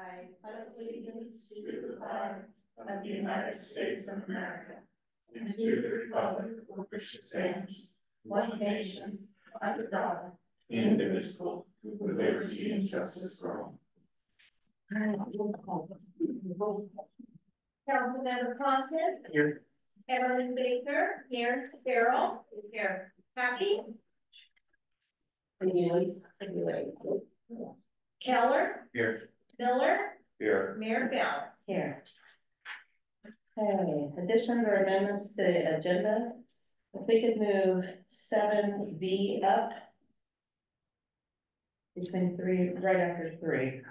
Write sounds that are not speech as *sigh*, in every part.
I pledge allegiance to the flag of the United States of America and to the republic for which it stands, one nation, under God, indivisible, with liberty and justice for all. Councilmember Compton. Here. Evelyn Baker. Here. Farrell. Here. Happy. Keller. Here. Miller. Here. Mayor Bell. Here. Okay, additions or amendments to the agenda? If we could move seven B up. Between three, right after three.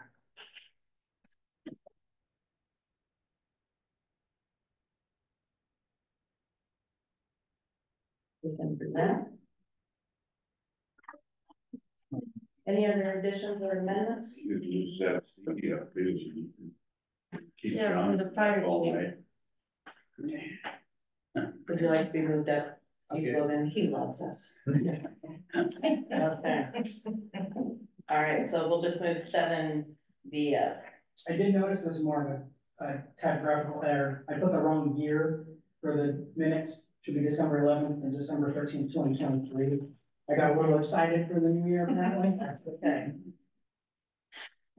We can do that. Any other additions or amendments? You use that, yeah, please. Keep Yeah, John from the fire all chief. night. Would you like to be moved up? You Okay. go in, he loves us. Okay. *laughs* All right, so we'll just move seven B up. I did notice this more of a, a typographical error. I put the wrong year for the minutes, should be December eleventh and December thirteenth, twenty twenty-three. I got a little excited for the new year apparently. That's okay.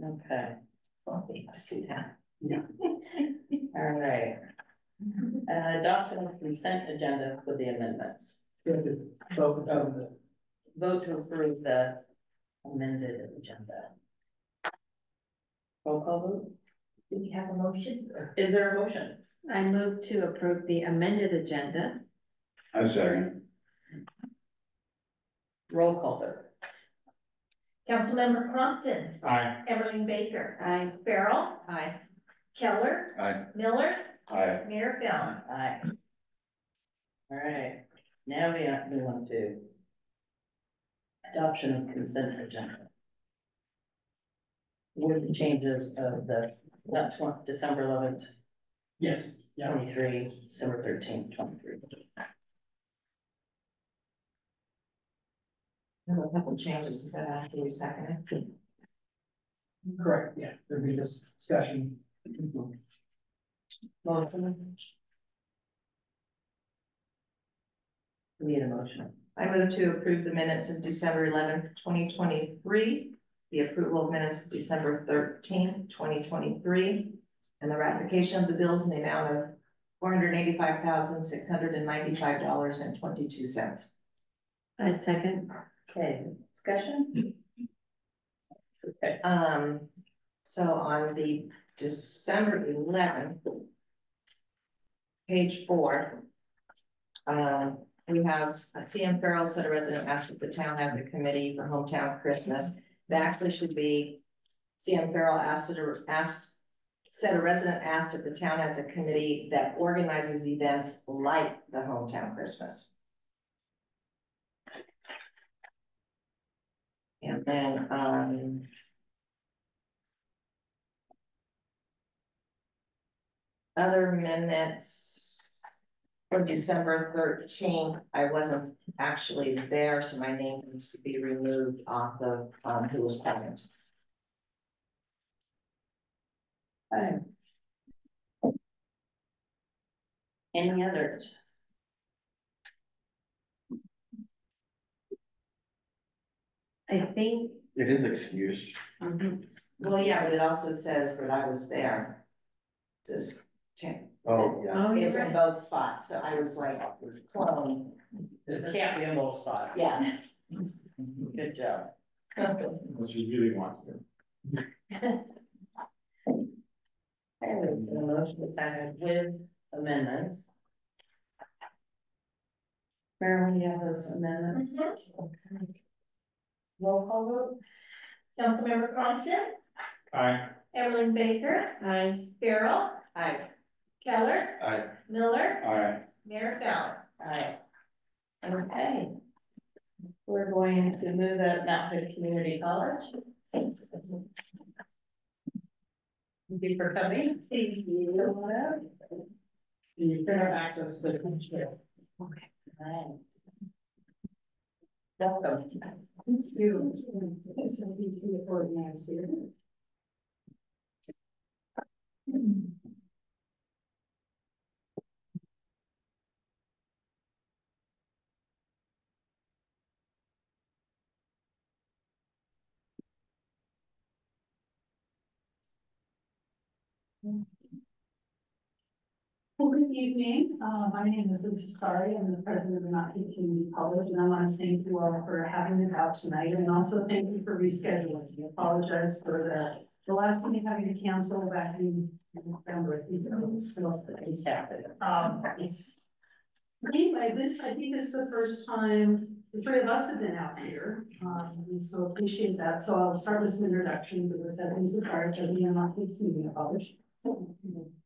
Okay. I see that. Yeah. *laughs* All right. Uh, adoption of consent agenda with the amendments. We have to vote of the, Vote to approve the amended agenda. Roll call vote. Do we have a motion? Is there a motion? I move to approve the amended agenda. I second. Roll call vote. Councilmember Compton. Aye. Evelyn Baker. I, Farrell. I, Keller. Aye. Miller. Aye. Mayor Bell. Aye. All right, now we are, we want to. Adoption of consent agenda. With the changes of the, not twen- December eleventh, yes, yeah. twenty-three, December thirteenth, twenty-three. Have a couple changes, is that after you second it? Correct, yeah, there'd be this discussion. Motion. We Need a motion. I move to approve the minutes of December eleventh, twenty twenty-three, the approval of minutes of December thirteenth, twenty twenty-three, and the ratification of the bills in the amount of four hundred eighty-five thousand, six hundred and ninety-five dollars and twenty-two cents. I second. Okay, discussion? Okay, Um, so on the December eleventh. Page four. Um, we have a CM Farrell said a resident asked if the town has a committee for hometown Christmas. That actually should be. CM Farrell asked asked. Said a resident asked if the town has a committee that organizes events like the hometown Christmas. And then, um. Other minutes. For December thirteenth, I wasn't actually there, so my name needs to be removed off of, um, who was present. fine. Any others? I think. It is excused. Well, yeah, but it also says that I was there. Just, check. Oh, yeah. Oh, it's in both spots, so I was like, clone, It can't be in both spots. yeah. Good job. Unless you really want to. Okay, we have a motion that's added with amendments. Marilyn, you have those amendments? Mm-hmm. Roll call vote? Councilmember Compton. Aye. Evelyn Baker. I, Farrell. I, Keller. Aye. Miller. Aye. Mayor Bell. Aye. Okay. We're going to move at Mount Hood Community College. Thank you for coming. Thank you. Come. You can have access to the chair. Right. Welcome. Thank you. So he's the organized here. Good evening. Uh, my name is Lisa Skari. I'm the president of the Knox Community College, and I want to thank you all for having us out tonight, and also thank you for rescheduling. I apologize for the, the last meeting having to cancel back in November. It was, so it's happened. Um, it's. Anyway, this, I think this is the first time the three of us have been out here, um, and so appreciate that. So I'll start with some introductions. It was at Lisa Skari, president of Knox Community College.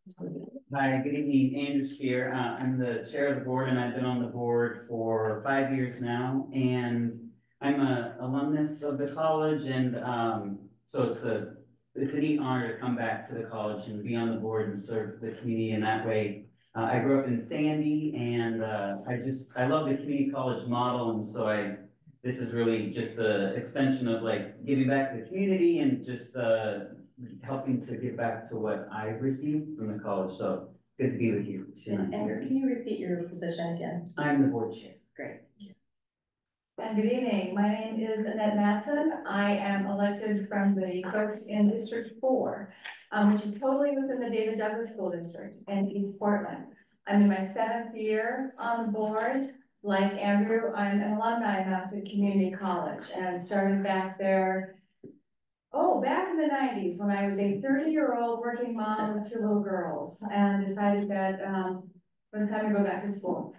Hi, good evening, Andrew Spear. Uh, I'm the chair of the board and I've been on the board for five years now. And I'm a alumnus of the college and, um, so it's a, it's a neat honor to come back to the college and be on the board and serve the community in that way. Uh, I grew up in Sandy and, uh, I just, I love the community college model and so I, this is really just the extension of like giving back to the community and just, uh, helping to give back to what I received from the college, so good to be with you tonight And here. can you repeat your position again? I'm the board chair. Great. And good evening, my name is Annette Mattson. I am elected from the folks in District Four, um, which is totally within the David Douglas School District in East Portland. I'm in my seventh year on the board. Like Andrew, I'm an alumni of Mount Hood Community College and started back there Oh, back in the nineties, when I was a thirty-year-old working mom with two little girls and decided that, um, it was time to go back to school.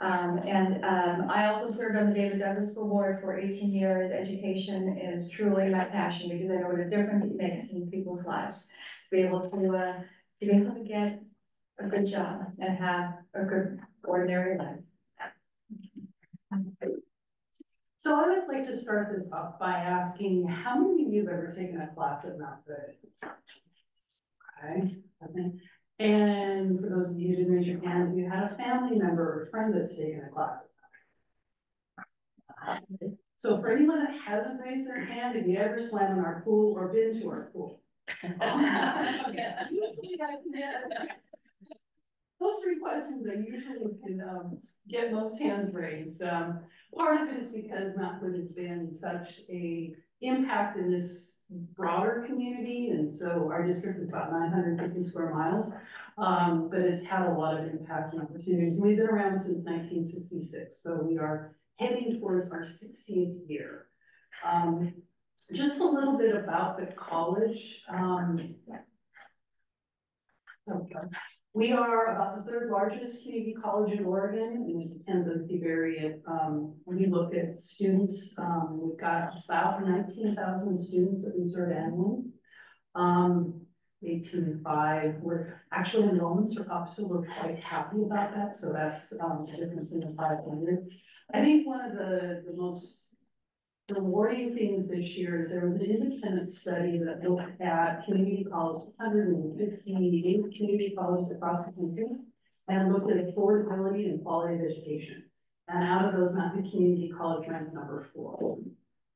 Um, and, um, I also served on the David Douglas School Board for eighteen years. Education is truly my passion because I know what a difference it makes in people's lives. To be able to, uh, to be able to get a good job and have a good ordinary life. So I always like to start this off by asking, how many of you have ever taken a class at Mount Hood? Okay. And for those of you who didn't raise your hand, you had a family member or friend that's taken a class? at Mount Hood? So for anyone that hasn't raised their hand, have you ever swam in our pool or been to our pool? *laughs* Those three questions I usually can, um, get most hands raised. Um, part of it is because Mount Hood has been such a impact in this broader community, and so our district is about nine hundred fifty square miles. Um, but it's had a lot of impact and opportunities. We've been around since nineteen sixty-six, so we are heading towards our sixteenth year. Um, just a little bit about the college. Um, okay. We are about the third largest community college in Oregon, and it depends on the area. Um, you look at students, um, we've got about nineteen thousand students that we serve annually. Um, five, we're, actually enrollments are up, so we're quite happy about that, so that's, um, the difference in the five hundred. I think one of the, the most rewarding things this year is there was an independent study that looked at community colleges, hundred and fifty-eight community colleges across the country. And looked at affordability and quality of education. And out of those, Mount Hood Community College ranked number four.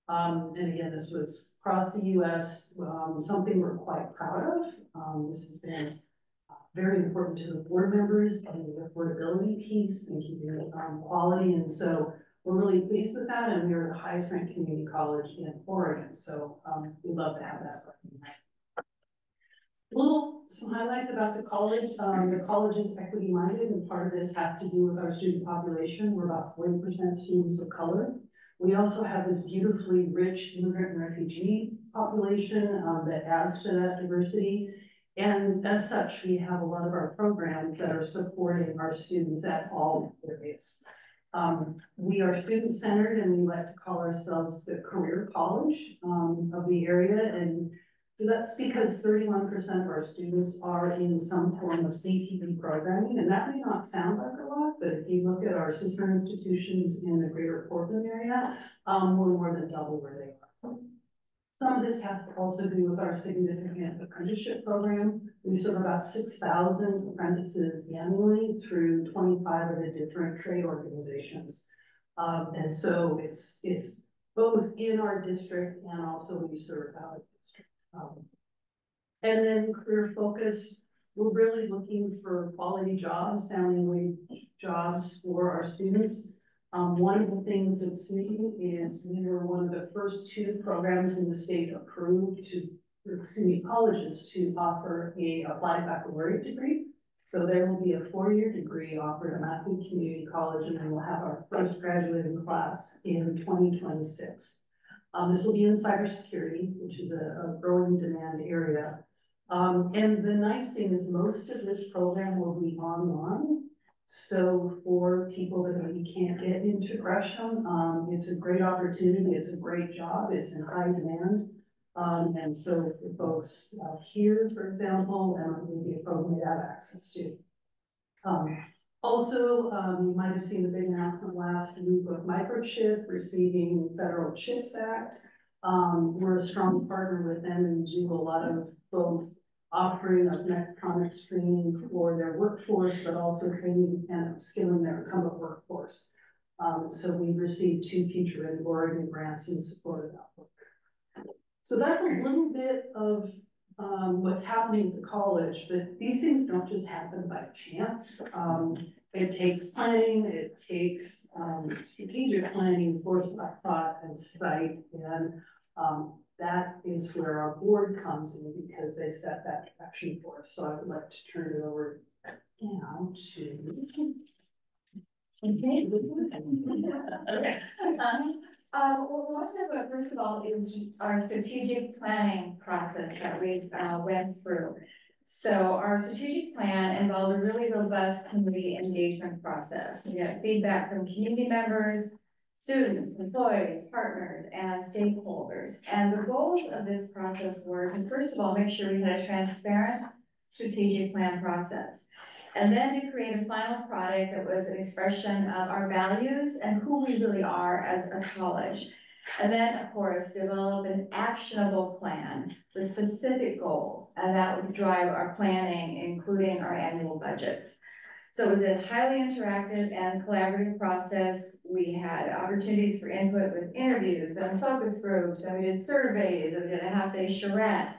Um, and again, this was across the US, um, something we're quite proud of. Um, this has been uh, very important to the board members and the affordability piece and keeping, um, quality. And so we're really pleased with that, and we are the highest ranked community college in Oregon, so, um, we'd love to have that. Little, some highlights about the college, um, the college is equity minded, and part of this has to do with our student population, we're about forty percent students of color. We also have this beautifully rich immigrant and refugee population, um, that adds to that diversity. And as such, we have a lot of our programs that are supporting our students at all areas. Um, we are student-centered and we like to call ourselves the career college, um, of the area. And that's because thirty-one percent of our students are in some form of CTE programming. And that may not sound like a lot, but if you look at our sister institutions in the greater Portland area, um, we're more than double where they are. Some of this has to also do with our significant apprenticeship program. We serve about six thousand apprentices annually through twenty-five of the different trade organizations. Um, and so it's, it's both in our district and also we serve out of district. Um, And then career focus, we're really looking for quality jobs, family wage jobs for our students. Um, one of the things that's new is we were one of the first two programs in the state approved to, me, colleges to offer a applied baccalaureate degree. So there will be a four-year degree offered at Matthew Community College, and then we'll have our first graduating class in twenty twenty-six. Um, this will be in cybersecurity, which is a, a growing demand area. Um, and the nice thing is most of this program will be online. So for people that maybe can't get into Gresham, um, it's a great opportunity, it's a great job, it's in high demand. Um, and so folks uh, here, for example, um, maybe a program they have access to. Um, also, um, you might have seen the big announcement last week of Microchip receiving Federal CHIPS Act. Um, we're a strong partner with them and do a lot of both offering of mechatronic screening for their workforce, but also training and skilling their incumbent workforce. Um, so we received two future and Oregon grants in support of that. So that's a little bit of um, what's happening at the college, but these things don't just happen by chance. Um, it takes planning, it takes um, strategic planning, foresight, thought, and sight, and um, that is where our board comes in because they set that direction for us. So I would like to turn it over now to. Okay. *laughs* Okay. Um, what we want about first of all is our strategic planning process that we, uh, went through. So our strategic plan involved a really robust community engagement process. We got feedback from community members, students, employees, partners, and stakeholders. And the goals of this process were to, first of all, make sure we had a transparent strategic plan process. And then to create a final product that was an expression of our values and who we really are as a college. And then, of course, develop an actionable plan with specific goals, and that would drive our planning, including our annual budgets. So it was a highly interactive and collaborative process. We had opportunities for input with interviews and focus groups, and we did surveys, and we did a half-day charrette.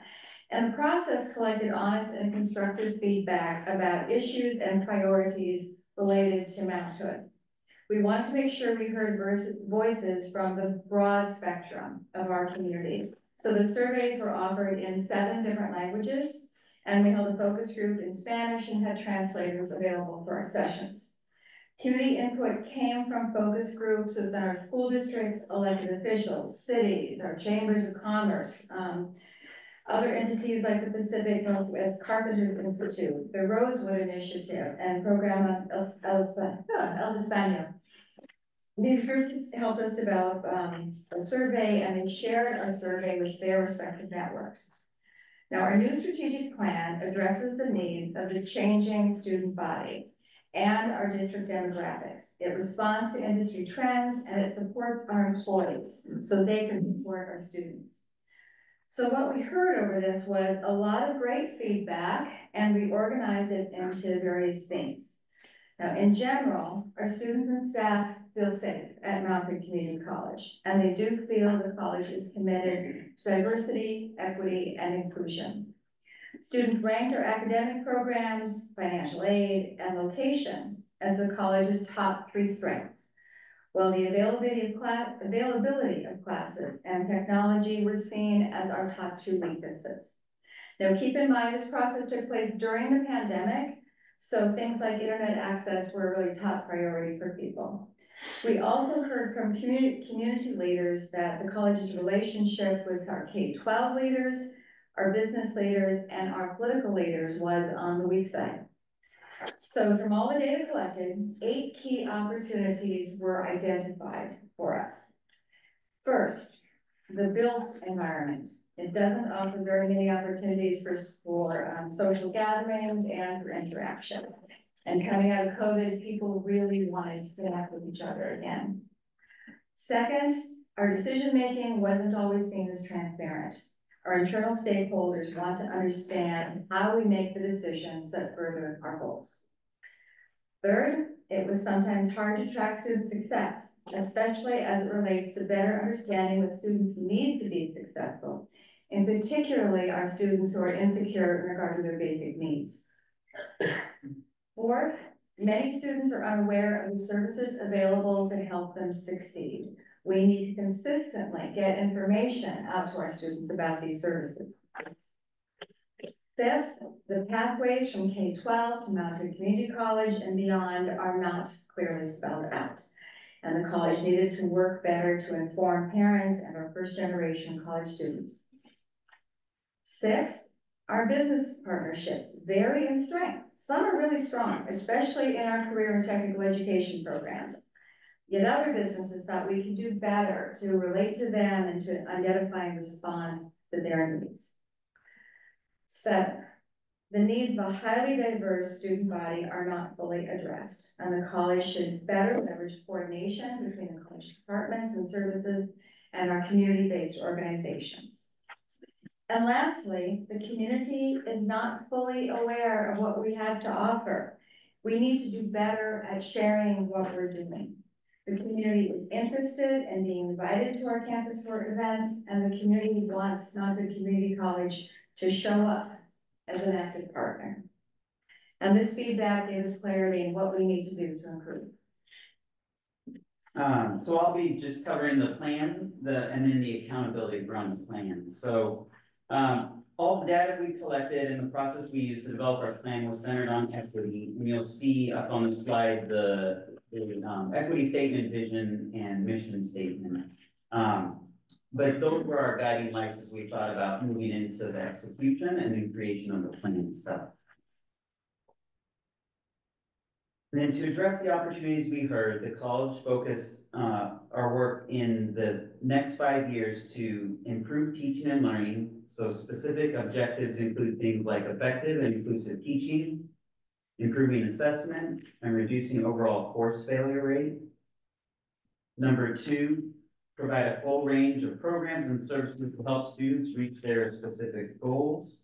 And the process collected honest and constructive feedback about issues and priorities related to Mount Hood. We want to make sure we heard voices from the broad spectrum of our community. So the surveys were offered in seven different languages, and we held a focus group in Spanish and had translators available for our sessions. Community input came from focus groups within our school districts, elected officials, cities, our chambers of commerce, um, other entities like the Pacific Northwest Carpenters Institute, the Rosewood Initiative, and Programa El, El, El Hispano. These groups helped us develop um, a survey and they shared our survey with their respective networks. Now, our new strategic plan addresses the needs of the changing student body and our district demographics. It responds to industry trends and it supports our employees so they can support our students. So what we heard over this was a lot of great feedback and we organized it into various themes. Now, in general, our students and staff feel safe at Mount Hood Community College, and they do feel the college is committed to diversity, equity, and inclusion. Students ranked our academic programs, financial aid, and location as the college's top three strengths while the availability of availability of classes and technology were seen as our top two weaknesses. Now, keep in mind, this process took place during the pandemic, so things like internet access were a really top priority for people. We also heard from community, community leaders that the college's relationship with our K-12 leaders, our business leaders, and our political leaders was on the weak side. So from all the data collected, eight key opportunities were identified for us. First, the built environment. It doesn't offer very many opportunities for, for um, social gatherings and for interaction. And coming out of COVID, people really wanted to connect with each other again. Second, our decision-making wasn't always seen as transparent. Our internal stakeholders want to understand how we make the decisions that further our goals. Third, it was sometimes hard to track student success, especially as it relates to better understanding what students need to be successful and particularly our students who are insecure in regard to their basic needs. Fourth, many students are unaware of the services available to help them succeed. We need to consistently get information out to our students about these services. Fifth, the pathways from K twelve to Mount Hood Community College and beyond are not clearly spelled out. And the college needed to work better to inform parents and our first generation college students. Sixth, our business partnerships vary in strength. Some are really strong, especially in our career and technical education programs. Yet other businesses thought we could do better to relate to them and to identify and respond to their needs. Seventh, the needs of a highly diverse student body are not fully addressed, and the college should better leverage coordination between the college departments and services and our community-based organizations. And lastly, the community is not fully aware of what we have to offer. We need to do better at sharing what we're doing. The community is interested in being invited to our campus for events, and the community wants Mount Hood Community College to show up as an active partner. And this feedback gives clarity in what we need to do to improve. Um, so I'll be just covering the plan, the, and then the accountability the plan. So, um, all the data we collected and the process we used to develop our plan was centered on equity. And you'll see up on the slide, the, the, um, equity statement, vision, and mission statement. Um, but those were our guiding lights as we thought about moving into the execution and the creation of the plan itself. Then to address the opportunities we heard, the college focused uh, our work in the next five years to improve teaching and learning. So specific objectives include things like effective and inclusive teaching, improving assessment, and reducing overall course failure rate. Number two, provide a full range of programs and services to help students reach their specific goals.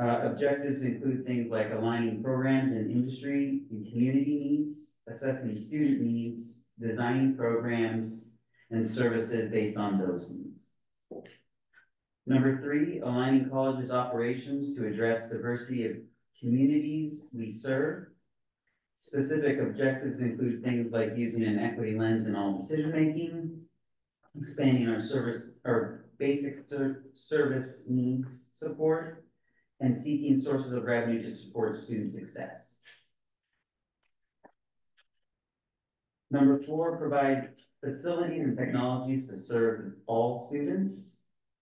Uh, objectives include things like aligning programs and industry and community needs, assessing student needs, designing programs and services based on those needs. Number three, aligning college's operations to address diversity of communities we serve. Specific objectives include things like using an equity lens in all decision-making, expanding our service, our basic ser service needs support, and seeking sources of revenue to support student success. Number four, provide facilities and technologies to serve all students.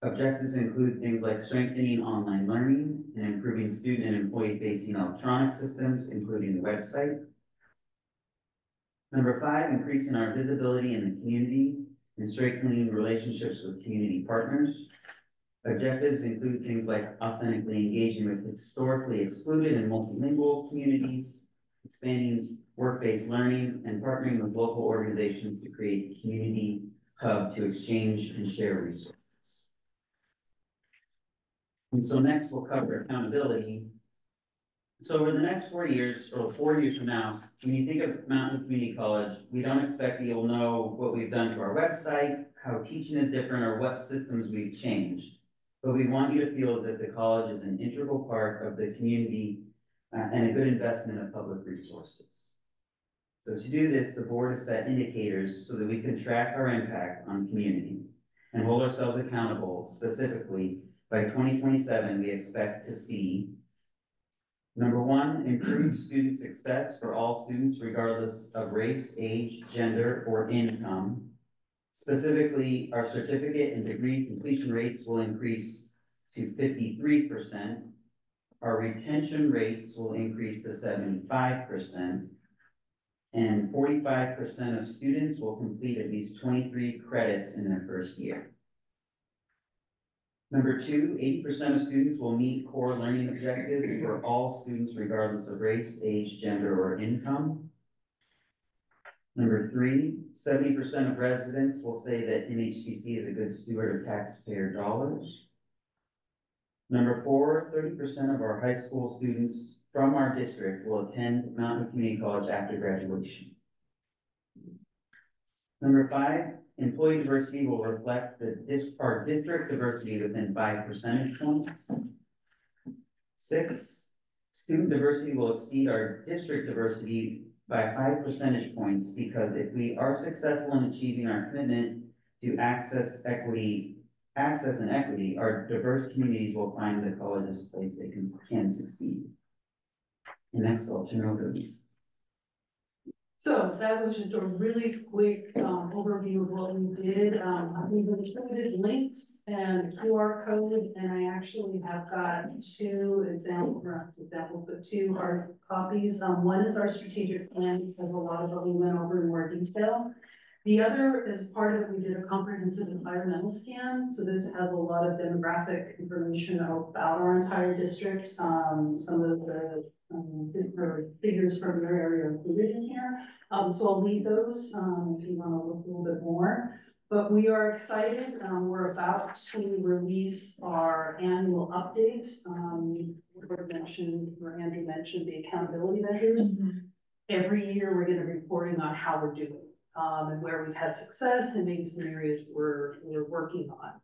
Objectives include things like strengthening online learning and improving student and employee-facing electronic systems, including the website. Number five, increasing our visibility in the community and strengthening relationships with community partners. Objectives include things like authentically engaging with historically excluded and multilingual communities, expanding work-based learning, and partnering with local organizations to create a community hub to exchange and share resources. And so next we'll cover accountability. So over the next four years, or four years from now, when you think of Mount Hood Community College, we don't expect that you'll know what we've done to our website, how teaching is different, or what systems we've changed. But we want you to feel as if the college is an integral part of the community uh, and a good investment of public resources. So to do this, the board has set indicators so that we can track our impact on community and hold ourselves accountable. Specifically, by twenty twenty-seven, we expect to see Number one, improved student success for all students regardless of race, age, gender, or income. Specifically, our certificate and degree completion rates will increase to fifty-three percent. Our retention rates will increase to seventy-five percent. And forty-five percent of students will complete at least twenty-three credits in their first year. Number two, 80 percent of students will meet core learning objectives for all students regardless of race, age, gender, or income. Number three, 70 percent of residents will say that MHCC is a good steward of taxpayer dollars. Number four, 30 percent of our high school students from our district will attend Mount Hood Community College after graduation. Number five, employee diversity will reflect the dis, our district diversity within five percentage points. Six, student diversity will exceed our district diversity by five percentage points, because if we are successful in achieving our commitment to access equity, access and equity, our diverse communities will find the college college's a place they can, can succeed. And next, I'll turn over to Lisa. So that was just a really quick, um, overview of what we did. Um, we've included links and QR code, and I actually have got two examples, examples, but two hard copies. Um, one is our strategic plan, because a lot of what we went over in more detail. The other, is part of we did a comprehensive environmental scan, so this has a lot of demographic information about our entire district. Um, some of the, um, figures from your area are included in here. Um, so I'll leave those, um, if you wanna look a little bit more. But we are excited, um, we're about to release our annual update. Um, mentioned, or Andrew mentioned the accountability measures. Every year, we're gonna be reporting on how we're doing, um, and where we've had success and maybe some areas we're, we're working on.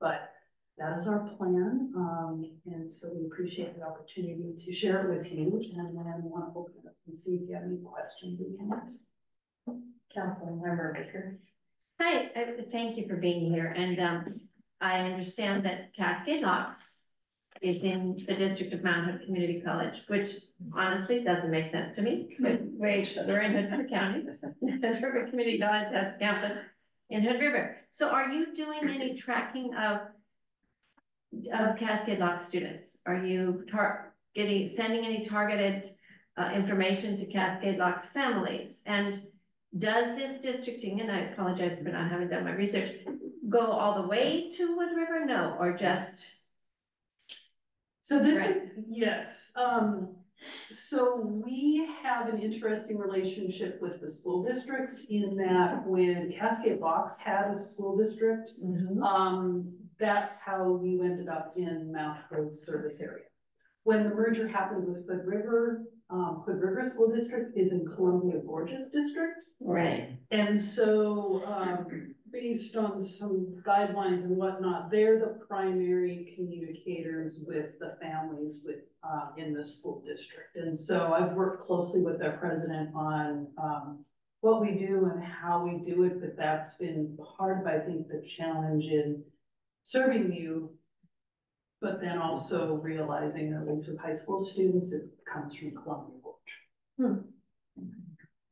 But that is our plan, um, and so we appreciate the opportunity to share it with you, and then want to open it up and see if you have any questions we can answer. Councilmember Baker. Hi, I, thank you for being here, and, um, I understand that Cascade Locks is in the district of Mount Hood Community College, which honestly doesn't make sense to me, we're in Hood River County. *laughs* Hood River Community College has campus in Hood River. So are you doing any tracking of of Cascade Locks students? Are you tar- getting, sending any targeted, uh, information to Cascade Locks families? And does this districting, and I apologize for not having done my research, go all the way to Hood River? No, or just, So this Right. is, yes, um, so we have an interesting relationship with the school districts in that when Cascade Locks had a school district, um, that's how you ended up in Mount Hood service area. When the merger happened with Hood River, um, Hood River School District is in Columbia Gorges District. right, And so, um, based on some guidelines and whatnot, they're the primary communicators with the families with, uh, in the school district. And so I've worked closely with their president on, um, what we do and how we do it, but that's been part of, I think, the challenge in serving you. But then also realizing that at least with high school students, it comes from Columbia Gorge. Hmm.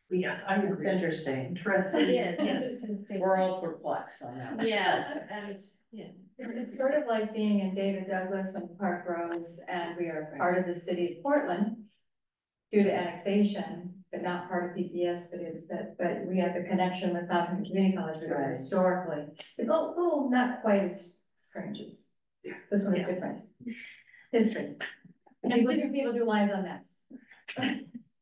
But yes, I It's agree. interesting. Interesting. it is, yes. We're all perplexed on that. Yes, *laughs* and, yeah. It's sort of like being in David Douglas and Parkrose, and we are part of the city of Portland due to annexation, but not part of PPS, but it's that, but we have the connection with Falcon Community College, because Right. historically, it's oh, oh, not quite as strange as, this one is Yeah. different. History. And different people do lines on maps. *laughs*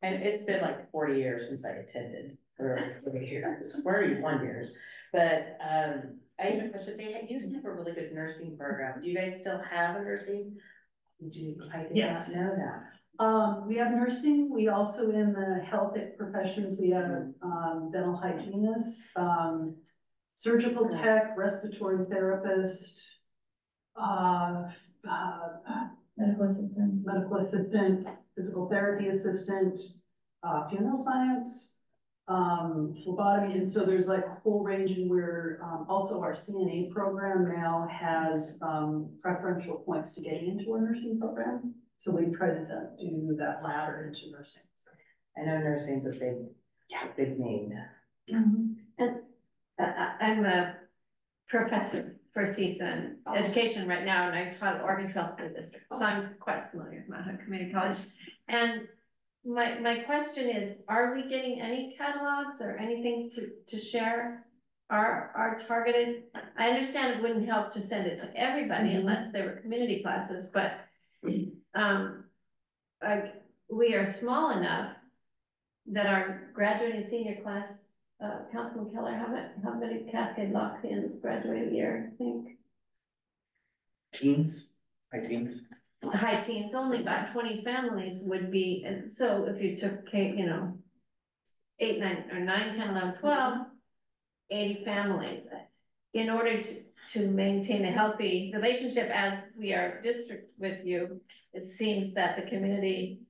And it's been like forty years since I attended or for for years, forty-one years. But um, I have a question, they used to have a really good nursing program. Do you guys still have a nursing? Do, I did not know that. Um, we have nursing, we also in the health professions, we have, um, dental hygienist, um, surgical tech, respiratory therapist, uh, uh, Medical assistant. medical assistant, physical therapy assistant, uh, funeral science, um, phlebotomy, and so there's like a whole range and we're, um, also our CNA program now has, um, preferential points to getting into our nursing program. So we try to do that ladder into nursing. I know nursing's a big, yeah, big need. I, I- I'm a professor for CSUN education right now, and I taught at Oregon Trail School District, so I'm quite familiar with Mount Hood Community College. And my, my question is, are we getting any catalogs or anything to, to share? Our, our targeted, I understand it wouldn't help to send it to everybody Mhm. unless they were community classes, but um, I, we are small enough that our graduating senior class uh, Councilman Keller, how many, how many Cascade Lock kids graduate a year, I think? Teens, high teens. High teens, only about twenty families would be, and so if you took K, you know, eight, nine, or nine, ten, eleven, twelve, eighty families. In order to, to maintain a healthy relationship as we are district with you, it seems that the community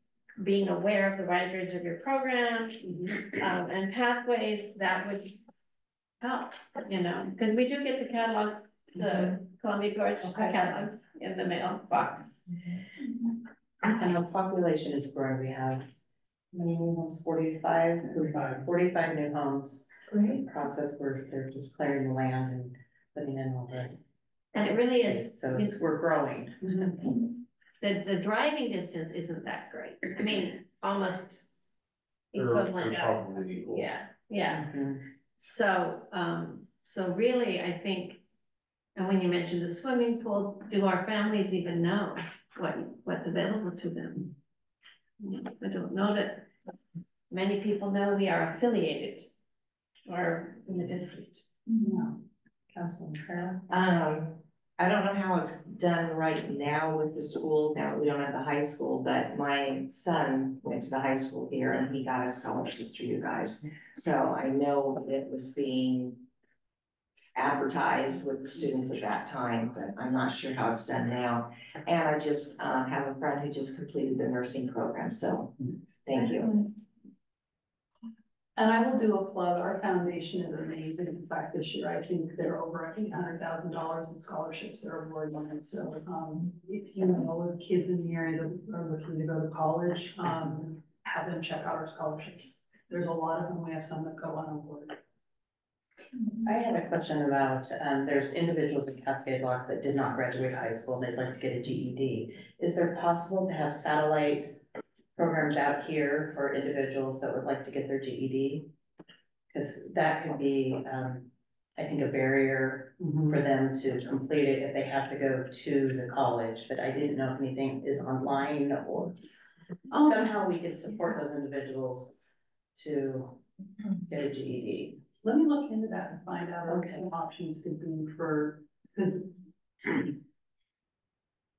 being aware of the wide range of your programs, mm-hmm. um, and pathways, that would help, you know, because we do get the catalogs, the mm-hmm. Columbia Gorge catalogs in the mailbox. Mm-hmm. And the population is growing, we have many new homes, 45 Thirty-five. 45 new homes. Great. Process where they're just clearing the land and putting in all the. And it really is, So it's, we're growing. The, the driving distance isn't that great, I mean, almost They're, equivalent, they're probably equal. yeah, yeah. Mhm. So, um, so really, I think, and when you mentioned the swimming pool, do our families even know what, what's available to them? I don't know that many people know we are affiliated or in the district. No. Councilman Carroll? Um, I don't know how it's done right now with the school, now we don't have the high school, but my son went to the high school here and he got a scholarship through you guys. So I know that it was being advertised with the students at that time, but I'm not sure how it's done now. And I just, uh, have a friend who just completed the nursing program, so thank you. And I will do a plug, our foundation is amazing, in fact, this year, I think they're over eight hundred thousand dollars in scholarships that are awarded, so, um, if you know of kids in the area that are looking to go to college, um, have them check out our scholarships. There's a lot of them, we have some that go on unawarded. I had a question about, um, there's individuals in Cascade Locks that did not graduate high school, they'd like to get a GED. Is there possible to have satellite programs out here for individuals that would like to get their GED? Cause that could be, um, I think a barrier for them to complete it if they have to go to the college, but I didn't know if anything is online or Um, somehow we could support those individuals to get a GED. Let me look into that and find out what Okay. some options could be for, because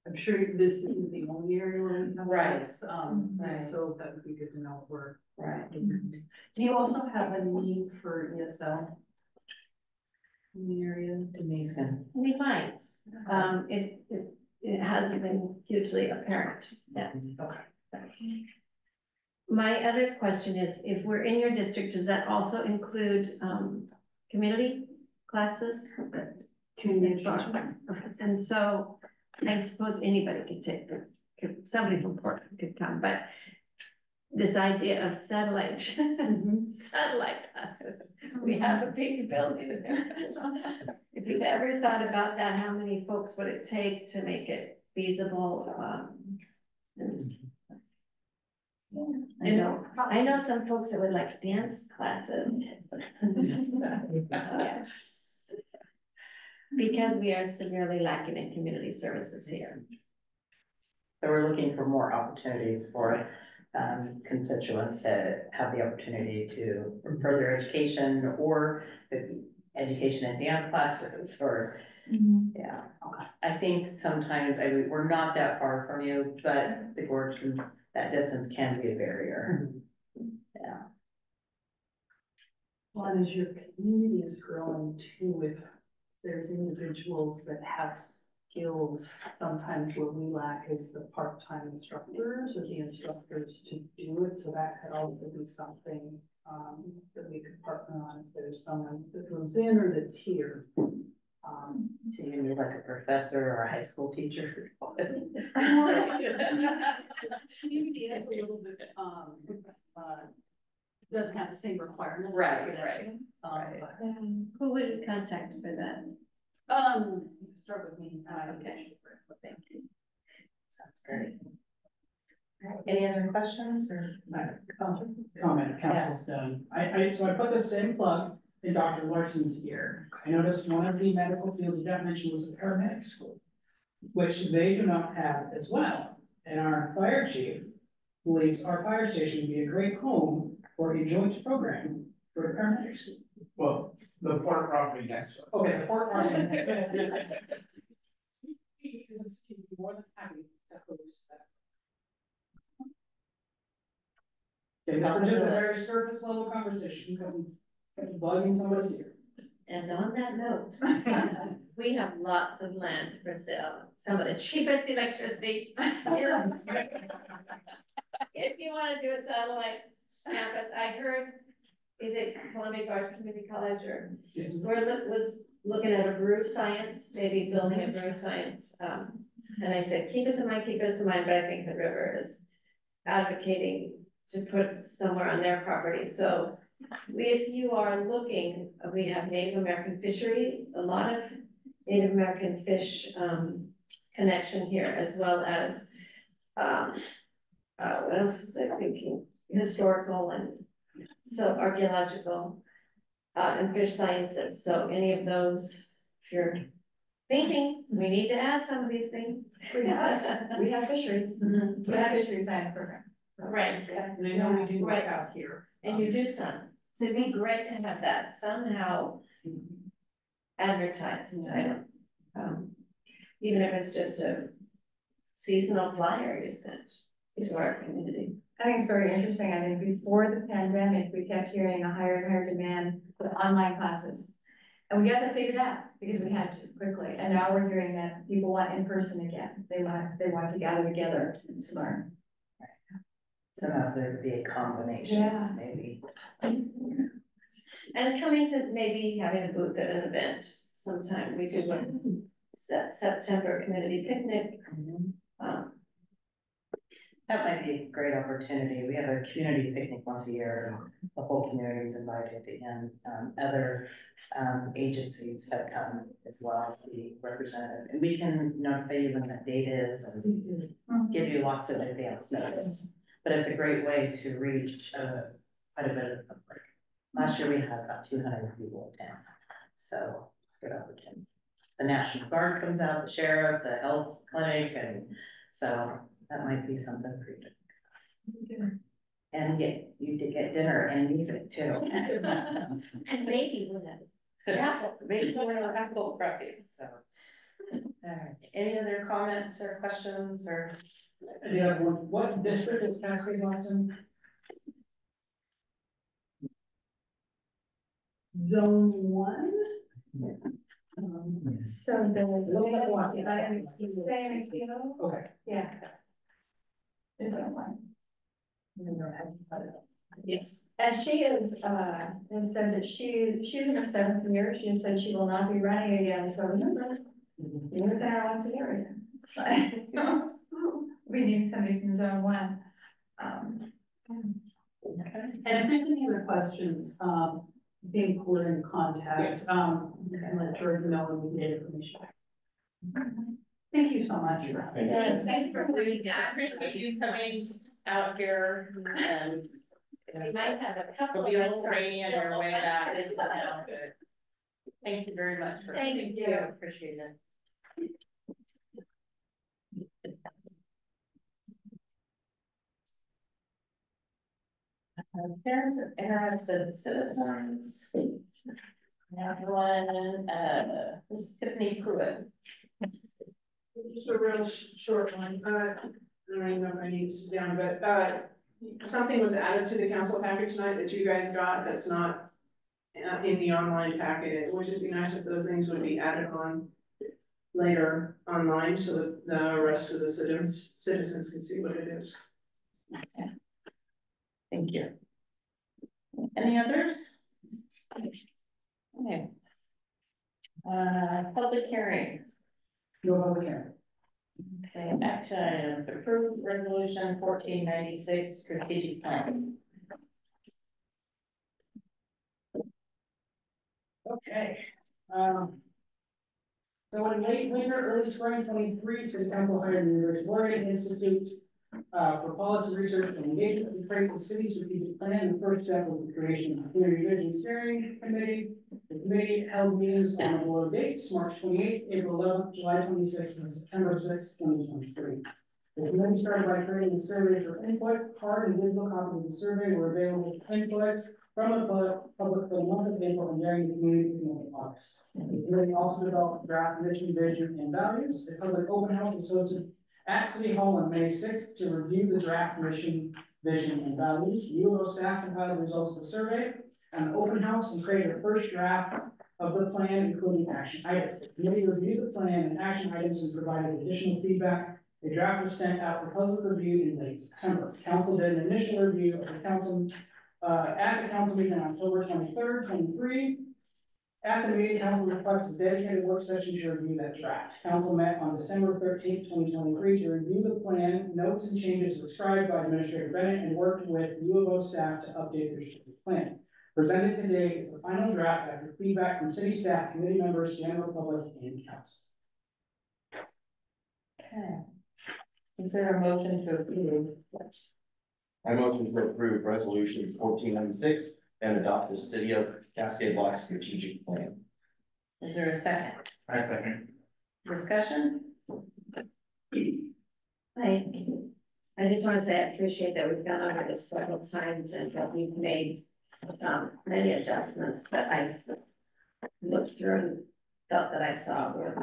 I'm sure this isn't the only area where we have Right. this, um, Right. so that would be good to know where. Right. Do you also have a need for ESL? In the area? Denise can. We might, um, it, it, it hasn't been hugely apparent yet. My other question is, if we're in your district, does that also include, um, community classes? Community Okay, And so I suppose anybody could take, somebody from Portland could come, but this idea of satellite, *laughs* satellite classes, we have a big building there. If you've ever thought about that, how many folks would it take to make it feasible? um, and- I know, I know some folks that would like dance classes. *laughs* Yes. Because we are severely lacking in community services here. So we're looking for more opportunities for um constituents that have the opportunity to further education or the education and dance classes or, yeah. I think sometimes, I mean, we're not that far from you, but the gorge, can- that distance can be a barrier. Yeah, One is your community is growing too, if there's individuals that have skills, sometimes what we lack is the part-time instructors or the instructors to do it, so that could also be something um, that we could partner on if there's someone that moves in or that's here. Um, so you need like a professor or a high school teacher. *laughs* Community is a little bit, um, uh, doesn't have the same requirements. Right, right, Um, right. but Um, Who would we contact for that? Um, you can start with me. Ah, okay. Thank you. Sounds great. Any other questions or? comment, council's done. I, I, so I put the same plug in Dr. Larson's ear. I noticed one of the medical fields you got mentioned was a paramedic school, which they do not have as well. And our fire chief believes our fire station would be a great home for a joint program for a paramedic school. Well, the park property next to us. Okay, the Fort Army. He is more than happy to host that. Okay, this is just a very surface level conversation, you can, bugging somebody's ear. And on that note, *laughs* we have lots of land for sale, some of the cheapest electricity. *laughs* If you wanna do a satellite campus, I heard, is it Columbia Gorge Community College or, we're look, was looking at a brew science, maybe building a brew science, um. And I said, keep us in mind, keep us in mind, but I think the river is advocating to put somewhere on their property, so. We, if you are looking, we have Native American fishery, a lot of Native American fish, um, connection here, as well as. Um, uh, what else was I thinking, historical and so archaeological. Uh, and fish sciences, so any of those, if you're thinking, we need to add some of these things. We have, we have fisheries, *laughs* Mhm. we have fishery science program. Right, And I know we do Right. out here. and you do some, so it'd be great to have that somehow advertised, I don't, um, even if it's just a seasonal flyer you sent to our community. I think it's very interesting. I mean, before the pandemic, we kept hearing a higher and higher demand for online classes. And we got to figure that figured out because we had to quickly. And now we're hearing that people want in person again. They want, they want to gather together to learn. Somehow there would be a combination, Yeah. maybe. And coming to maybe having a booth at an event sometime, we do one September community picnic. Um, That might be a great opportunity. We have a community picnic once a year. The whole community is invited and um other um agencies have come as well to be represented. And we can notify you when that date is and give you lots of advance notice. But it's a great way to reach uh quite a bit of public. Last year we had about two hundred people in town, so it's a good opportunity. The National Guard comes out, the sheriff, the health clinic, and so that might be something for you to. And get, you to get dinner and music too. *laughs* and maybe we'll have Yeah, maybe one of apple cruppies, so. Alright, any other comments or questions or? I do one, what district is Cascade Locks in? Zone one? Um, So the. Look at what? Diane McKeel, Okay. yeah. Is that one? Yes. And she is, uh, has said that she, she's in her seventh year, she has said she will not be running again, so remember, you're in our elected area. It's like, We need somebody from zone one. Um, Okay. And if there's any other questions, um, I think we're in contact, um, and let Jordan know when we get information. Thank you so much. Yes, thank you for doing that. Appreciate you coming out here and. We might have a couple It'll of be a little restaurants rainy on still your way open. back into town, but thank you very much for. Thank coming. you. Appreciate it. Uh, Parents of interested citizens. Everyone, uh, this is Tiffany Pruitt. Just a real sh- short one, uh, I don't even know if I need to sit down, but, uh, something was added to the council packet tonight that you guys got that's not uh, in the online packet, it would just be nice if those things would be added on later online, so that the rest of the citizens, citizens can see what it is. Okay. Thank you. Any others? Okay. Uh, public hearing. No public hearing. Okay, action items, approved resolution fourteen ninety-six strategic plan. Okay, um. So in late winter, early spring twenty-three, city council hired the University of Oregon Institute. Uh, for policy research and engagement to create the city strategic plan, the first step was the creation of a community vision steering committee. The committee held meetings on the board dates, March twenty-eighth, April eleventh, July twenty-sixth, and September sixth, twenty twenty-three. The committee started by creating a survey for input, hard and digital copies of the survey were available for input from the public, public for the month of April and during the community meeting in August. The committee also developed draft mission, vision, and values. A public open house was hosted at City Hall on May sixth to review the draft mission, vision, and values. UO staff compiled the results of the survey the open house and created a first draft of the plan, including action items. The committee reviewed the plan and action items and provided additional feedback. A draft was sent out for public review in late September. Council did an initial review of the council, uh, at the council meeting on October twenty-third, twenty-three. At the meeting, council requested a dedicated work session to review that draft. Council met on December thirteenth, twenty twenty-three to review the plan, notes and changes prescribed by Administrator Bennett and worked with U of O staff to update their plan. Presented today is the final draft after feedback from city staff, committee members, general public, and council. Okay. Is there a motion to approve? I motion to approve resolution fourteen ninety-six and adopt the city of Cascade Locks strategic plan. Is there a second? I second. Discussion? I, I just wanna say I appreciate that we've gone over this several times and that we've made, um, many adjustments that I looked through and felt that I saw were.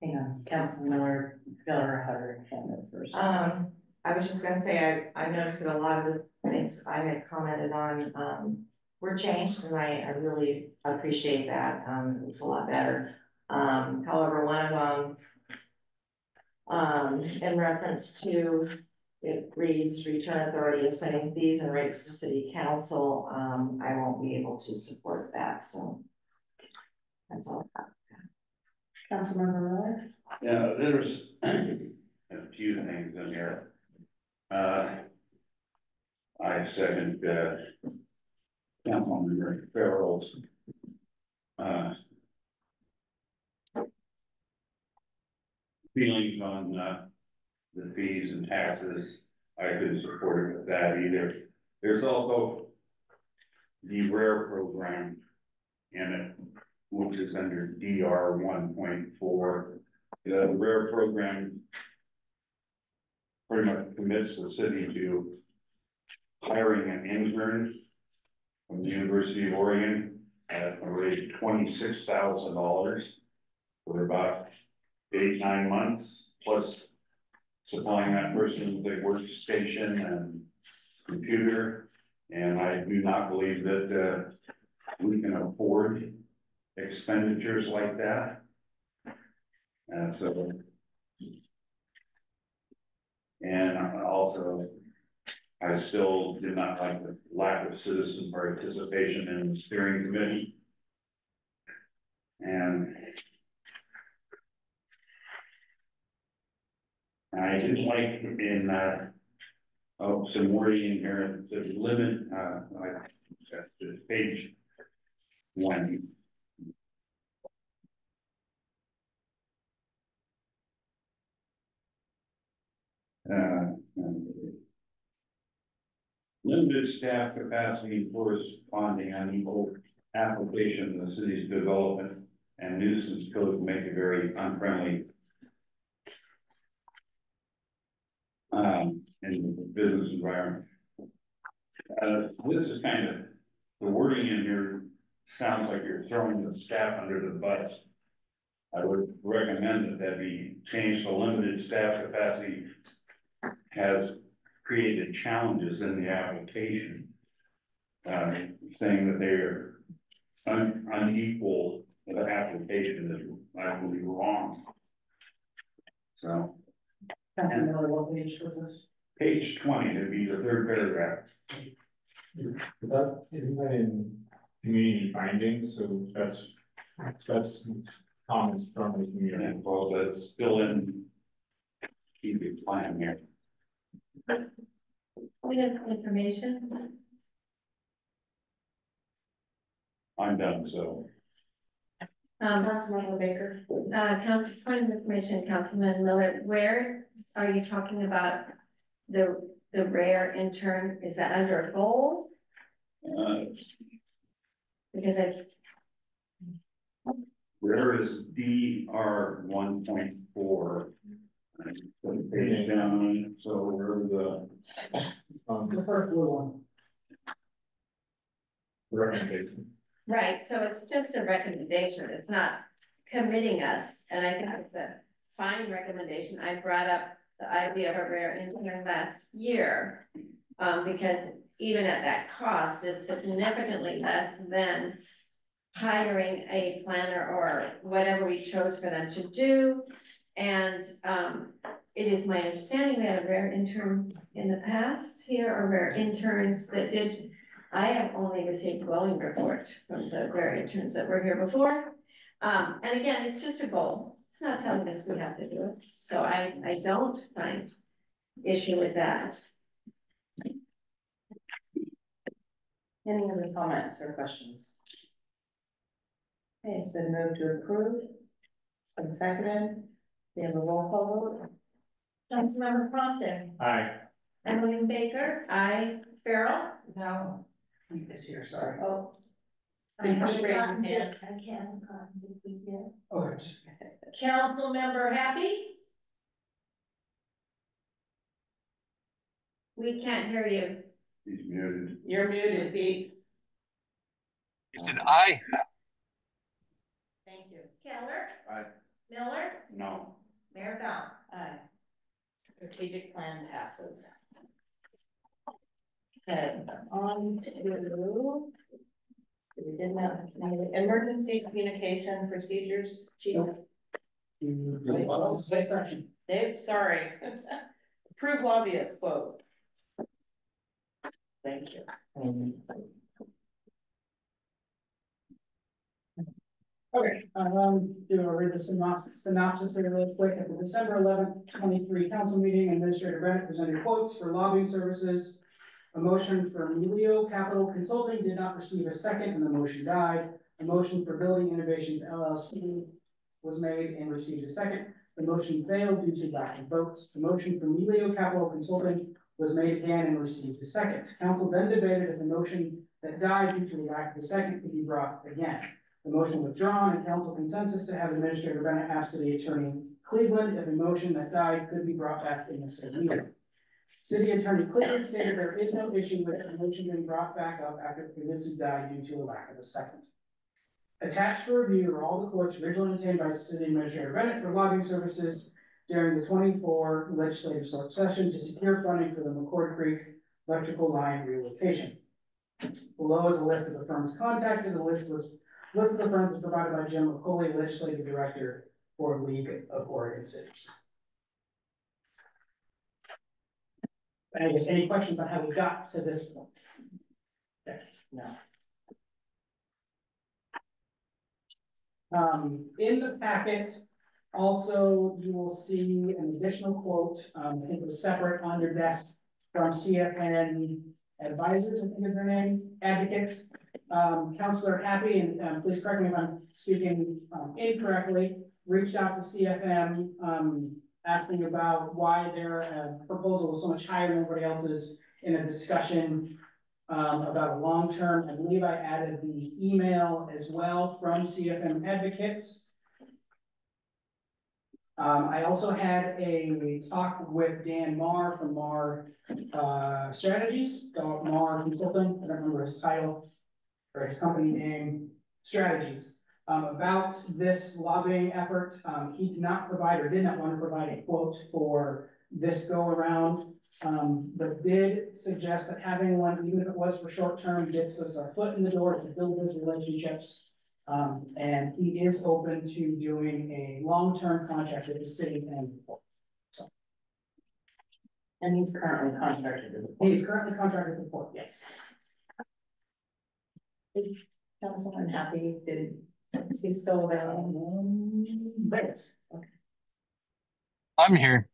Hang on, Councilman Miller, Miller, Hunter, hand it first. Um, I was just gonna say, I, I noticed that a lot of the things I had commented on, um, were changed, and I, I really appreciate that, um, it's a lot better. Um, however, one of them, um, in reference to, it reads, return authority of setting fees and rates to city council, um, I won't be able to support that, so. That's all. Councilmember Miller? Yeah, there's *clears throat* a few things in here. Uh. I second, uh. Councilmember Farrell's. Uh. Feelings on, uh, the fees and taxes, I couldn't support it with that either. There's also. The RARE program in it, which is under DR one point four. The RARE program. Pretty much commits the city to hiring an intern. From the University of Oregon at a rate of twenty-six thousand dollars. For about eight, nine months, plus. Supplying that person with a workstation and computer. And I do not believe that, uh, we can afford expenditures like that. And so. And also, I still did not like the lack of citizen participation in the steering committee. And. I didn't like in, uh, oh, some wording in here, the limit, uh, just page one. Uh, Limited staff capacity corresponding unequal application of the city's development and nuisance code make it very unfriendly. Um, in the business environment. Uh, this is kind of, the wording in here sounds like you're throwing the staff under the bus. I would recommend that that be changed to limited staff capacity has created challenges in the application. Uh, saying that they're un- unequal, the application is, I believe, wrong. So, Councilman Miller, what page was this? page twenty, it'd be the third paragraph. That, isn't that in community findings, so that's, that's comments from the community. And well, that's still in. Keep it plan here. Point of information, I'm done, so. um, Councilmember Baker? uh, council, point of information, Councilman Miller, where are you talking about? The, the RARE intern, is that under a goal? Uh, Because I, where is DR one point four? Put the page down, so where the, Um, The first blue one. recommendation. right, so it's just a recommendation, it's not committing us, and I think it's a fine recommendation, I brought up the idea of a RARE intern last year. Um, because even at that cost, it's significantly less than hiring a planner or whatever we chose for them to do. And, um, it is my understanding we had a RARE intern in the past here, or RARE interns that did. I have only received glowing report from the RARE interns that were here before. Um, and again, it's just a goal. It's not telling us we have to do it. So I, I don't find issue with that. Any other comments or questions? Okay, it's been moved to approve. It's been seconded. We have a roll call vote. Councilmember Compton, Aye. Emily Baker, I, Farrell. No. This year, sorry. Oh. I Can you raise your hand? I can, Okay. Councilmember Happy? We can't hear you. He's muted. You're muted, Pete. Said aye. Thank you. Keller? Aye. Miller? No. Mayor Bell? Aye. Strategic plan passes. Okay, on to. We did emergency communication procedures, chief. Section. Dave, sorry. *laughs* Approve lobbyist quote. Thank you. Okay, um, do a read the synopsis, synopsis here really quick. At the December eleventh, twenty-three council meeting, Administrator Bennett presented quotes for lobbying services. A motion for Milio Capital Consulting did not receive a second and the motion died. A motion for Building Innovations LLC was made and received a second. The motion failed due to lack of votes. The motion for Milio Capital Consulting was made again and received a second. Council then debated if the motion that died due to a lack of a second could be brought again. The motion withdrawn and council consensus to have Administrator Bennett ask City Attorney Cleveland if a motion that died could be brought back in the same meeting. City Attorney Cleveland stated there is no issue with the motion being brought back up after previously died due to a lack of a second. Attached for review are all the courts originally obtained by City Administrator Bennett for lobbying services during the twenty-four legislative session to secure funding for the McCord Creek electrical line relocation. Below is a list of the firms contacted. The list was List of the firms was provided by Jim McCauley, Legislative Director for League of Oregon Cities. I guess any questions on how we got to this point? No. Um, in the packet, also you will see an additional quote, um, I think it was separate on your desk from CFM Advisors, I think is their name, advocates. Um, Counselor Happy, and, um, please correct me if I'm speaking, um, incorrectly, reached out to CFM, asking about why their, uh, proposal was so much higher than everybody else's in a discussion um, about a long-term, I believe I added the email as well from CFM advocates. Um, I also had a talk with Dan Marr from Marr, uh, Strategies, Marr Consulting, I don't remember his title or his company name, Strategies, um, about this lobbying effort. Um, he did not provide or did not want to provide a quote for this go around. Um, but did suggest that having one, even if it was for short term, gets us our foot in the door to build those relationships. Um, and he is open to doing a long-term contract with the city and so And he's currently contracted to the. Port. He's currently contracted with the port, yes. Is Councilman happy? Did, is he still available? Right. I'm here.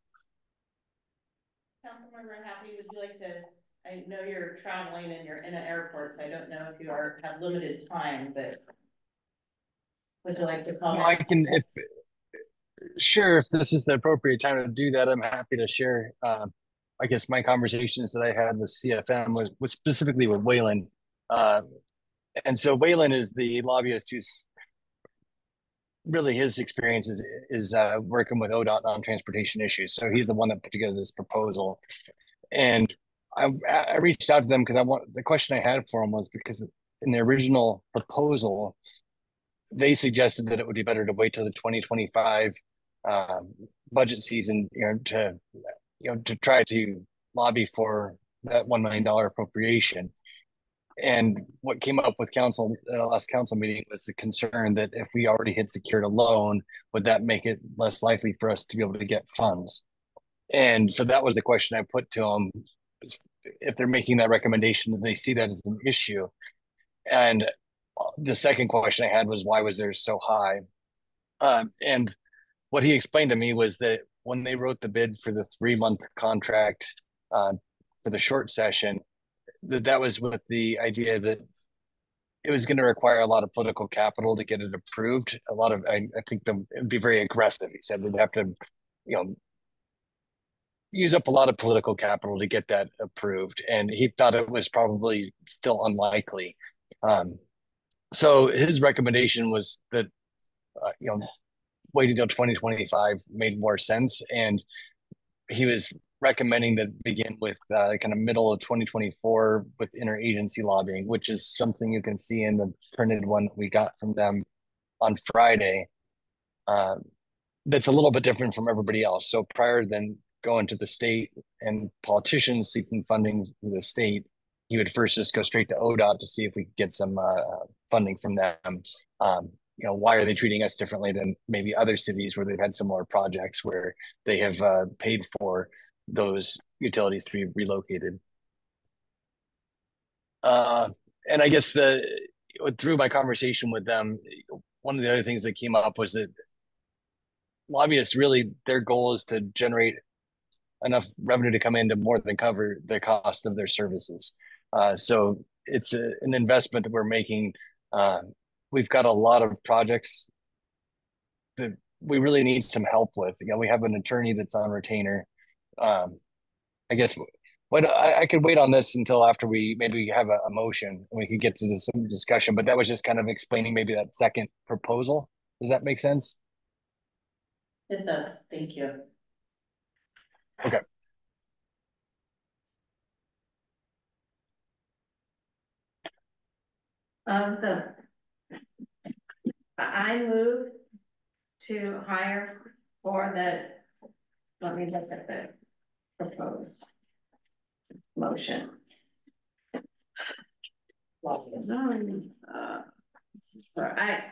Councilmember Happy, would you like to, I know you're traveling and you're in an airport, so I don't know if you are, have limited time, but. Would you like to I can, if, sure, if this is the appropriate time to do that, I'm happy to share. Uh, I guess my conversations that I had with CFM was, was specifically with Wayland. Uh, and so Wayland is the lobbyist who's really his experience is, is uh, working with ODOT on transportation issues. So he's the one that put together this proposal. And I, I reached out to them because I want, the question I had for him was because in the original proposal, they suggested that it would be better to wait till the twenty twenty-five um, budget season, you know, to, you know, to try to lobby for that one million dollar appropriation. And what came up with council, uh, last council meeting was the concern that if we already had secured a loan, would that make it less likely for us to be able to get funds? And so that was the question I put to them. If they're making that recommendation, that they see that as an issue. And the second question I had was why was theirs so high? Um, and what he explained to me was that when they wrote the bid for the three month contract uh, for the short session, that that was with the idea that it was going to require a lot of political capital to get it approved. A lot of, I, I think, the, it would be very aggressive. He said we'd have to, you know, use up a lot of political capital to get that approved, and he thought it was probably still unlikely. Um, so his recommendation was that, uh, you know, waiting until 2025 made more sense, and he was recommending that begin with uh, kind of middle of 2024 with interagency lobbying, which is something you can see in the printed one that we got from them on Friday. Uh, that's a little bit different from everybody else. So prior than going to the state and politicians seeking funding from the state, he would first just go straight to ODOT to see if we could get some uh, funding from them. Um, you know, why are they treating us differently than maybe other cities where they've had similar projects where they have uh, paid for those utilities to be relocated. Uh, and I guess the through my conversation with them, one of the other things that came up was that lobbyists really their goal is to generate enough revenue to come in to more than cover the cost of their services. Uh, so it's a, an investment that we're making. Uh, we've got a lot of projects that we really need some help with. You know, we have an attorney that's on retainer um, I guess what I, I, could wait on this until after we maybe have a, a motion and we could get to this discussion. But that was just kind of explaining maybe that second proposal. Does that make sense? It does. Thank you. Okay. Of the, I move to hire for the, let me look at the proposed motion. Um, uh, Sorry, I,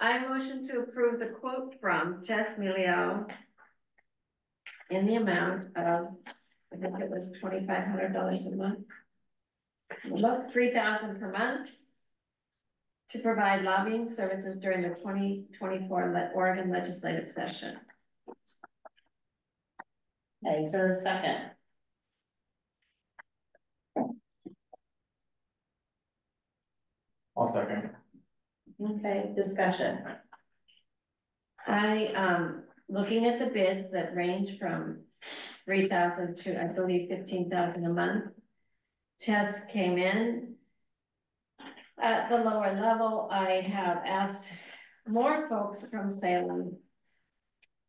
I motion to approve the quote from Tess Milio in the amount of, I think it was twenty-five hundred dollars a month. About three thousand per month to provide lobbying services during the twenty twenty-four Oregon legislative session. Okay, is there a second? I'll second. Okay, discussion. I, um, looking at the bids that range from three thousand to, I believe, fifteen thousand a month. Tess came in. At the lower level, I have asked more folks from Salem.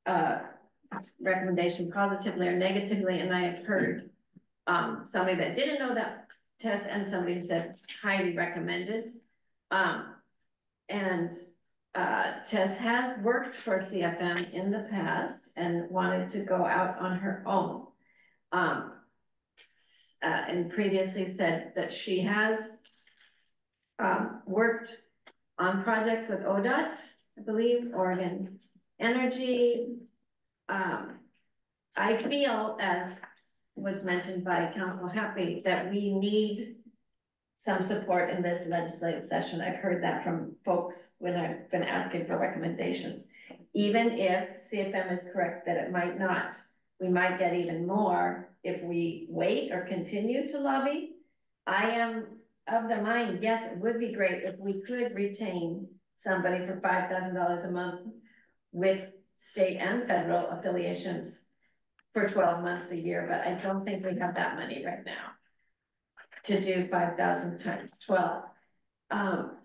Uh, recommendation positively or negatively, and I have heard um, somebody that didn't know that test and somebody who said highly recommended. Um, and uh, Tess has worked for CFM in the past and wanted to go out on her own. Um, uh, and previously said that she has um, worked on projects with ODOT, I believe, Oregon Energy, um, I feel, as was mentioned by Council Happy, that we need some support in this legislative session. I've heard that from folks when I've been asking for recommendations. Even if CFM is correct that it might not, we might get even more if we wait or continue to lobby. I am of the mind, yes, it would be great if we could retain somebody for five thousand dollars a month with state and federal affiliations for twelve months a year, but I don't think we have that money right now to do five thousand times twelve. Um,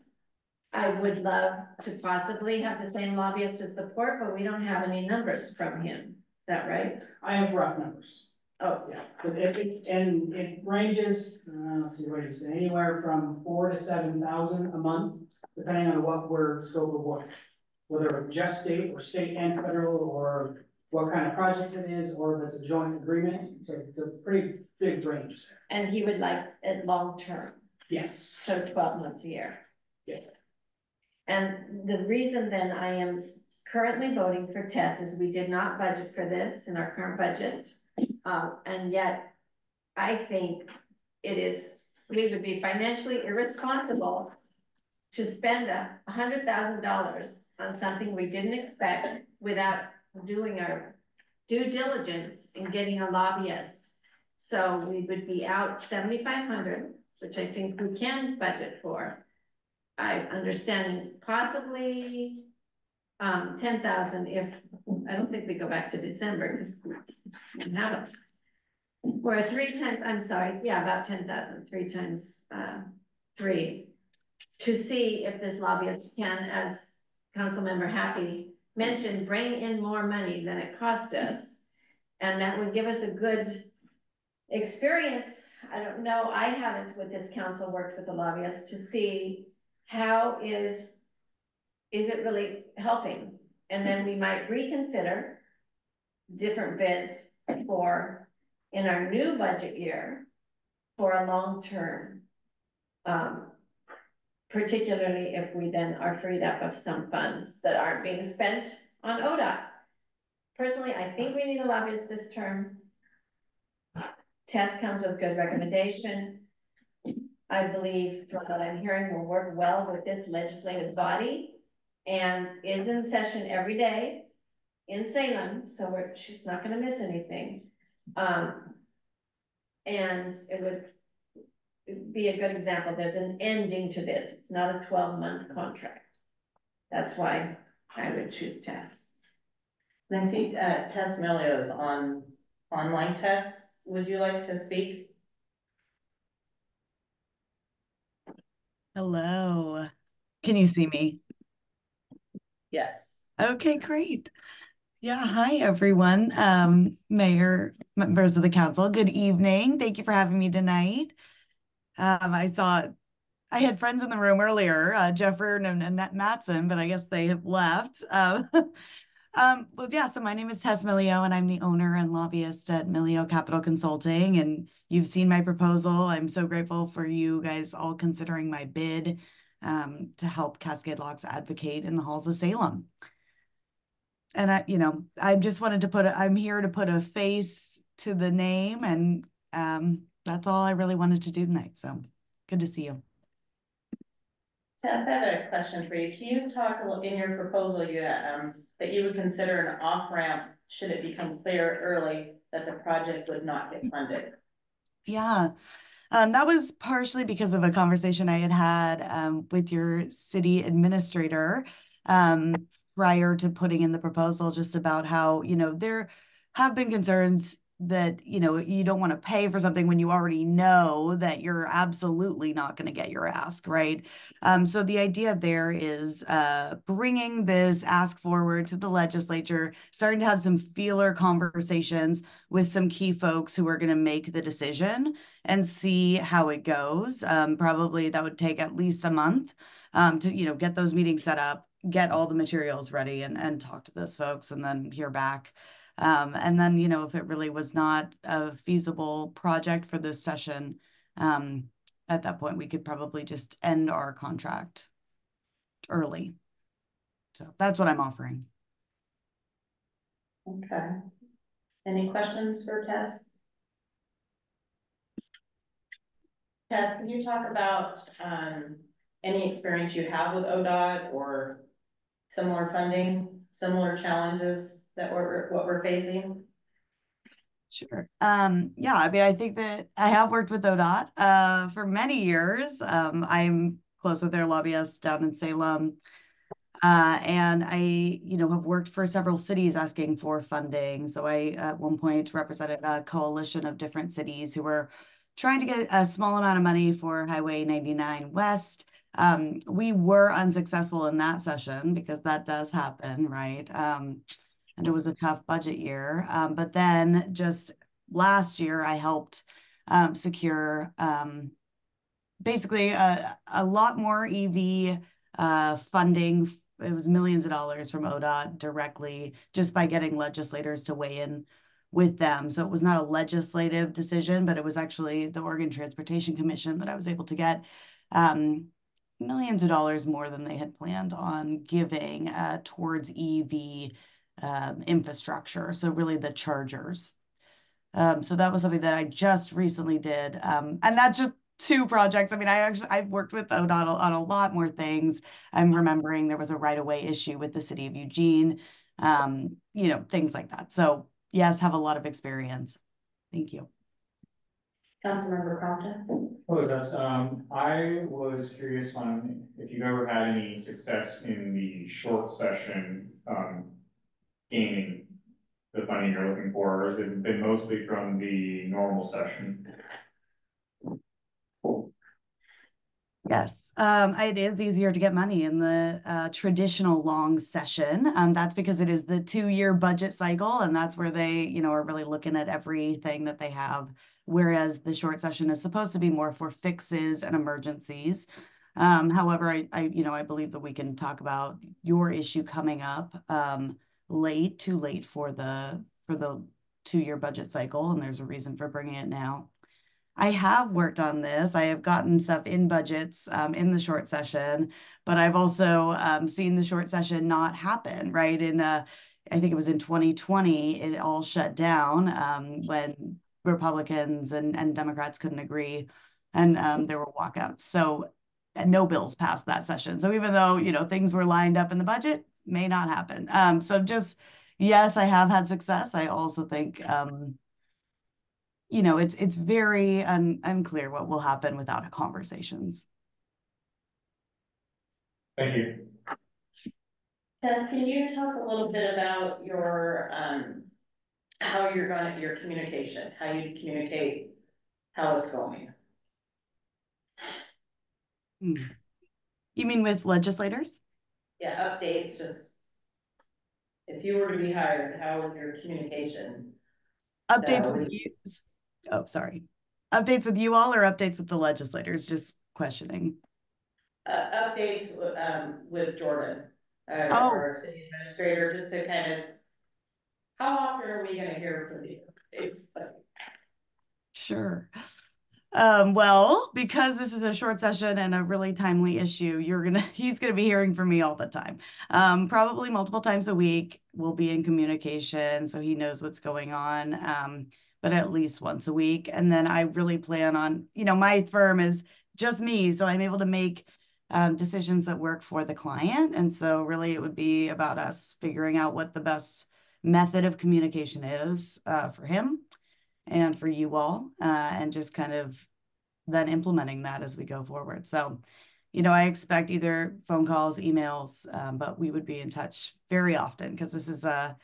I would love to possibly have the same lobbyist as the port, but we don't have any numbers from him. Is that right? I have rough numbers. Oh, Yeah, but it, it, and it ranges, uh, let's see, what is it, anywhere from four to seven thousand a month, depending on what we're scope of work whether it's just state or state and federal or what kind of project it is, or if it's a joint agreement, so it's a pretty big range there. And he would like it long-term, Yes. so twelve months a year. Yeah. And the reason then I am s- currently voting for Tess is we did not budget for this in our current budget. Um, and yet, I think it is, we would be financially irresponsible to spend a hundred thousand dollars on something we didn't expect without doing our due diligence in getting a lobbyist. So we would be out seventy-five hundred, which I think we can budget for. I understanding possibly um, ten thousand if, I don't think we go back to December because we have it. Or three times, I'm sorry, yeah, about ten thousand, three times, uh, three. To see if this lobbyist can, as Councilmember Happy mentioned, bring in more money than it cost us. And that would give us a good experience. I don't know, I haven't with this council worked with the lobbyists to see how is, is it really helping? And then we might reconsider different bids for, in our new budget year, for a long-term. Um, particularly if we then are freed up of some funds that aren't being spent on ODOT. Personally, I think we need a lobbyist this term. Tess comes with good recommendation. I believe from what I'm hearing will work well with this legislative body and is in session every day in Salem, so she's not gonna miss anything. Um, and it would be a good example. There's an ending to this. It's not a twelve-month contract. That's why I would choose Tess. And I see, uh, Tess Milio's on, online Tess. Would you like to speak? Hello. Can you see me? Yes. Okay, great. Yeah, hi everyone. Um, Mayor, members of the council, good evening. Thank you for having me tonight. Um, I saw I had friends in the room earlier, uh, and Annette Mattson, but I guess they have left. Um, *laughs* um, well, yeah, so my name is Tess Milio, and I'm the owner and lobbyist at Milio Capital Consulting. And you've seen my proposal. I'm so grateful for you guys all considering my bid um, to help Cascade Locks advocate in the halls of Salem. And I, you know, I just wanted to put, I'm here to put a face to the name, and um, that's all I really wanted to do tonight. So good to see you. Tess, I have a question for you. Can you talk a little, in your proposal, you, um, that you would consider an off-ramp should it become clear early that the project would not get funded? Yeah. Um, that was partially because of a conversation I had had um, with your city administrator um, prior to putting in the proposal, just about how, you know, there have been concerns that, you know, you don't want to pay for something when you already know that you're absolutely not going to get your ask, right? Um, so the idea there is uh, bringing this ask forward to the legislature, starting to have some feeler conversations with some key folks who are going to make the decision and see how it goes. Um, probably that would take at least a month um, to, you know, get those meetings set up, get all the materials ready and, and talk to those folks and then hear back. Um, and then, you know, if it really was not a feasible project for this session, um, at that point, we could probably just end our contract early. So that's what I'm offering. Okay. Any questions for Tess? Tess, can you talk about, um, any experience you have with ODOT or similar funding, similar challenges that we're, what we're facing? Sure. Um, yeah, I mean, I think that I have worked with ODOT uh, for many years. Um, I'm close with their lobbyists down in Salem. Uh, and I, you know, have worked for several cities asking for funding. So I, at one point, represented a coalition of different cities who were trying to get a small amount of money for Highway 99 West. Um, we were unsuccessful in that session because that does happen, right? Um, and it was a tough budget year. Um, but then just last year, I helped um, secure um, basically a, a lot more EV uh, funding it was millions of dollars from ODOT directly just by getting legislators to weigh in with them. So it was not a legislative decision, but it was actually the Oregon Transportation Commission that I was able to get um, millions of dollars more than they had planned on giving uh, towards EV um, infrastructure. So really the chargers. Um, so that was something that I just recently did. Um, and that's just two projects. I mean, I actually, I've worked with ODOT on a lot more things. I'm remembering there was a right-of-way issue with the city of Eugene, um, you know, things like that. So yes, have a lot of experience. Thank you. Councilmember Compton? Hello, Jess. Um, I was curious on if you've ever had any success in the short session, um, gaining the funding you're looking for, or has it been mostly from the normal session? Yes, um, it is easier to get money in the uh, traditional long session. Um, that's because it is the two-year budget cycle, and that's where they, you know, are really looking at everything that they have. Whereas the short session is supposed to be more for fixes and emergencies. Um, however, I, I, you know, I believe that we can talk about your issue coming up um, late, too late for the for the two-year budget cycle, and there's a reason for bringing it now. I have worked on this. I have gotten stuff in budgets um, in the short session, but I've also um, seen the short session not happen, right? In, uh, I think it was in 2020, it all shut down um, when Republicans and, and Democrats couldn't agree and um, there were walkouts. So no bills passed that session. So even though, you know, things were lined up in the budget, may not happen. Um, so just, yes, I have had success. I also think, um, you know, it's it's very un, unclear what will happen without conversations. Thank you. Tess, can you talk a little bit about your, um, how you're gonna, your communication, how you communicate, how it's going? Hmm. You mean with legislators? Yeah, updates, just. If you were to be hired, how would your communication? Updates So- with you. Oh, sorry. Updates with you all or updates with the legislators? Just questioning. Uh, updates, um, with Jordan, uh, Oh. our city administrator, just to kind of. How often are we gonna hear from you? It's like, Sure. Um, well, because this is a short session and a really timely issue, you're gonna, *laughs* he's gonna be hearing from me all the time. Um, probably multiple times a week, we'll be in communication, so he knows what's going on. Um, but at least once a week. And then I really plan on, you know, my firm is just me, so I'm able to make um, decisions that work for the client. And so really it would be about us figuring out what the best method of communication is uh, for him and for you all, uh, and just kind of then implementing that as we go forward. So, you know, I expect either phone calls, emails, um, but we would be in touch very often because this is a,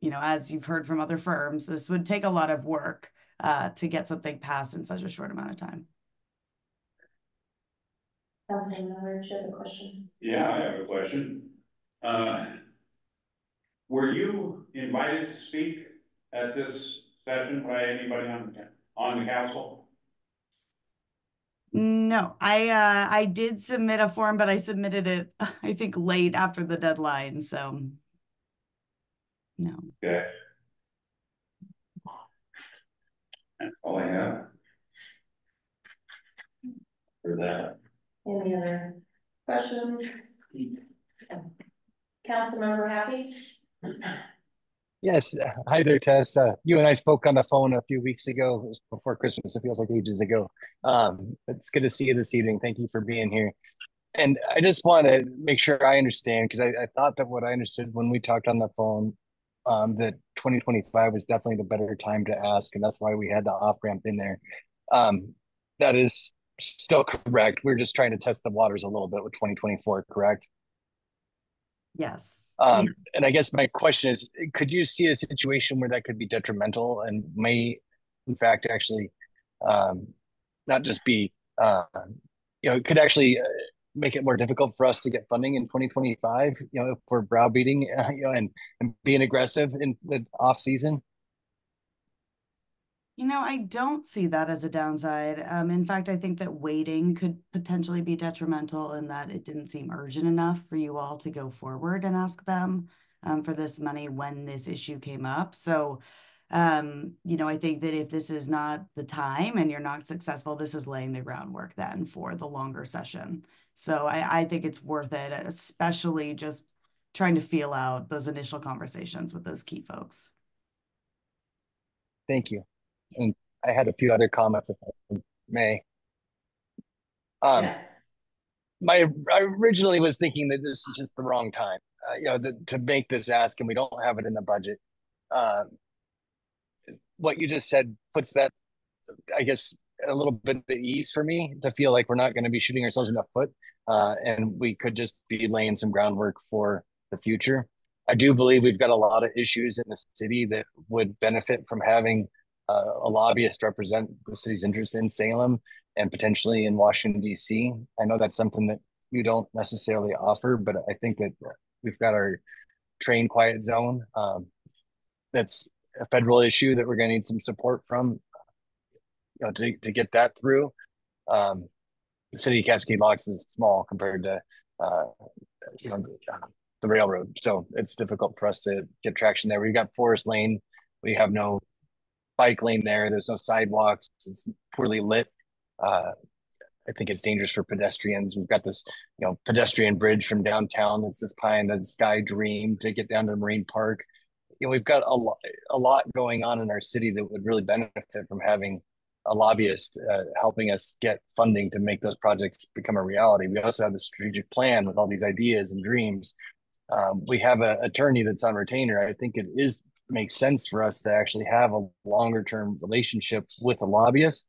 you know, as you've heard from other firms, this would take a lot of work uh, to get something passed in such a short amount of time. Councilmember, you have a question? Yeah, I have a question. Uh, Were you invited to speak at this session by anybody on, on the council? No, I uh, I did submit a form, but I submitted it, *laughs* I think, late after the deadline. So, no. Okay. That's all I have. For that. Any other questions? Councilmember Happy? Yes, hi there, Tess. Uh, you and I spoke on the phone a few weeks ago, before Christmas. It feels like ages ago. Um, it's good to see you this evening. Thank you for being here. And I just want to make sure I understand because I, I thought that what I understood when we talked on the phone, um, that 2025 was definitely the better time to ask, and that's why we had the off ramp in there. Um, that is still correct. We're just trying to test the waters a little bit with 2024, correct? Yes. Um, and I guess my question is, could you see a situation where that could be detrimental and may, in fact, actually, um, not just be, uh, you know, it could actually uh, make it more difficult for us to get funding in 2025, you know, if we're browbeating, uh, *laughs* you know, and, and being aggressive in the off season? You know, I don't see that as a downside. Um, in fact, I think that waiting could potentially be detrimental in that it didn't seem urgent enough for you all to go forward and ask them um, for this money when this issue came up. So, um, you know, I think that if this is not the time and you're not successful, this is laying the groundwork then for the longer session. So I, I think it's worth it, especially just trying to feel out those initial conversations with those key folks. Thank you. And I had a few other comments if I may. Um, Yes. my, I originally was thinking that this is just the wrong time, uh, you know, the, to make this ask and we don't have it in the budget. Um, what you just said puts that, I guess, a little bit at ease for me to feel like we're not going to be shooting ourselves in the foot. Uh, and we could just be laying some groundwork for the future. I do believe we've got a lot of issues in the city that would benefit from having uh, a lobbyist represent the city's interest in Salem and potentially in Washington D.C. I know that's something that you don't necessarily offer, but I think that we've got our train quiet zone. Um, that's a federal issue that we're going to need some support from, you know, to to get that through. Um, the city of Cascade Locks is small compared to, uh, you know, the railroad, so it's difficult for us to get traction there. We've got Forest Lane, we have no bike lane there. There's no sidewalks. It's poorly lit. Uh, I think it's dangerous for pedestrians. We've got this, you know, pedestrian bridge from downtown. It's this pie in the sky dream to get down to Marine Park. You know, we've got a lot, a lot going on in our city that would really benefit from having a lobbyist uh, helping us get funding to make those projects become a reality. We also have a strategic plan with all these ideas and dreams. Um, we have an attorney that's on retainer. I think it is makes sense for us to actually have a longer term relationship with a lobbyist.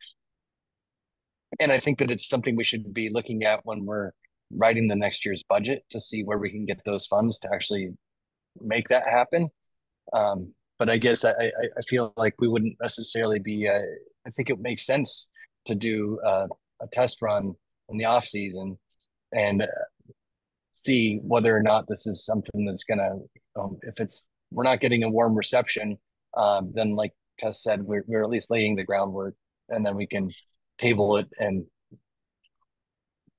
And I think that it's something we should be looking at when we're writing the next year's budget to see where we can get those funds to actually make that happen. Um, but I guess I, I, feel like we wouldn't necessarily be. Uh, I think it makes sense to do uh, a test run in the off season and uh, see whether or not this is something that's gonna. Um, if it's we're not getting a warm reception, um, then like Tess said, we're, we're at least laying the groundwork and then we can table it and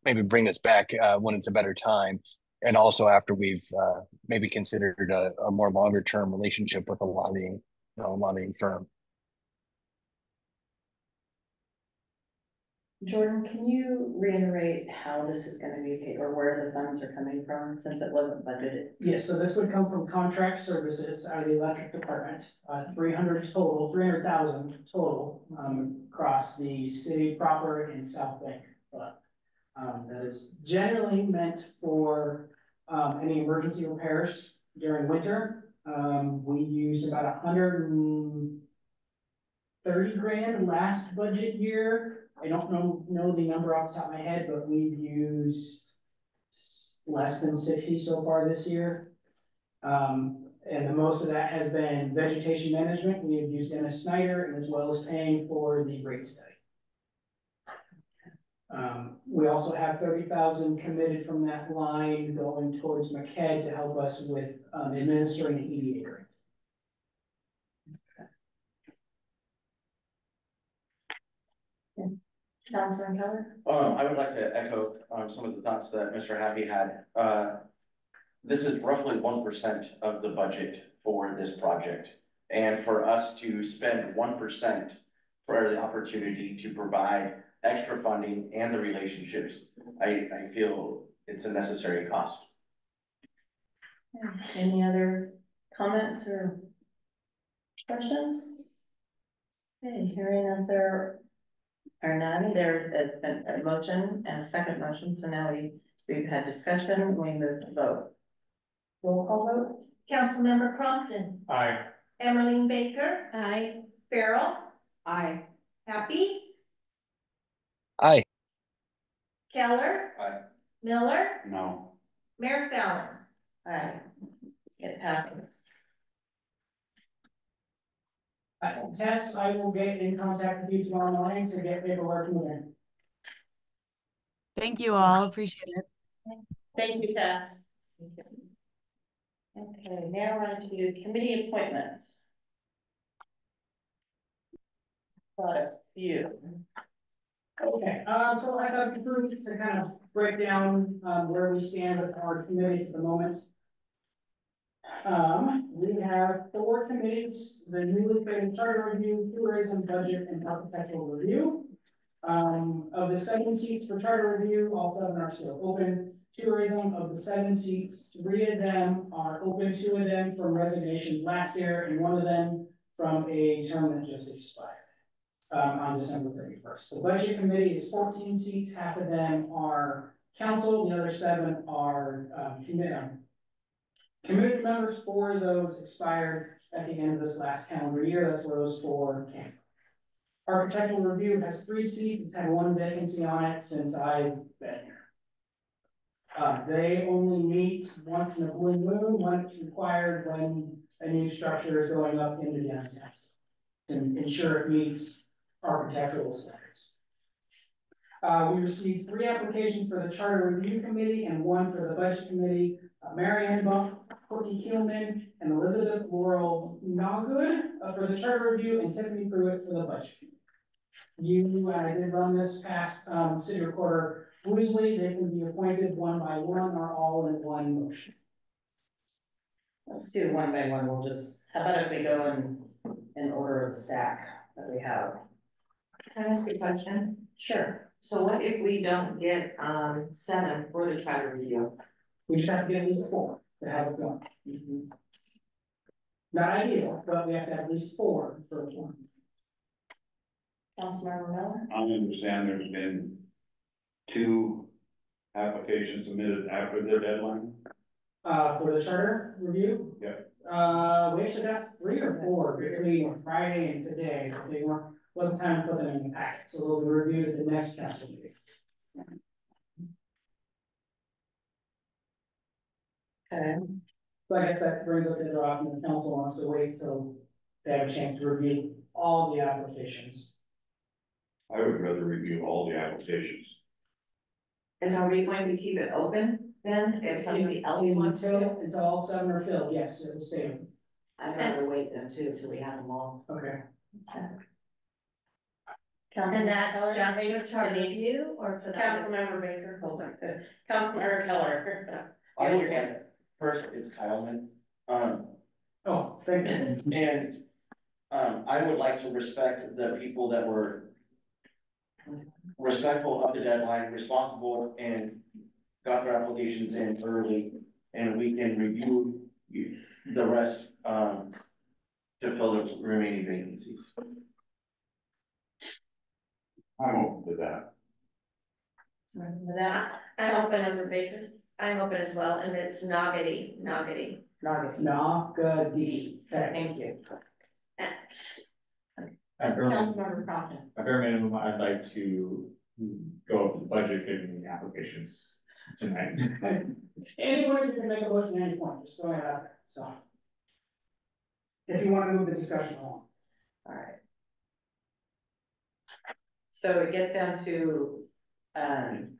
maybe bring this back uh, when it's a better time. And also after we've uh, maybe considered a, a, more longer term relationship with a lobbying, you know, lobbying firm. Jordan, can you reiterate how this is gonna be paid or where the funds are coming from, since it wasn't budgeted? Yes, so this would come from contract services out of the electric department, uh, three hundred total, three hundred thousand total, um, across the city proper and South Bank. But, um, that is generally meant for, um, any emergency repairs during winter. Um, we used about a hundred and thirty grand last budget year I don't know, know the number off the top of my head, but we've used less than sixty so far this year. Um, and the most of that has been vegetation management. We have used Dennis Snyder as well as paying for the rate study. Um, we also have thirty thousand committed from that line going towards MCEDD to help us with um, administering the EDA grant. Councilman Keller? Um, I would like to echo, um, some of the thoughts that Mr. Happy had. Uh, this is roughly one percent of the budget for this project. And for us to spend one percent for the opportunity to provide extra funding and the relationships, I, I feel it's a necessary cost. Any other comments or questions? Okay, hearing that there are none, there has been a motion and a second motion, so now we, we've had discussion, we move to vote. Roll call vote? Councilmember Crompton, Aye. Emmeline Baker, Aye. Farrell, Aye. Happy, Aye. Keller. Aye. Miller, No. Mayor Fallon. Aye. It passes. Uh, Tess, I will get in contact with you tomorrow morning to get paperwork moving. Thank you all. Appreciate it. Thank you, Tess. Okay, now on to committee appointments. Got a few. Okay, um, so I thought it'd be prudent to kind of break down, um, where we stand with our committees at the moment. Um, we have four committees, the newly created charter review, tourism, budget, and architectural review. Um, of the seven seats for charter review, all seven are still open. Tourism, of the seven seats, three of them are open, two of them from resignations last year, and one of them from a term that just expired um, on December thirty-first. The budget committee is fourteen seats, half of them are council, the other seven are, um, committee. Committee members, four of those expired at the end of this last calendar year, that's where those four came. Architectural review has three seats, it's had one vacancy on it since I've been here. Uh, they only meet once in a blue moon, when it's required when a new structure is going up into downtown. To ensure it meets architectural standards. Uh, we received three applications for the charter review committee and one for the budget committee. Uh, Mary Ann Bump, Courtney Keelman, and Elizabeth Laurel Noggood uh, for the charter review and Tiffany Pruitt for the budget. You, uh, I did run this past, um, city recorder Woosley, they can be appointed one by one or all in one motion. Let's do one by one, we'll just, how about if we go in, in order of the stack that we have? Can I ask a question? Sure. So what if we don't get, um, seven for the charter review? We just have to get at least four to have it going. Not ideal, but we have to have at least four for one. Councilmember Miller? I understand there's been two applications submitted after the deadline. Uh, for the charter review? Yep. Uh, we actually got three or four between Friday and today, but they weren't, wasn't time to put them in the packet, so they'll be reviewed at the next council meeting. Okay. So I guess that brings up the other option, the council wants to wait till they have a chance to review all the applications. I would rather review all the applications. And are we going to keep it open then, if somebody else wants to? Until, until all seven are filled, yes, it will stay. open. I'd rather wait then too, till we have them all. Okay. And that's Councilmember just Keller, for charter Denise, review or for the? Councilmember Baker, hold on, uh, Councilmember Keller. *laughs* I would like, first, it's Kyleman, um, Oh, thank you. and, um, I would like to respect the people that were respectful of the deadline, responsible, and got their applications in early, and we can review the rest, um, to fill the remaining vacancies. I'm open to that. With that, I'm open as, Councilmember Baker? I'm open as well, and it's Noggity, Noggity. Nagadi. Okay. Thank you. At bare, Councilmember Crompton? at bare minimum, I'd like to go over the budget and the applications tonight. Anyone, you can make a motion at any point, just go ahead, so. If you wanna move the discussion along. Alright. So it gets down to, um,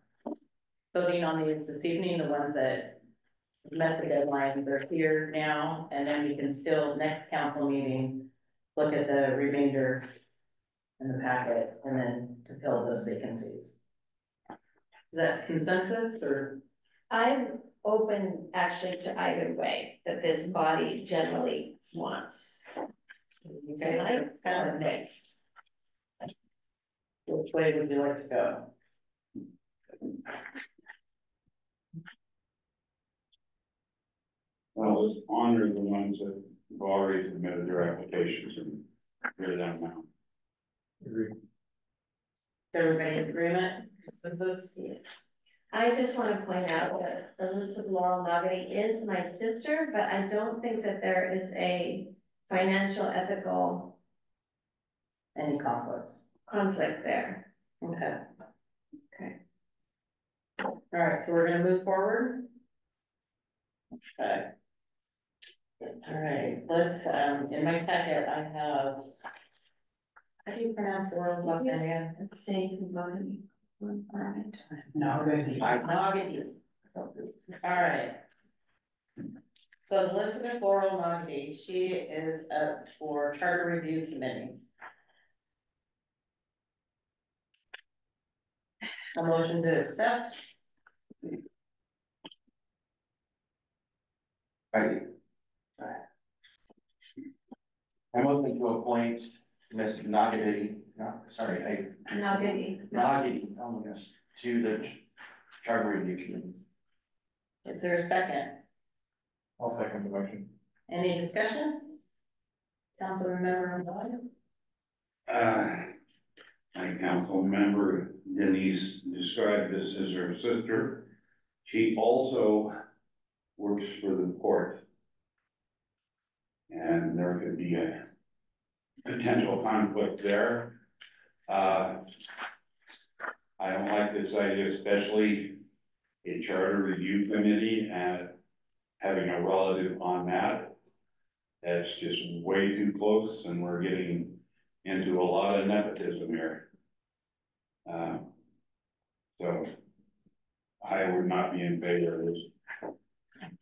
voting on these this evening, the ones that met the deadline, they're here now, and then we can still, next council meeting, look at the remainder in the packet, and then to fill those vacancies. Is that consensus, or? I'm open actually to either way that this body generally wants. You guys are kind of mixed. Which way would you like to go? Well, let's honor the ones that have already submitted their applications and hear them now. Is everybody in agreement, consensus? I just want to point out that Elizabeth Laurel Noggity is my sister, but I don't think that there is a financial ethical Any conflicts? conflict there. Okay. Okay. All right, so we're gonna move forward. Okay. All right, let's, um, in my packet, I have. How do you pronounce the word Los Angeles? It's safe and voting. Naughty. Naughty. All right. So Elizabeth Oral Naughty, she is up for Charter Review Committee. A motion to accept. I, I'm looking to appoint Miss Nagadi, no, sorry, I, Not good. Nagadi, oh my gosh, to the Charter Review Committee. is there a second? I'll second the motion. Any discussion? Councilmember Ryan? Uh, my council member Denise described this as her sister. She also works for the court. And there could be a potential conflict there. Uh, I don't like this idea, especially a charter review committee and having a relative on that. That's just way too close and we're getting into a lot of nepotism here. Uh, So I would not be in favor of this.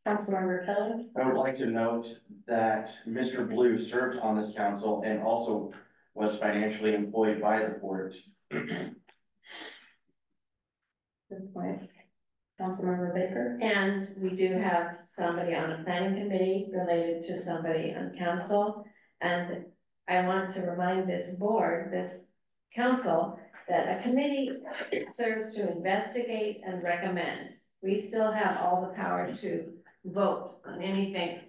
Councilmember Keller? I would like to note that Mr. Blue served on this council and also was financially employed by the court. Good point. Councilmember Baker? And we do have somebody on a planning committee related to somebody on council. And I want to remind this board, this council, that a committee serves to investigate and recommend. We still have all the power to vote on anything.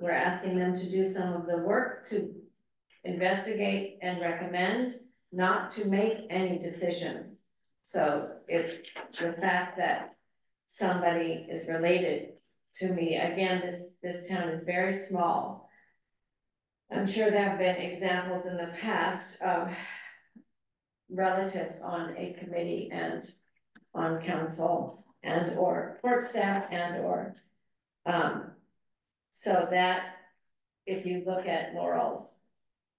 We're asking them to do some of the work to investigate and recommend, not to make any decisions. So if the fact that somebody is related to me, again, this, this town is very small. I'm sure there have been examples in the past of relatives on a committee and on council and or court staff and or. Um, so that, if you look at Laurel's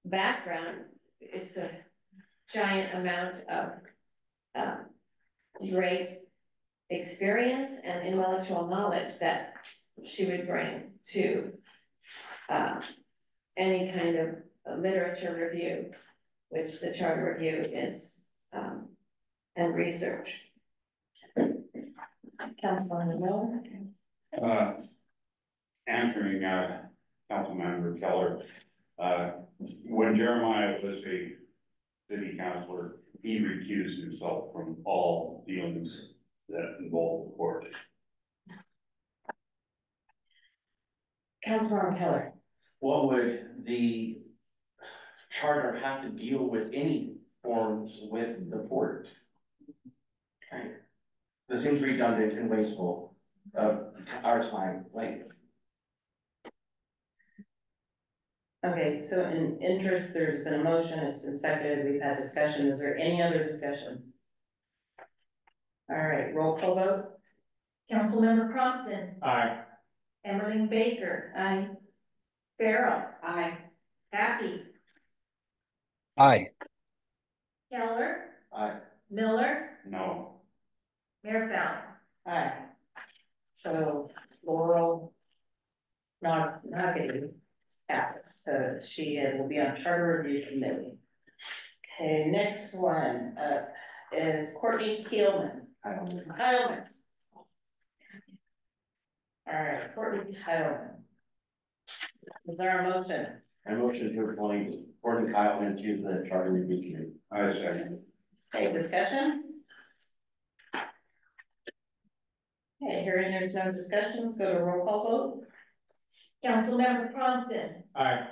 background, it's a giant amount of um, great experience and intellectual knowledge that she would bring to uh, any kind of literature review, which the charter review is, um, and research. Councilmember Miller? Uh, answering, uh, Councilmember Keller, uh, when Jeremiah was a city councilor, he recused himself from all dealings that involved the court. Councilmember Keller? What would the charter have to deal with any forms with the port? Okay. This seems redundant and wasteful of our time, like, Okay, so in interest, there's been a motion, it's been seconded, we've had discussion, is there any other discussion? All right, roll call vote? Councilmember Crompton, Aye. Emmeline Baker. Aye. Farrell, Aye. Happy, Aye. Keller, I, Miller, No, Mayor Fallon. Aye. So Laurel. Not, not getting passes, so she uh, will be on charter review committee. Okay, next one, uh, is Courtney Keelman, I All right, Courtney Kyleman. Is there a motion? I motion to appoint Gordon Kyleman to the Charter Review Committee. I second. Any discussion? Okay, hearing there's no discussions, go to roll call vote. Councilmember Crompton, Aye.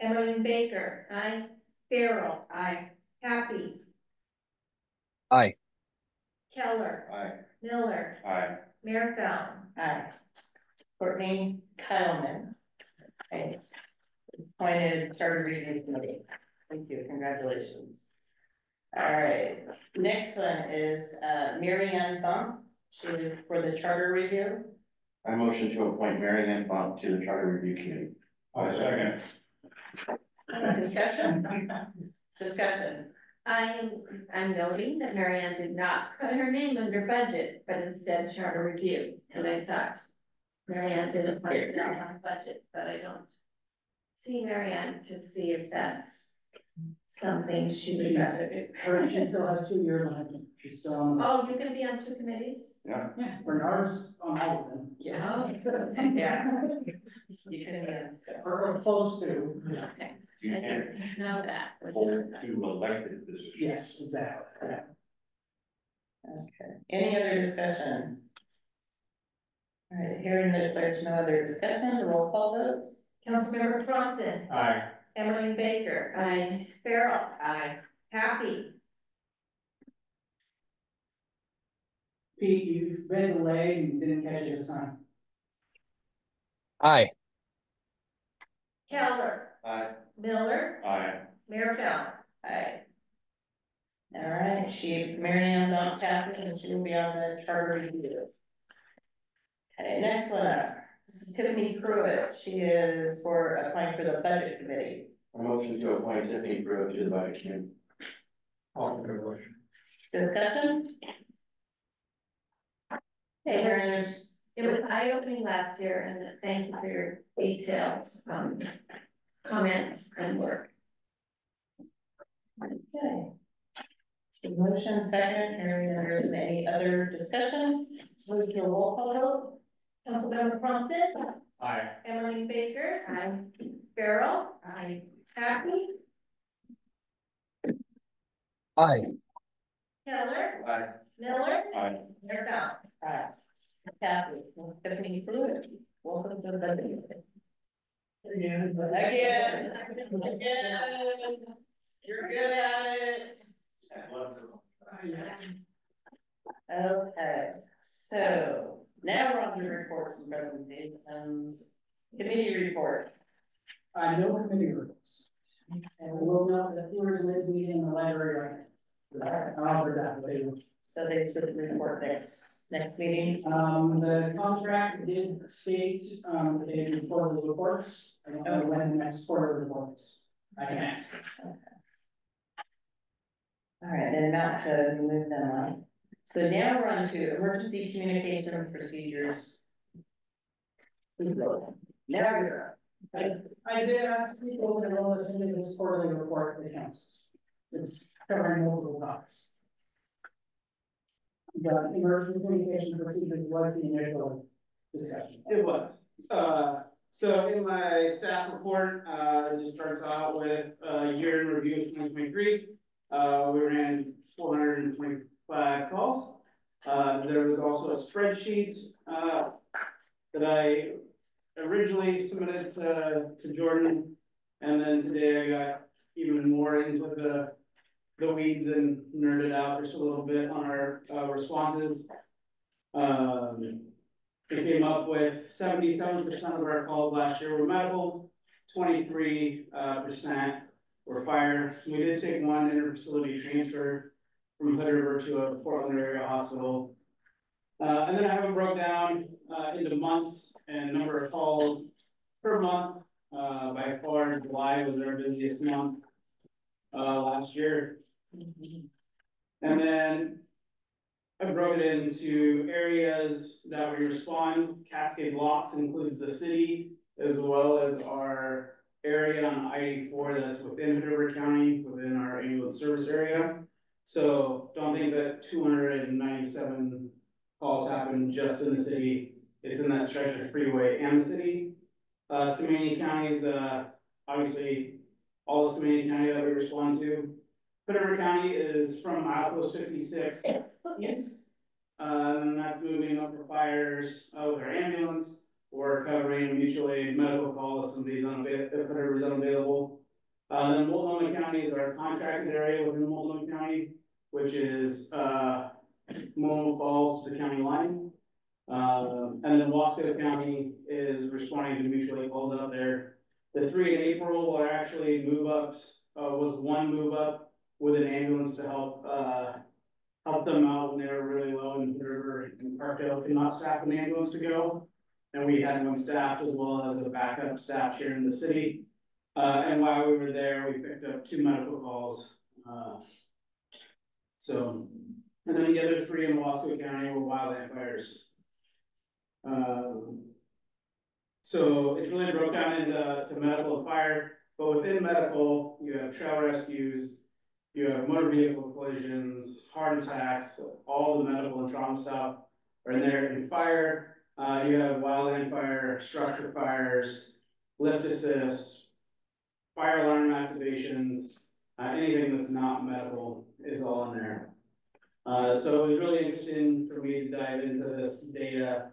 Emmeline Baker, Aye. Farrell, Aye. Happy, Aye. Keller, Aye. Miller, Aye. Mayor Fallon. Aye. Courtney Kyleman. Okay. Appointed Charter Review Committee. Thank you, congratulations. All right, next one is uh Mary Ann Funk. She for the Charter Review. I motion to appoint Mary Ann Funk to the Charter Review Committee. I second. Discussion? Discussion. I am, I'm noting that Marianne did not put her name under budget, but instead charter review, and I thought. Marianne did a fine job on budget, but I don't see Marianne to see if that's something she would rather do. Her, she still has two years on it, she's still on, Oh, you can be on two committees? Yeah. yeah, Bernard's on all of them. so- Yeah. *laughs* Yeah. You can, yeah. Or, or close to, Okay, You I can't didn't know that. was hold in the- to elected positions. yes, exactly, yeah. Okay, any other discussion? All right, hearing that there's no other discussion, roll call vote. Councilmember Crompton, Aye. Emily Baker. Aye. Farrell, Aye. Happy, Pete, you've been delayed and didn't catch it this time. Aye. Keller, Aye. Miller, Aye. Mayor Kell. Aye. All right, she, Mary Ann Don Chassis, and she will be on the charter review. Okay, next one up, this is Tiffany Pruitt, she is for applying for the budget committee. A motion to appoint Tiffany Pruitt to the budget committee. Discussion? Hey, Aaron's, It was eye-opening last year and thank you for your detailed, um, comments and work. okay. Motion second, hearing there isn't any other discussion, move to a roll call vote. Councilmember Crompton, Aye. Emily Baker. Aye. Farrell. Aye. Happy, Aye. Keller, Aye. Miller, Aye. Mayor Kell. Welcome to the. Again, again, you're good at it. Okay, so now we're on to reports and presentations. Committee report. Uh, no committee reports. And we will note that tourism is meeting in the library. I'll that. So they should report next, next meeting. Um, the contract did state, um, they did quarterly reports. I don't know when the next quarterly report is. I can ask. All right, then not to move them on. So now we're on to emergency communications procedures. Now. I, I did ask people to roll this into this quarterly report that counts. It's covering multiple topics. The emergency communication procedures was the initial discussion. It was, uh, so in my staff report, uh, it just starts out with, uh, year in review of twenty twenty-three. Uh, we ran four hundred and twenty-five calls. Uh, there was also a spreadsheet, uh, that I originally submitted to, to Jordan. And then today I got even more into the, the weeds and nerded out just a little bit on our, uh, responses. Um, we came up with seventy-seven percent of our calls last year were medical, twenty-three, uh, percent were fire. We did take one inter-facility transfer from Hood River to a Portland area hospital. Uh, and then I have them broke down, uh, into months and number of calls per month. Uh, by far, July was our busiest month, uh, last year. And then I broke it into areas that we respond. Cascade Locks includes the city as well as our area on I eighty-four that's within River County, within our ambulance service area. So don't think that two hundred and ninety-seven calls happen just in the city. It's in that stretch of freeway and the city. Uh, Skamania County is, uh, obviously, all of Skamania County that we respond to. Hood County is from milepost fifty-six Yes. Um, that's moving up for fires, uh, with our ambulance, or covering mutual aid medical calls, if somebody's unavailable, if whatever's unavailable. Uh, then Multnomah County is our contracted area within Multnomah County, which is, uh, Multnomah Falls to the county line. Um, and then Wasco County is responding to mutual aid calls out there. The three in April were actually move ups, uh, was one move up with an ambulance to help, uh, help them out when they were really low in the river and Parkdale could not staff an ambulance to go. And we had one staffed as well as a backup staff here in the city. Uh, and while we were there, we picked up two medical calls, uh. So, and then the other three in Wasco County were wildland fires. Um. So it's really broke down into to medical fire. but within medical, you have trail rescues, you have motor vehicle collisions, heart attacks, all the medical and trauma stuff are in there. Fire, uh, you have wildland fire, structure fires, lift assist, fire alarm activations, uh, anything that's not medical is all in there. Uh, so it was really interesting for me to dive into this data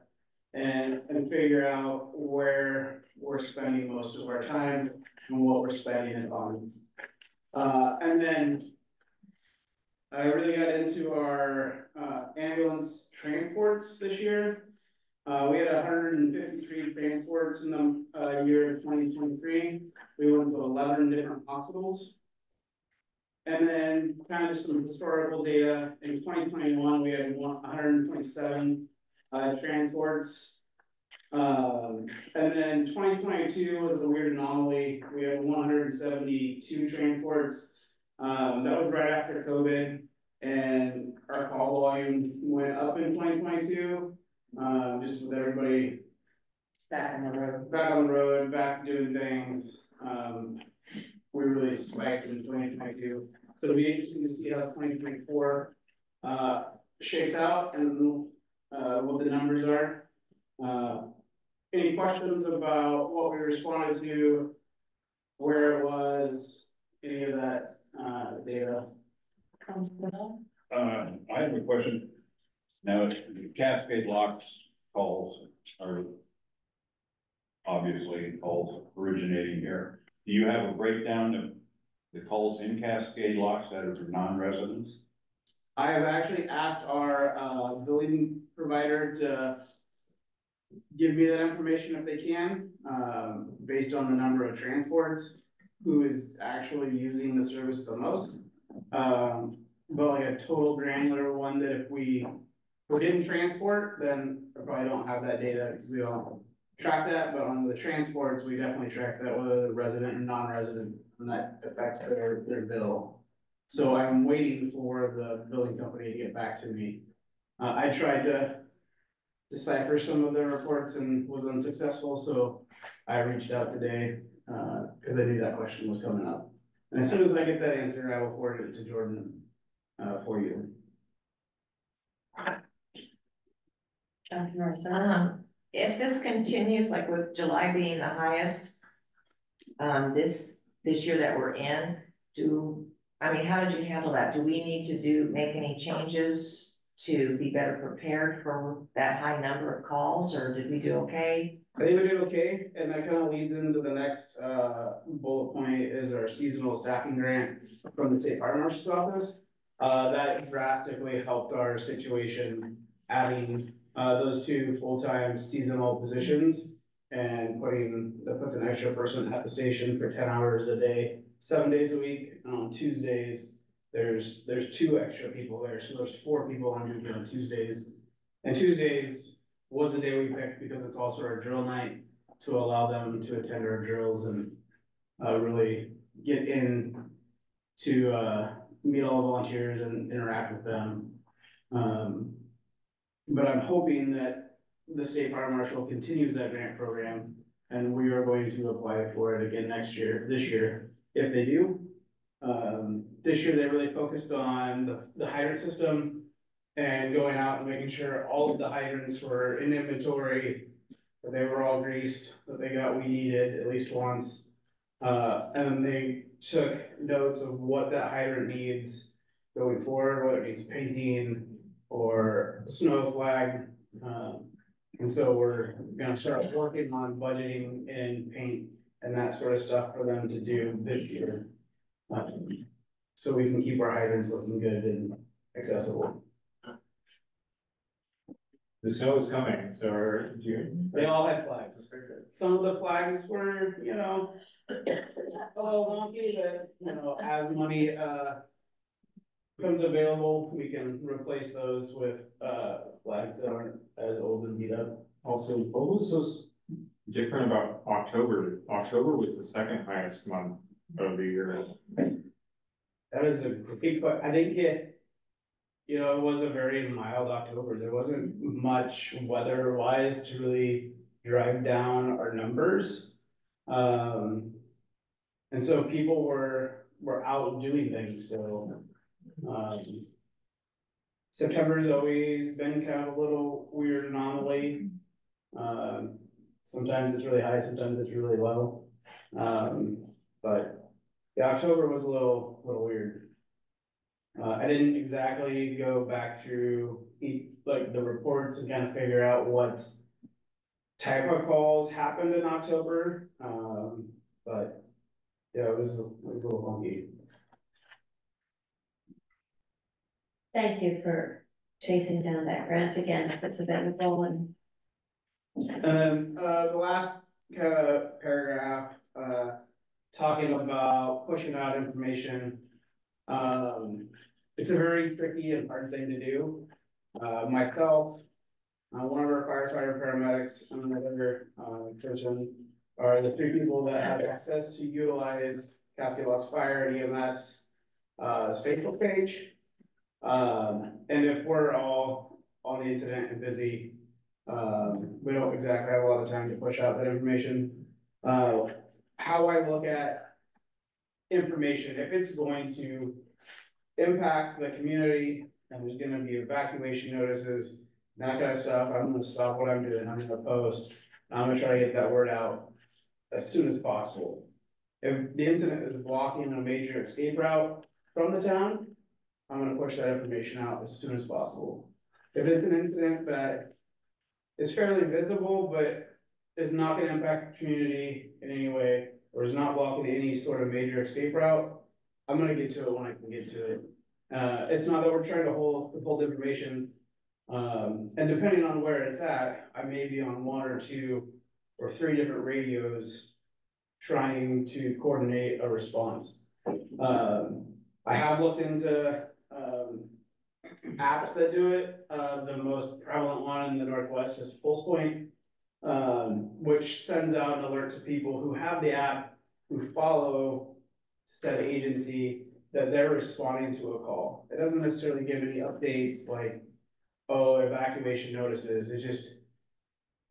and, and figure out where we're spending most of our time and what we're spending it on. Uh, and then I really got into our, uh, ambulance transports this year. Uh, we had hundred and fifty-three transports in the, uh, year twenty twenty-three. We went to eleven different hospitals. And then kind of some historical data, in twenty twenty-one, we had one, hundred and twenty-seven, uh, transports. Um, and then twenty twenty-two was a weird anomaly, we had one hundred and seventy-two transports. Um, that was right after COVID, and our call volume went up in twenty twenty-two. Um, just with everybody Back on the road. back on the road, back doing things, um, we really spiked in twenty twenty-two. So it'll be interesting to see how twenty twenty-four, uh, shakes out and, uh, what the numbers are. Uh, any questions about what we responded to, where it was, any of that, uh, data? Uh, I have a question. Now, the Cascade Locks calls are obviously calls originating here. Do you have a breakdown of the calls in Cascade Locks that are for non-residents? I have actually asked our, uh, building provider to give me that information if they can, um, based on the number of transports, who is actually using the service the most. Um, but like a total granular one that if we put in transport, then I probably don't have that data, because we don't track that, but on the transports, we definitely track that whether resident or non-resident, and that affects their, their bill. So I'm waiting for the billing company to get back to me. Uh, I tried to decipher some of their reports and was unsuccessful, so I reached out today, uh, cause I knew that question was coming up. And as soon as I get that answer, I will forward it to Jordan, uh, for you. Um, if this continues, like with July being the highest. Um, this, this year that we're in, do, I mean, how did you handle that? Do we need to do, make any changes? To be better prepared for that high number of calls, or did we do okay? I think we did okay, and that kind of leads into the next, uh, bullet point is our seasonal staffing grant from the state fire marshal's office. Uh, that drastically helped our situation, adding, uh, those two full-time seasonal positions. And putting, that puts an extra person at the station for ten hours a day, seven days a week, and on Tuesdays. There's, there's two extra people there, so there's four people on duty on Tuesdays. And Tuesdays was the day we picked because it's also our drill night to allow them to attend our drills and. Uh, really get in to, uh, meet all the volunteers and interact with them. Um, but I'm hoping that the state fire marshal continues that grant program. And we are going to apply for it again next year, this year, if they do. Um, this year they really focused on the, the hydrant system. And going out and making sure all of the hydrants were in inventory. That they were all greased, that they got we needed at least once. Uh, and they took notes of what that hydrant needs going forward, whether it needs painting or snow flag. Um, and so we're gonna start working on budgeting and paint and that sort of stuff for them to do this year. Um, So we can keep our hydrants looking good and accessible. The snow is coming, so are you? They all had flags. Some of the flags were, you know, a little wonky, but, you know, as money, uh, becomes available, we can replace those with, uh, flags that aren't as old and beat up. Also, what was so s- different about October? October was the second highest month of the year. That is a great, que- I think it, you know, it was a very mild October. There wasn't much weather wise to really drive down our numbers. Um, And so people were, were out doing things still. Um, September's always been kind of a little weird anomaly. Um, sometimes it's really high, sometimes it's really low. Um, but yeah, October was a little, little weird. Uh, I didn't exactly go back through each, like the reports and kind of figure out what type of calls happened in October, um, but yeah, it was, it was a little funky. Thank you for chasing down that grant again, if it's available and. And, uh, the last kind of paragraph, uh, talking about pushing out information. Um, it's a very tricky and hard thing to do. Uh, myself, uh, one of our firefighter paramedics, and another, uh, person are the three people that have access to utilize Cascade Locks Fire and EMS, uh, Facebook page. Um, and if we're all on the incident and busy, um, we don't exactly have a lot of time to push out that information. Uh, how I look at information, if it's going to impact the community and there's gonna be evacuation notices, that kind of stuff, I'm gonna stop what I'm doing, I'm gonna post, I'm gonna try to get that word out as soon as possible. If the incident is blocking a major escape route from the town, I'm gonna push that information out as soon as possible. If it's an incident that is fairly visible, but is not gonna impact the community in any way, or is not blocking any sort of major escape route, I'm gonna get to it when I can get to it. Uh, it's not that we're trying to hold, hold information. Um, and depending on where it's at, I may be on one or two or three different radios trying to coordinate a response. Um, I have looked into, um, apps that do it. Uh, the most prevalent one in the Northwest is Pulse Point, um, which sends out an alert to people who have the app, who follow said agency, that they're responding to a call. It doesn't necessarily give any updates like, oh, evacuation notices. It's just,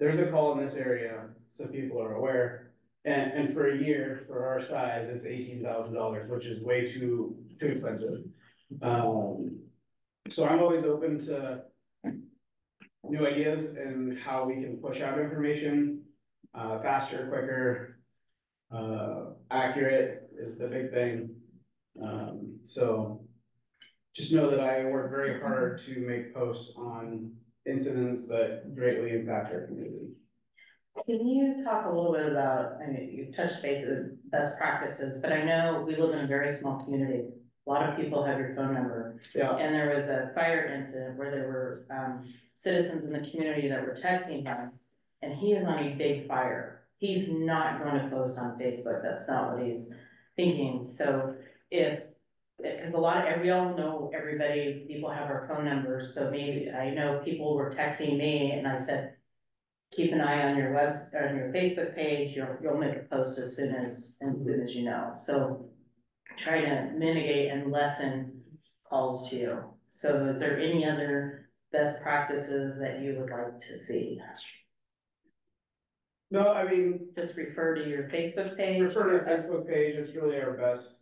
there's a call in this area, so people are aware. And, and for a year, for our size, it's eighteen thousand dollars, which is way too, too expensive. Um, so I'm always open to new ideas and how we can push out information, uh, faster, quicker, uh, accurate is the big thing. Um, so just know that I work very hard to make posts on incidents that greatly impact our community. Can you talk a little bit about, I mean, you've touched base on best practices, but I know we live in a very small community. A lot of people have your phone number. Yeah. And there was a fire incident where there were, um, citizens in the community that were texting him. And he is on a big fire. He's not going to post on Facebook. That's not what he's thinking. So if, because a lot of, we all know everybody, people have our phone numbers. So maybe, I know people were texting me and I said, keep an eye on your web, on your Facebook page. You'll, you'll make a post as soon as, as soon as you know. So try to mitigate and lessen calls to you. So is there any other best practices that you would like to see? No, I mean, Just refer to your Facebook page? refer to our Facebook page, it's really our best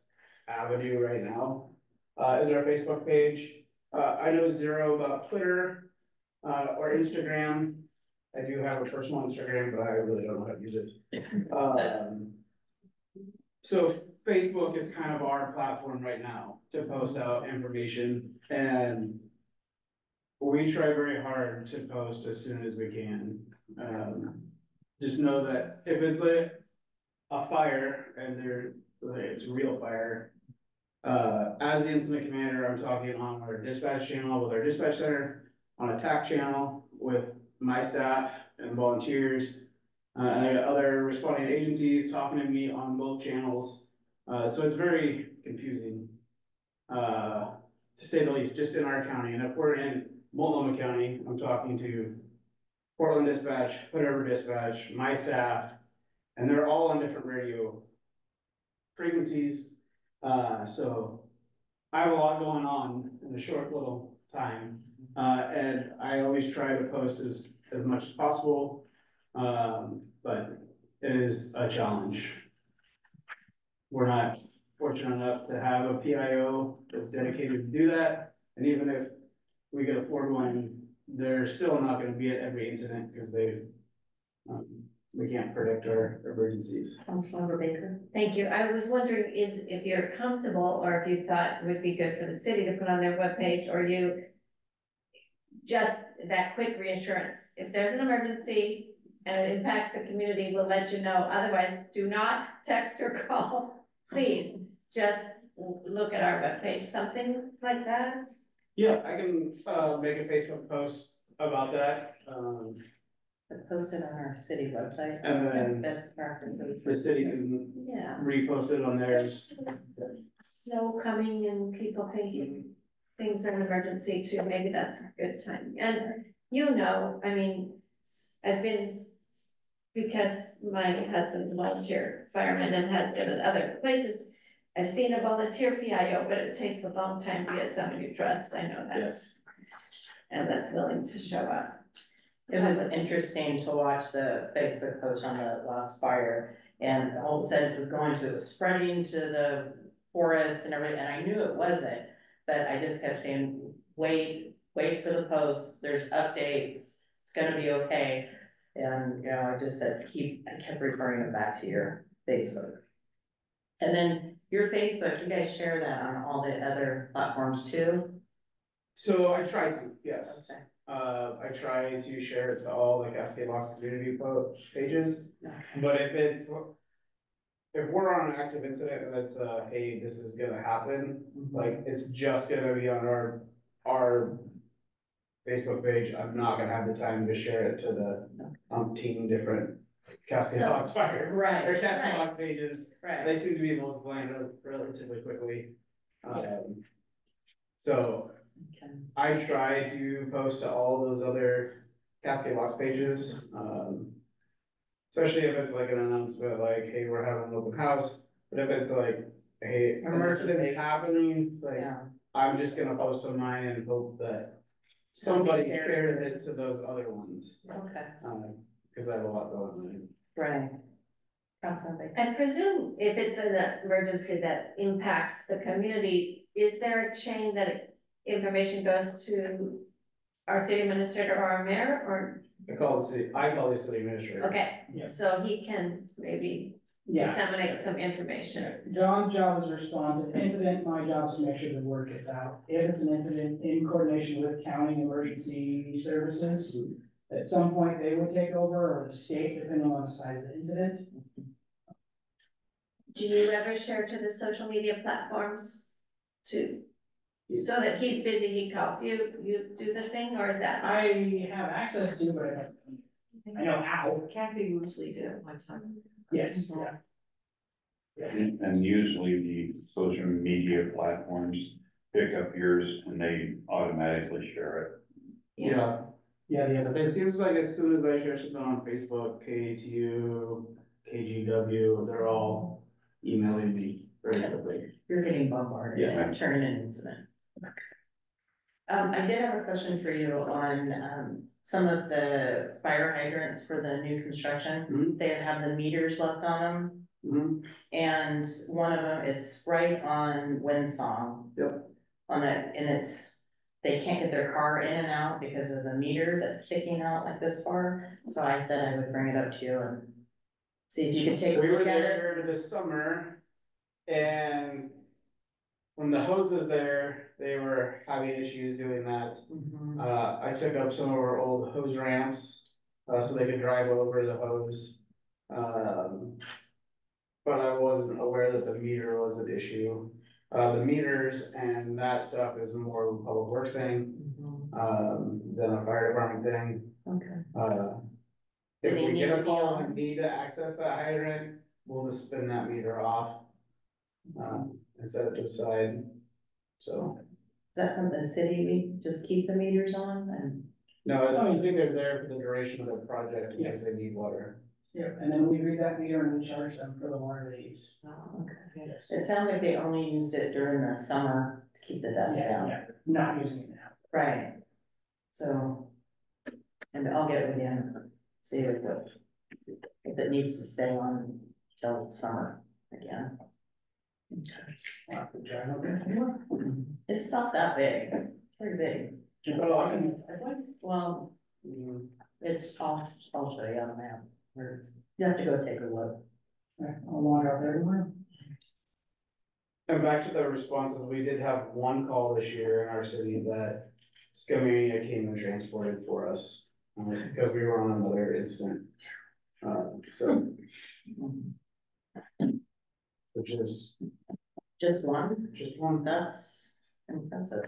avenue right now, uh, is our Facebook page. Uh, I know zero about Twitter, uh, or Instagram. I do have a personal Instagram, but I really don't know how to use it. Um, so Facebook is kind of our platform right now to post out information and we try very hard to post as soon as we can. Um, just know that if it's a, a fire and there, like, it's real fire. Uh, as the incident commander, I'm talking on our dispatch channel with our dispatch center, on attack channel with my staff and volunteers. Uh, and I got other responding agencies talking to me on both channels. Uh, so it's very confusing. Uh, to say the least, just in our county, and if we're in Multnomah County, I'm talking to Portland Dispatch, Hood River Dispatch, my staff, and they're all on different radio frequencies. Uh, so I have a lot going on in a short little time. Uh, and I always try to post as, as much as possible. Um, but it is a challenge. we're not fortunate enough to have a PIO that's dedicated to do that. And even if we could afford one, they're still not gonna be at every incident because they, um, we can't predict our emergencies. Councilmember Baker? Thank you. I was wondering is if you're comfortable or if you thought it would be good for the city to put on their webpage or you just that quick reassurance. If there's an emergency and it impacts the community, we'll let you know. Otherwise, do not text or call. Please, just look at our webpage, something like that. Yeah, I can, uh, make a Facebook post about that, um, Post it on our city website. And then- Best practices. the city can Yeah. repost it on theirs. Snow coming and people thinking things are an emergency too, maybe that's a good time. And you know, I mean, I've been, because my husband's a volunteer fireman and has been at other places. I've seen a volunteer PIO, but it takes a long time to get someone you trust, I know that, Yes. and that's willing to show up. It was interesting to watch the Facebook post on the last fire, and the whole said it was going to, it was spreading to the forest and everything, and I knew it wasn't. But I just kept saying, wait, wait for the post, there's updates, it's gonna be okay. And, you know, I just said, keep, I kept referring them back to your Facebook. And then your Facebook, you guys share that on all the other platforms too? So I try to, yes. Okay. Uh, I try to share it to all the Cascade Locks community po- pages, Okay. but if it's. If we're on an active incident and it's uh, hey, this is gonna happen, like, it's just gonna be on our, our. Facebook page, I'm not gonna have the time to share it to the umpteen different Cascade So- Locks fire. Right, Or Cascade right. Locks pages, Right. they seem to be multiplying relatively quickly. Um. So Okay. I try to post to all those other Cascade Locks pages, um. Especially if it's like an announcement like, hey, we're having an open house, but if it's like, hey, Emergency. happening, like, Yeah. I'm just gonna post on mine and hope that. Somebody shares it to those other ones, Okay, um, cause I have a lot going on. right. Councilmember Baker? I presume if it's an emergency that impacts the community, is there a chain that information goes to our city administrator or our mayor, or, I call the city, I call the city administrator. okay, Yeah. so he can maybe Yeah. disseminate some information. John's job is to respond to the incident, my job is to make sure the word gets out. If it's an incident in coordination with county emergency services, at some point they would take over, or the state, depending on the size of the incident. Do you ever share to the social media platforms too? So that he's busy, he calls you, you do the thing, or is that? I have access to, but I don't, I know how. Kathy usually do it one time. Yes, yeah. And and usually the social media platforms pick up yours and they automatically share it. Yeah, yeah, yeah, but it seems like as soon as I share something on Facebook, KATU, KGW, they're all emailing me very quickly. You're getting bombarded, Yeah. turn an incident. Um, I did have a question for you on, um, some of the fire hydrants for the new construction. Mhm. They have the meters left on them, Mhm. and one of them, it's right on Windsong. Yep. On it, and it's, they can't get their car in and out because of the meter that's sticking out like this far. So I said I would bring it up to you and see if you could take a We were look at it. there this summer and when the hose was there, they were having issues doing that. Mhm. Uh, I took up some of our old hose ramps, uh, so they could drive over the hose. Um, but I wasn't aware that the meter was an issue. Uh, the meters and that stuff is more of a public works thing, Mhm. um, than a fire department thing. Okay. Uh, if we get a be call on? and need to access that hydrant, we'll just spin that meter off. Um, and set it to the side, so. Is that something the city, we just keep the meters on and? No, I think they're there for the duration of the project because case they need water. Yeah, and then we read that meter and we charge them for the water they use. Oh, okay. Yes. It sounded like they only used it during the summer to keep the dust down. yeah, not using it now. Right. So. And I'll get with him, see if it, if it needs to stay on till summer again. It's not that big, pretty big. Oh, I mean, Well, mm, it's off, I'll show you on the map. Where- You have to go take a look. I'll log out everywhere. And back to the responses, we did have one call this year in our city that Skamania came and transported for us, uh, because we were on another incident. Uh, so. Which is Just one, just one. that's impressive.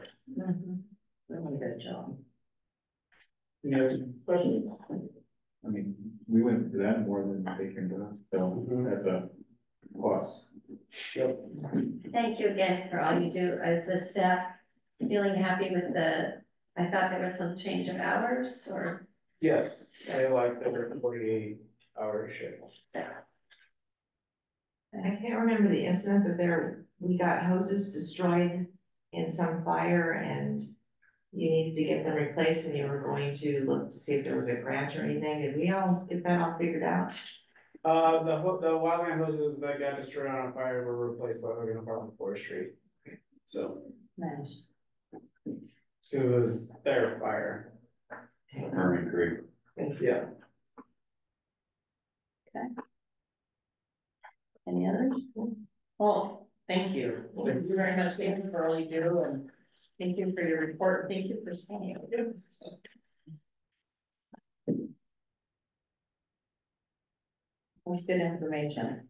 Really good job. Any other questions? I mean, we went through that more than they can do, so that's a plus. Thank you again for all you do as a staff, feeling happy with the, I thought there was some change of hours or, Yes, I like the forty-eight hour shift. I can't remember the incident, but there, we got hoses destroyed in some fire and you needed to get them replaced and you were going to look to see if there was a grant or anything. Did we all get that all figured out? Uh, the ho- the wildland hoses that got destroyed on a fire were replaced by Oregon Department of Forestry. So Nice. it was their fire. Herman Creek. Yeah. Any others? Well, thank you. Thank you very much. Thank you for all you do and thank you for your report. Thank you for staying. That's good information.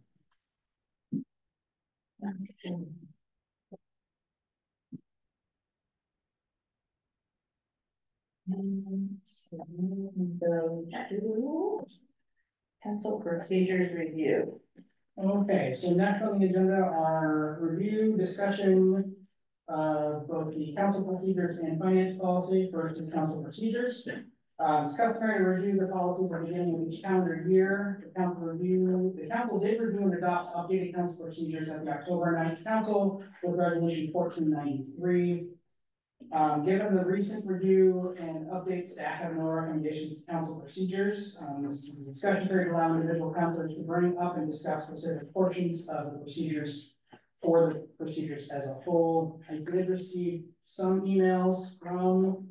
Okay. And so we go to Council procedures review. Okay, so next on the agenda are review, discussion. of both the council procedures and finance policy First is council procedures. Um, customary to review the policies at the beginning of each calendar year. The council review, the council did review and adopt updated council procedures at the October 9th council with resolution fourteen ninety-three. Um, given the recent review and update, staff have no recommendations to council procedures. Um, this is a discussion period allowing individual councilors to bring up and discuss specific portions of the procedures for the procedures as a whole. I did receive some emails from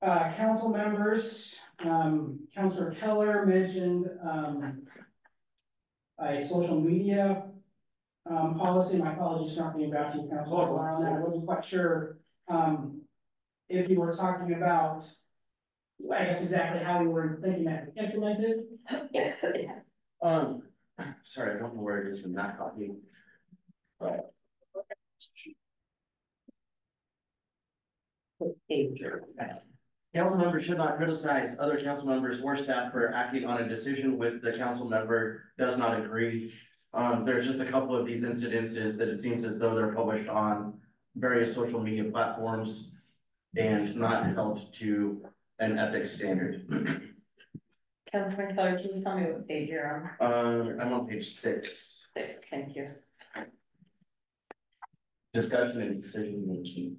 uh, council members, um, Councilor Keller mentioned, um, a social media um, policy, my apologies for not being back to you, Councilor, on that, I wasn't quite sure, um, if you were talking about, I guess exactly how we were thinking that implemented. *laughs* Um, sorry, I don't know where it is in that copy. But Council members should not criticize other council members or staff for acting on a decision with the council member does not agree. Um, there's just a couple of these incidences that it seems as though they're published on various social media platforms and not held to an ethics standard. Councilman Keller, can you tell me what page you're on? Um, I'm on page six, Six, thank you. discussion and decision making.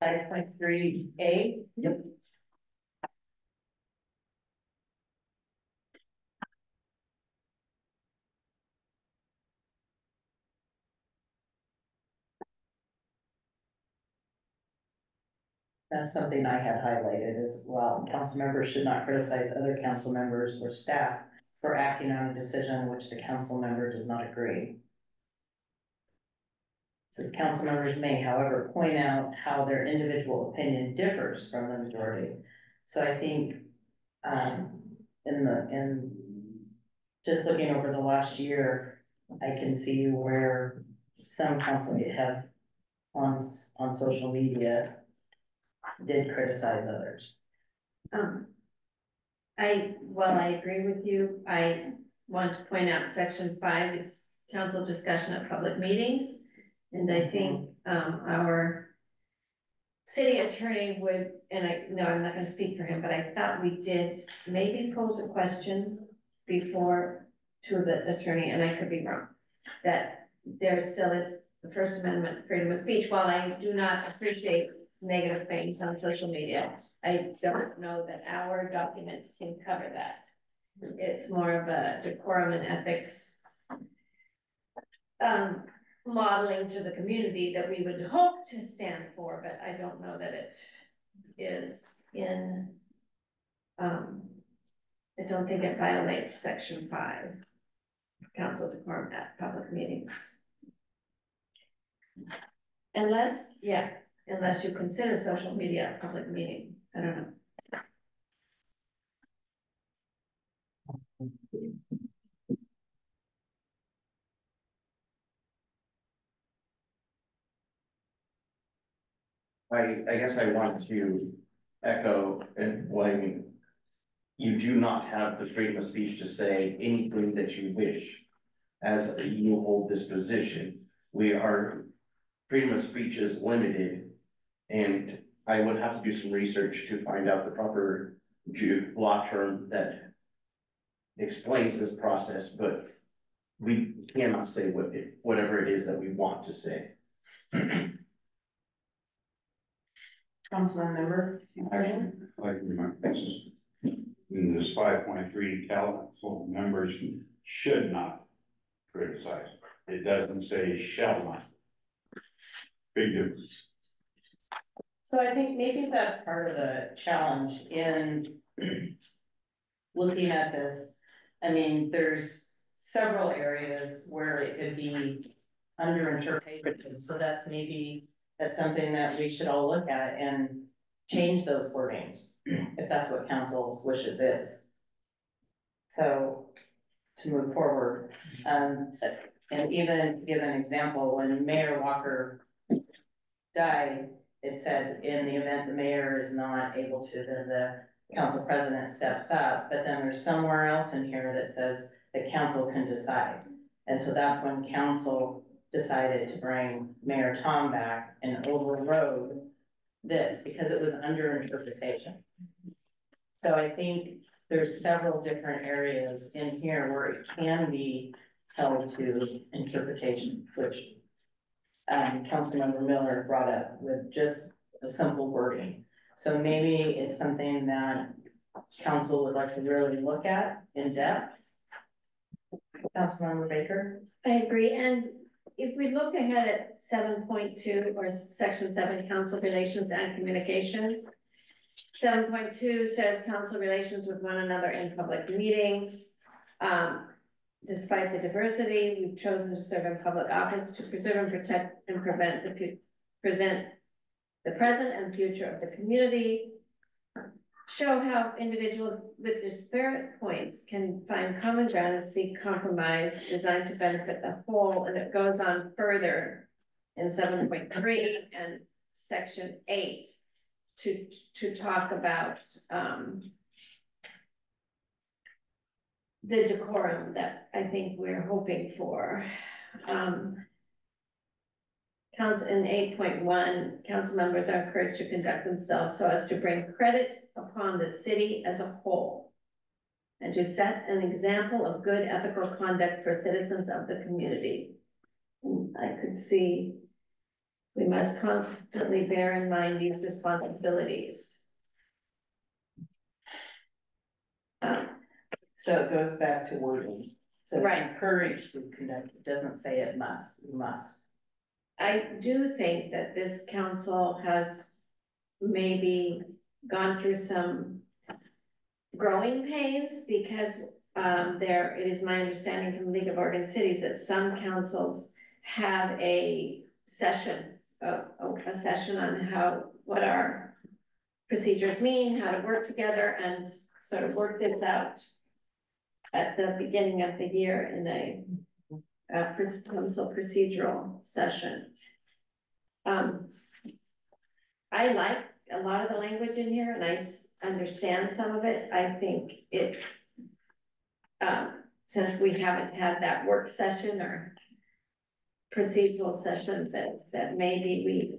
Five point three A. Yep. That's something I had highlighted as well. Council members should not criticize other council members or staff for acting on a decision which the council member does not agree. So council members may, however, point out how their individual opinion differs from the majority. So I think, um, in the, in just looking over the last year, I can see where some council have on, on social media did criticize others. um. I, while I agree with you, I want to point out section five is council discussion at public meetings. And I think, um, our city attorney would, and I, no, I'm not gonna speak for him, but I thought we did maybe pose a question before to the attorney, and I could be wrong, that there still is the First Amendment freedom of speech, while I do not appreciate negative things on social media, I don't know that our documents can cover that. it's more of a decorum and ethics um, modeling to the community that we would hope to stand for, but I don't know that it is in um, I don't think it violates section five. Council decorum at public meetings. Unless, yeah, unless you consider social media a public meeting, I don't know. I, I guess I want to echo and what I mean. You do not have the freedom of speech to say anything that you wish as you hold this position. We are, freedom of speech is limited. And I would have to do some research to find out the proper Jew law term that explains this process, but we cannot say what, it- whatever it is that we want to say. Councilman member. Harding? Like, remember, this is, in this five point three, council members should not criticize. It doesn't say shall not. Big difference. So I think maybe that's part of the challenge in *clears throat* looking at this. I mean, there's several areas where it could be underinterpreted, so that's maybe, that's something that we should all look at and change those wordings, *clears throat* if that's what council's wishes is. So, to move forward, um, and even give an example, when Mayor Walker died, it said in the event the mayor is not able to, then the council president steps up, but then there's somewhere else in here that says the council can decide. And so that's when council decided to bring Mayor Tom back and overrode this because it was under interpretation. So I think there's several different areas in here where it can be held to interpretation, which um, Councilmember Miller brought up with just a simple wording. So maybe it's something that council would like to really look at in depth. Councilmember Baker? I agree, and if we look ahead at seven point two or section seven, council relations and communications. Seven point two says council relations with one another in public meetings. Um, despite the diversity, we've chosen to serve in public office to preserve and protect and prevent the present. The present and future of the community. Show how individuals with disparate points can find common ground and seek compromise designed to benefit the whole, and it goes on further. In seven point three and section eight. To, to talk about, um the decorum that I think we're hoping for. Um. Council in eight point one, council members are encouraged to conduct themselves so as to bring credit upon the city as a whole. And to set an example of good ethical conduct for citizens of the community. I could see. We must constantly bear in mind these responsibilities. Um, So it goes back to wording. So Right. encouraged to conduct, it doesn't say it must, you must. I do think that this council has maybe gone through some growing pains because um, there, it is my understanding from the League of Oregon Cities that some councils have a session, a, a session on how, what our procedures mean, how to work together and sort of work this out at the beginning of the year in a pres- council procedural session. Um. I like a lot of the language in here and I understand some of it. I think it. Um, since we haven't had that work session or. Procedural session that, that maybe we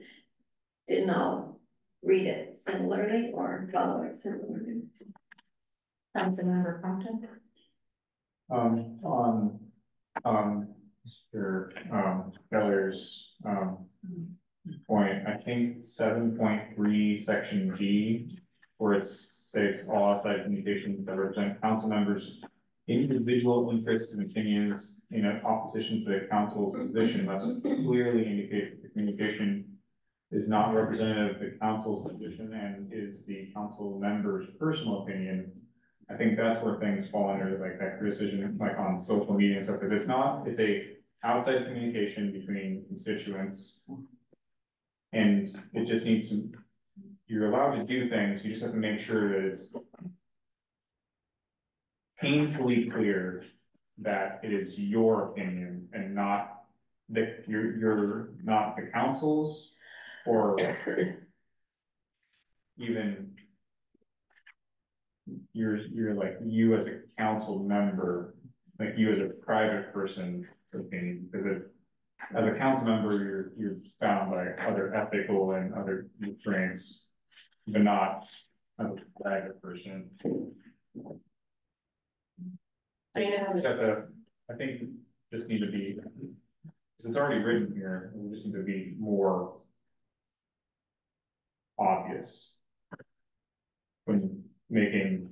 didn't all read it similarly or follow it similarly. Councilmember Crompton? Um, on, um, Mr. Um, Keller's, um, point, I think seven point three, section G where it states all outside communications that represent council members. Individual interests and opinions in opposition to the council's position must clearly indicate that the communication. Is not representative of the council's position and is the council member's personal opinion. I think that's where things fall under like that criticism, like on social media and stuff, because it's not, it's a outside communication between constituents. And it just needs to, you're allowed to do things, you just have to make sure that it's. Painfully clear that it is your opinion and not that you're, you're not the council's or. *coughs* Even. You're, you're like, you as a council member, like you as a private person, opinion, because it. As a council member, you're, you're bound by other ethical and other restraints, but not as a private person. So you know, have to, I think, just need to be, because it's already written here, we just need to be more obvious when making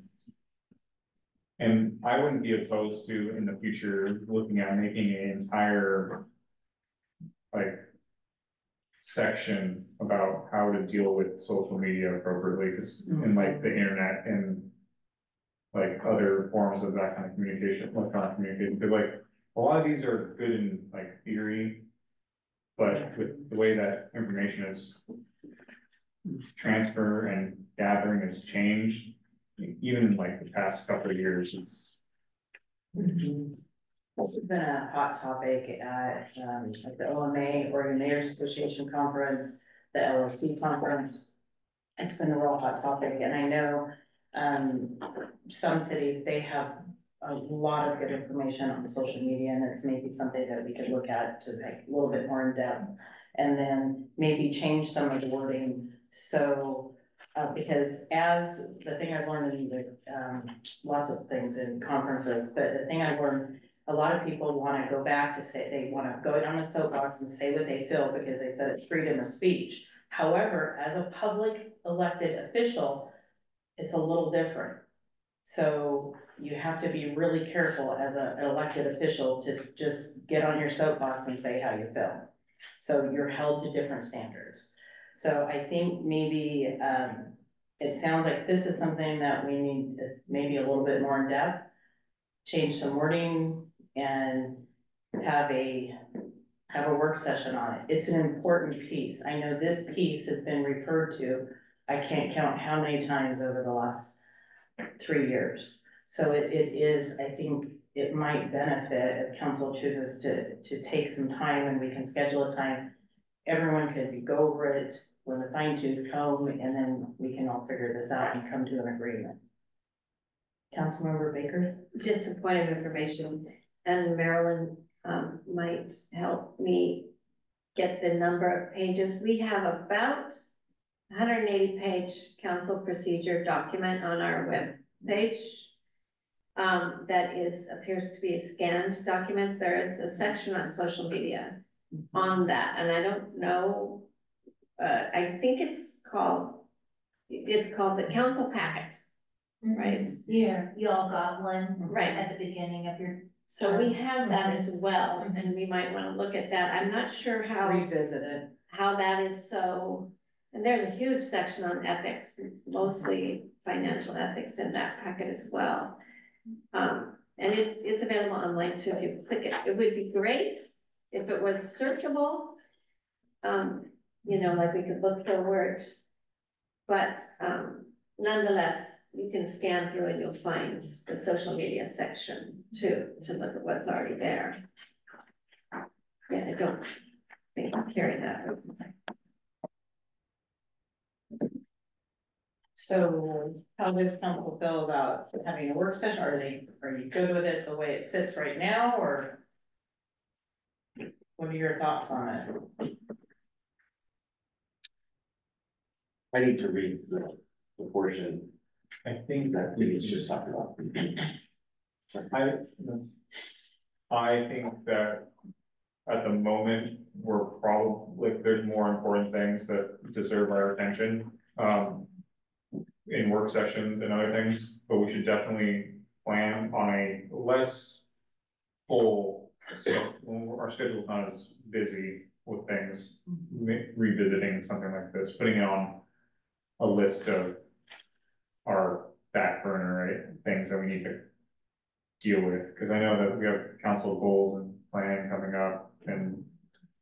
and I wouldn't be opposed to in the future, looking at making an entire like section about how to deal with social media appropriately, because in mm-hmm. like the internet and like other forms of that kind of communication, electronic communication, because like a lot of these are good in like theory. But with the way that information is transfer and gathering has changed, even like the past couple of years, it's. This has been a hot topic at, um, like the OMA, Oregon Mayor's Association Conference, the LOC Conference. It's been a real hot topic, and I know, um, some cities, they have a lot of good information on social media, and it's maybe something that we could look at to like a little bit more in depth. And then maybe change some of the wording, so, uh, because as, the thing I've learned in the, um, lots of things in conferences, but the thing I've learned. A lot of people wanna go back to say, they wanna go down a soapbox and say what they feel because they said it's freedom of speech. However, as a public elected official, it's a little different. So you have to be really careful as a- an elected official to just get on your soapbox and say how you feel. So you're held to different standards. So I think maybe, um, it sounds like this is something that we need, uh, maybe a little bit more in depth. Change some wording and have a, have a work session on it. It's an important piece. I know this piece has been referred to. I can't count how many times over the last three years. So it, it is, I think it might benefit if council chooses to, to take some time and we can schedule a time. Everyone could go over it with a fine tooth comb and then we can all figure this out and come to an agreement. Councilmember Baker? Just a point of information, and Marilyn, um, might help me get the number of pages. We have about hundred and eighty page council procedure document on our web page. Um, that is, appears to be scanned documents. There is a section on social media on that, and I don't know. Uh, I think it's called, it's called the council packet, right? Yeah, you all got one. Right. At the beginning of your. So we have that as well, and we might wanna look at that. I'm not sure how, Revisit it. how that is so. And there's a huge section on ethics, mostly financial ethics in that packet as well. Um, and it's, it's available online too, if you click it. It would be great if it was searchable. Um, you know, like we could look for a word. But, um, nonetheless, you can scan through and you'll find the social media section too, to look at what's already there. Yeah, I don't think I'll carry that. So how does council feel about having a work session? Are they, are you good with it the way it sits right now, or? What are your thoughts on it? I need to read the, the portion I think that we just talked about. I, I think that at the moment, we're probably, like, there's more important things that deserve our attention. Um, in work sessions and other things, but we should definitely plan on a less full, so our schedule's not as busy with things, mm-hmm. re- revisiting something like this, putting it on a list of our back burner, right, things that we need to deal with, because I know that we have council goals and planning coming up and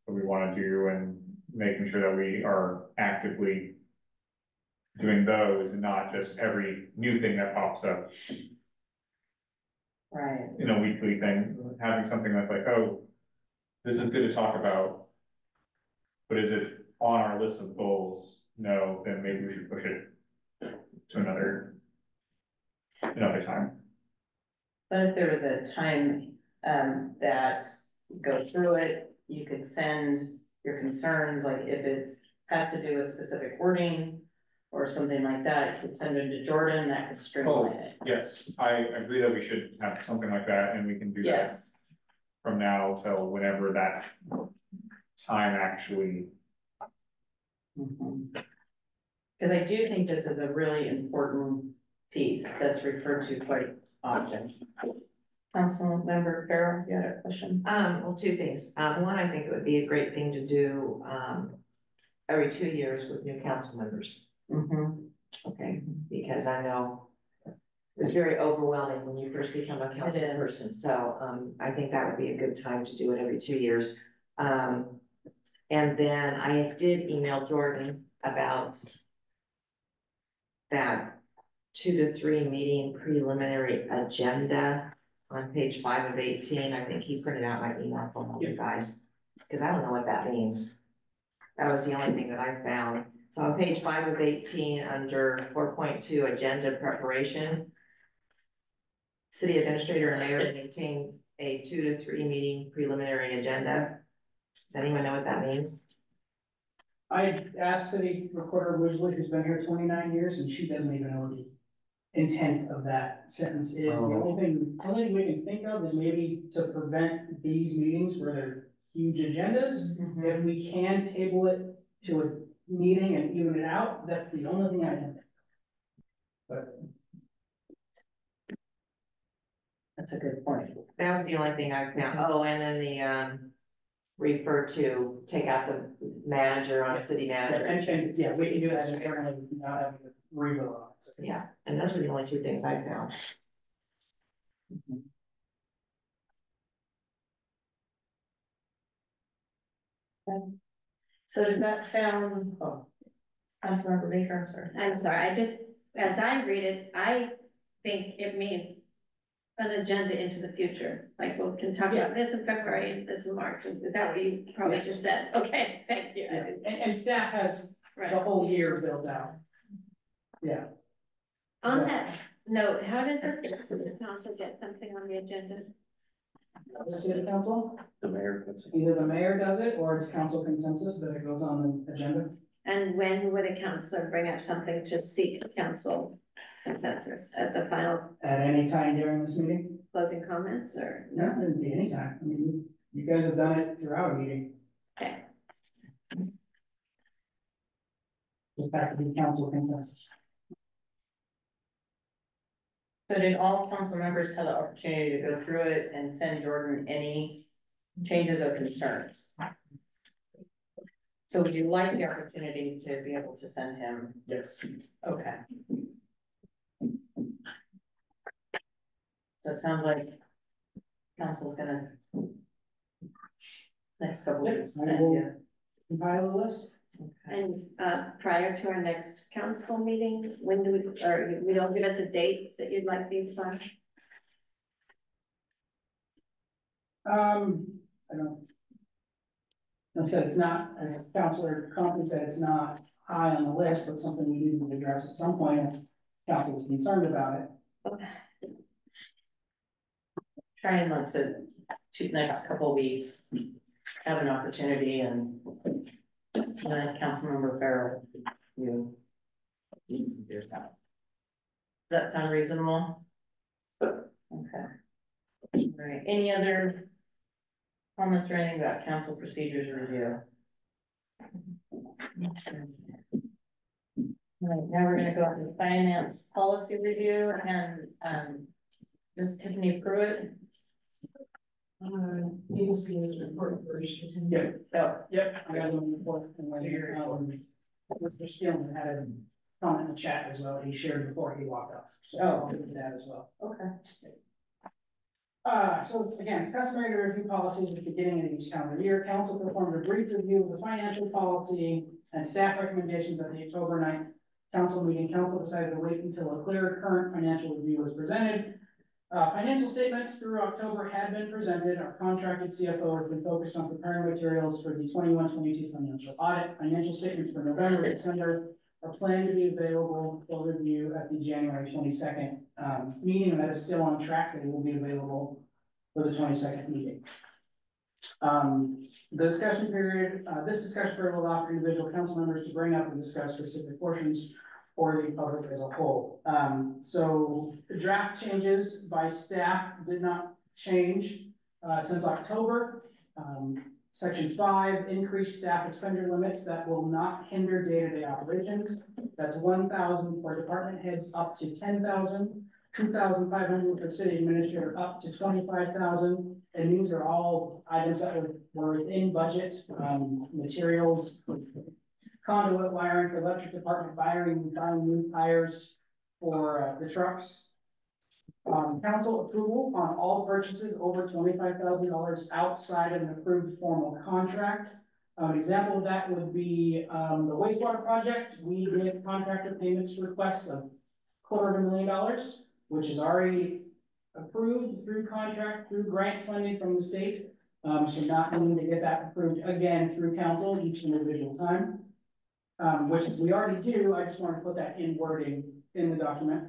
what we want to do and making sure that we are actively doing those and not just every new thing that pops up Right. in a weekly thing, having something that's like, oh, this is good to talk about. But is it on our list of goals? No, then maybe we should push it to another, another time. But if there was a time, um, that you go through it, you could send your concerns, like if it's, has to do with specific wording. Or something like that, you could send it to Jordan, that could streamline it. Yes, I agree that we should have something like that and we can do that Yes, from now till whenever that time actually, Mhm. Cause I do think this is a really important piece that's referred to quite often. Council member Farrell, you had a question? Um, well, two things. Um, one, I think it would be a great thing to do, um, every two years with new council members. Mhm. Okay, because I know it's very overwhelming when you first become a council person, so, um, I think that would be a good time to do it every two years. Um, and then I did email Jordan about that two to three meeting preliminary agenda on page five of eighteen. I think he printed out my email from all you guys, because I don't know what that means. That was the only thing that I found. So on page five of eighteen, under four point two, agenda preparation. City administrator and mayor maintain a two to three meeting preliminary agenda. Does anyone know what that means? I asked city recorder Woodley, who's been here twenty-nine years, and she doesn't even know the intent of that sentence is. The only thing, only thing we can think of is maybe to prevent these meetings where they're huge agendas. Mhm. If we can table it to a meeting and even it out, that's the only thing I can. think of. But That's a good point. That was the only thing I found. Oh, and then the, um, refer to, take out the manager on a city manager. And, and, yeah, we can do that internally without having to revote on it. So, Yeah, and those are the only two things I found. So does that sound, oh, Councilmember Baker, I'm sorry. I'm sorry, I just, as I read it, I think it means an agenda into the future, like we can talk about this in February and this in March, is that what you probably Yes. just said? Okay, thank you. I Yeah, didn't- and, and staff has the Right. whole year built out. Yeah, On that note, how does it, the council get something on the agenda? The city council, The mayor puts it. either the mayor does it or it's council consensus that it goes on the agenda. And when would a councillor bring up something to seek council consensus at the final At any time during this meeting, closing comments or? no, it would be any time. I mean, you guys have done it throughout a meeting. Okay. Just back to the council consensus. So did all council members have the opportunity to go through it and send Jordan any changes or concerns? So would you like the opportunity to be able to send him? Yes. Okay. So it sounds like council's gonna next couple weeks I send will- you. Compile a list. Okay. And uh, prior to our next council meeting, when do we, or we don't give us a date that you'd like these by? Um, I don't. Like I said, it's not, as Councilor Crompton said, it's not high on the list, but something we need to address at some point. if Council is concerned about it. Trying like to, to next couple of weeks, have an opportunity and. Uh, Councilmember Farrell, you. Does that sound reasonable? Okay. All right, any other comments or anything about council procedures review? Right, now we're gonna go into finance policy review and, um, does Tiffany Pruitt? Uh, to be report first. Yeah. Oh, Yep, I got one report from when you're, um, Mr. Skillman had a comment in the chat as well, he shared before he walked off, so I'll do that as well. okay. Uh, so again, it's customary to review policies at the beginning of each calendar year. Council performed a brief review of the financial policy and staff recommendations at the October 9th council meeting. Council decided to wait until a clear current financial review was presented. Uh, financial statements through October had been presented. Our contracted CFO has been focused on preparing materials for the 21-22 financial audit. Financial statements for November, December are planned to be available for review at the January twenty-second, um, meeting, and that is still on track. They will be available for the twenty-second meeting. Um, the discussion period, uh, this discussion period will allow for individual council members to bring up and discuss specific portions or the public as a whole. Um, so the draft changes by staff did not change, uh, since October. Um, section five, increased staff expenditure limits that will not hinder day-to-day operations. That's one thousand for department heads up to ten thousand, two thousand five hundred for city administrator up to twenty-five thousand. And these are all items that were, were within budget, um, materials, conduit wiring for electric department, wiring, buying new tires for, uh, the trucks. Um, council approval on all purchases over twenty-five thousand dollars outside of an approved formal contract. An example of that would be, um, the wastewater project, we did contractor payments requests of quarter of a million dollars, which is already approved through contract, through grant funding from the state. Um, so not needing to get that approved again through council each individual time. Um, which we already do, I just want to put that in wording in the document.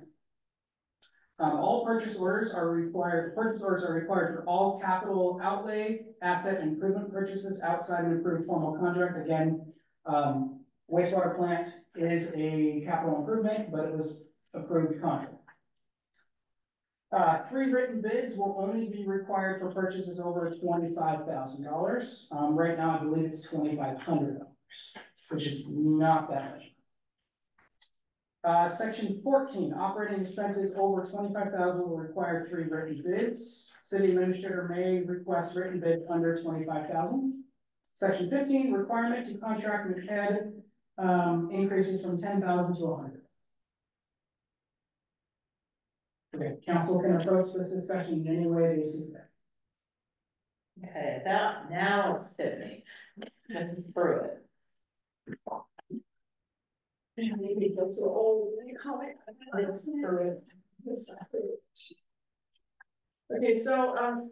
Um, all purchase orders are required, purchase orders are required for all capital outlay, asset improvement purchases outside an approved formal contract. Again, um, wastewater plant is a capital improvement, but it was approved contract. Uh, three written bids will only be required for purchases over twenty-five thousand dollars. Um, right now, I believe it's twenty-five hundred dollars, which is not that much. Uh, section fourteen, operating expenses over twenty-five thousand will require three written bids. City administrator may request written bids under twenty-five thousand. Section fifteen, requirement to contract with MCEDD, um, increases from ten thousand to hundred. Okay, council can approach this discussion in any way they see fit. Okay, that, now it's Tiffany. Mrs. Pruitt. Okay, so, um.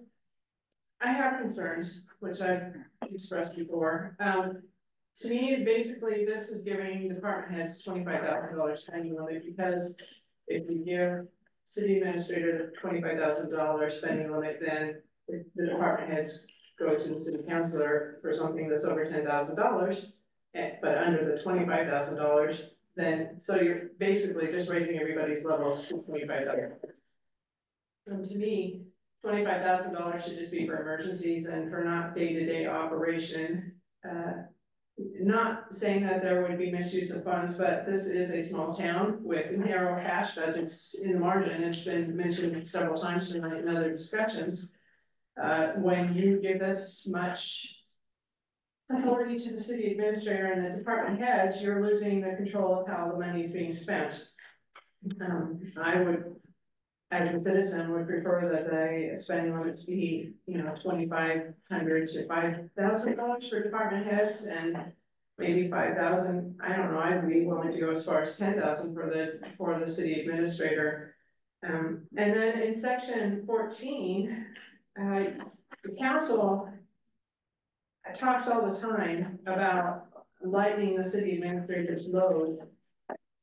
I have concerns, which I've expressed before, um. To me, basically, this is giving department heads twenty-five thousand dollars spending limit, because if we give. City administrator thousand dollars spending limit, then the department heads go to the city councilor for something that's over ten thousand dollars. Eh, but under the twenty-five thousand dollars, then, so you're basically just raising everybody's levels to twenty-five thousand. And to me, twenty-five thousand dollars should just be for emergencies and for not day-to-day operation. Uh, not saying that there would be misuse of funds, but this is a small town with narrow cash budgets in the margin. It's been mentioned several times tonight in other discussions. Uh, when you give this much authority to the city administrator and the department heads, you're losing the control of how the money is being spent. Um, I would, as a citizen, would prefer that the spending limits be, you know, twenty-five hundred to five thousand dollars for department heads and maybe five thousand, I don't know, I'd be willing to go as far as ten thousand for the, for the city administrator. Um, and then in section fourteen, uh, the council talks all the time about lightening the city administrator's load.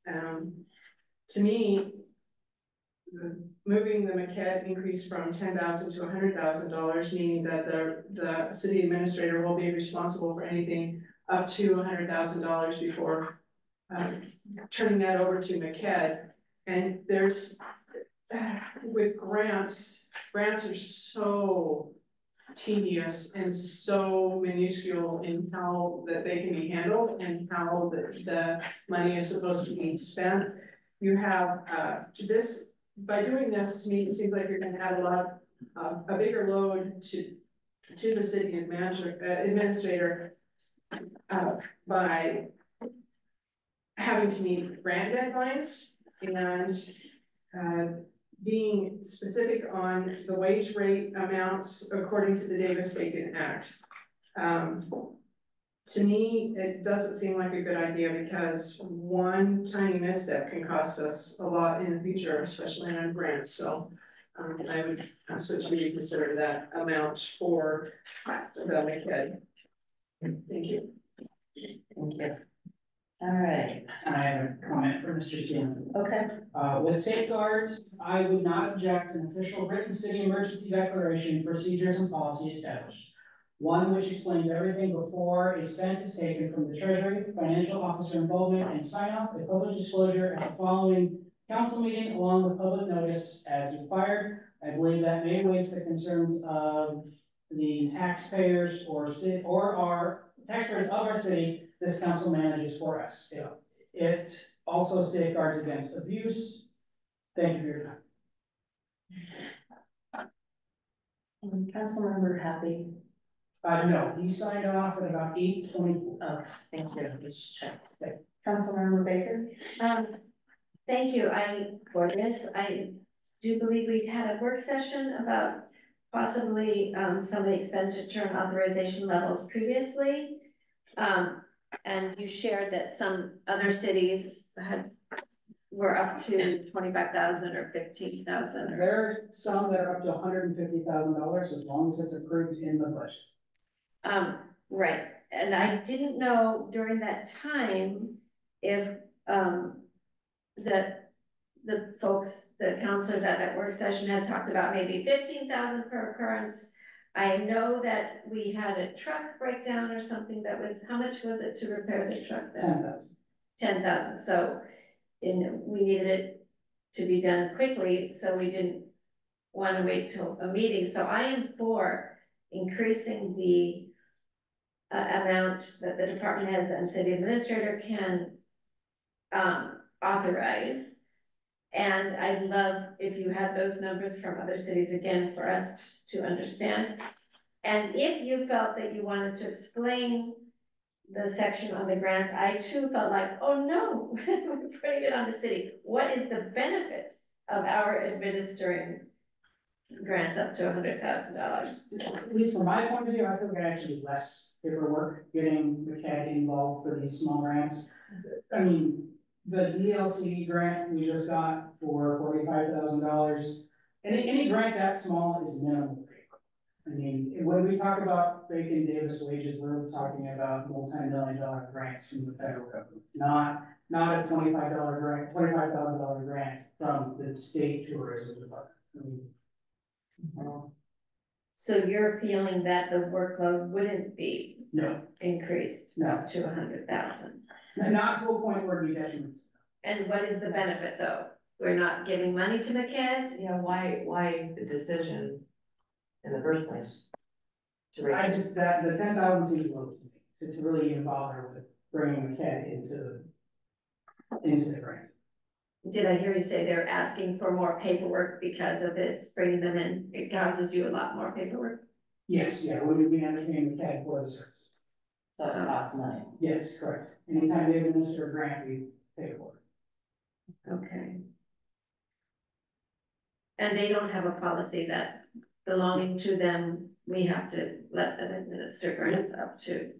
Um, to me, moving the MCEDD increase from ten thousand to hundred thousand dollars, meaning that the, the city administrator will be responsible for anything up to hundred thousand dollars before um, turning that over to MCEDD. And there's, with grants, grants are so tedious and so minuscule in how that they can be handled and how the, the money is supposed to be spent. You have, uh, this, by doing this, to me, it seems like you're gonna add a lot, uh, a bigger load to, to the city administrator, uh, administrator, uh, by having to meet grant deadlines and, uh, being specific on the wage rate amounts according to the Davis-Bacon Act. Um, to me, it doesn't seem like a good idea because one tiny misstep can cost us a lot in the future, especially on grants, so. Um, I would ask that you reconsider that amount for the MCEDD. Thank you. Thank you. All right, I have a comment for Mr. Chairman. okay. Uh, with safeguards, I would not object an official written city emergency declaration, procedures and policy established. One which explains everything before a cent is taken from the treasury, financial officer involvement and sign off, a public disclosure at the following council meeting along with public notice as required. I believe that may waste the concerns of the taxpayers or city, or our taxpayers of our city, this council manages for us. It- It also safeguards against abuse. Thank you for your time. Um, Councilmember Happy. Uh, no, he signed off at about eight twenty-four. Oh, thank you, let's just check. Councilmember Baker? Um, thank you, I, for this, I do believe we've had a work session about possibly, um, some of the expenditure and authorization levels previously. Um, and you shared that some other cities had, were up to twenty-five thousand or fifteen thousand or. There are some that are up to hundred and fifty thousand dollars as long as it's approved in the budget. Um, right, and I didn't know during that time if, um, that the folks, the counselors at that work session had talked about maybe fifteen thousand per occurrence. I know that we had a truck breakdown or something that was, how much was it to repair the truck? Ten thousand. ten thousand, so in, we needed it to be done quickly, so we didn't wanna wait till a meeting, so I am for increasing the uh, amount that the department heads and city administrator can um, authorize. And I'd love if you had those numbers from other cities again for us to understand. And if you felt that you wanted to explain the section on the grants, I too felt like, oh no, *laughs* we're putting it on the city. What is the benefit of our administering grants up to a hundred thousand dollars? At least from my point of view, I think we're actually less paperwork getting the CAG involved for these small grants. I mean, the DLC grant we just got for forty-five thousand dollars. Any, any grant that small is minimal. I mean, when we talk about Bacon Davis wages, we're talking about multi-million dollar grants from the federal government, not, not a twenty-five dollar grant, twenty-five thousand dollar grant from the state tourism department. I mean, So you're feeling that the workload wouldn't be No, increased no, to a hundred thousand? Not to a point where it'd be detrimental. And what is the benefit though? We're not giving money to MCEDD? Yeah, why, why the decision in the first place? To I just, that, the ten thousand seems low to me, to, to really even bother with bringing the cat into, into the grant. Did I hear you say they're asking for more paperwork because of it, bringing them in, it causes you a lot more paperwork? Yes, yeah, we, we understand the cat for the service. so it costs money. Yes, correct. Anytime they administer a grant, we pay for it. Okay. And they don't have a policy that belonging to them, we have to let them administer grants up to.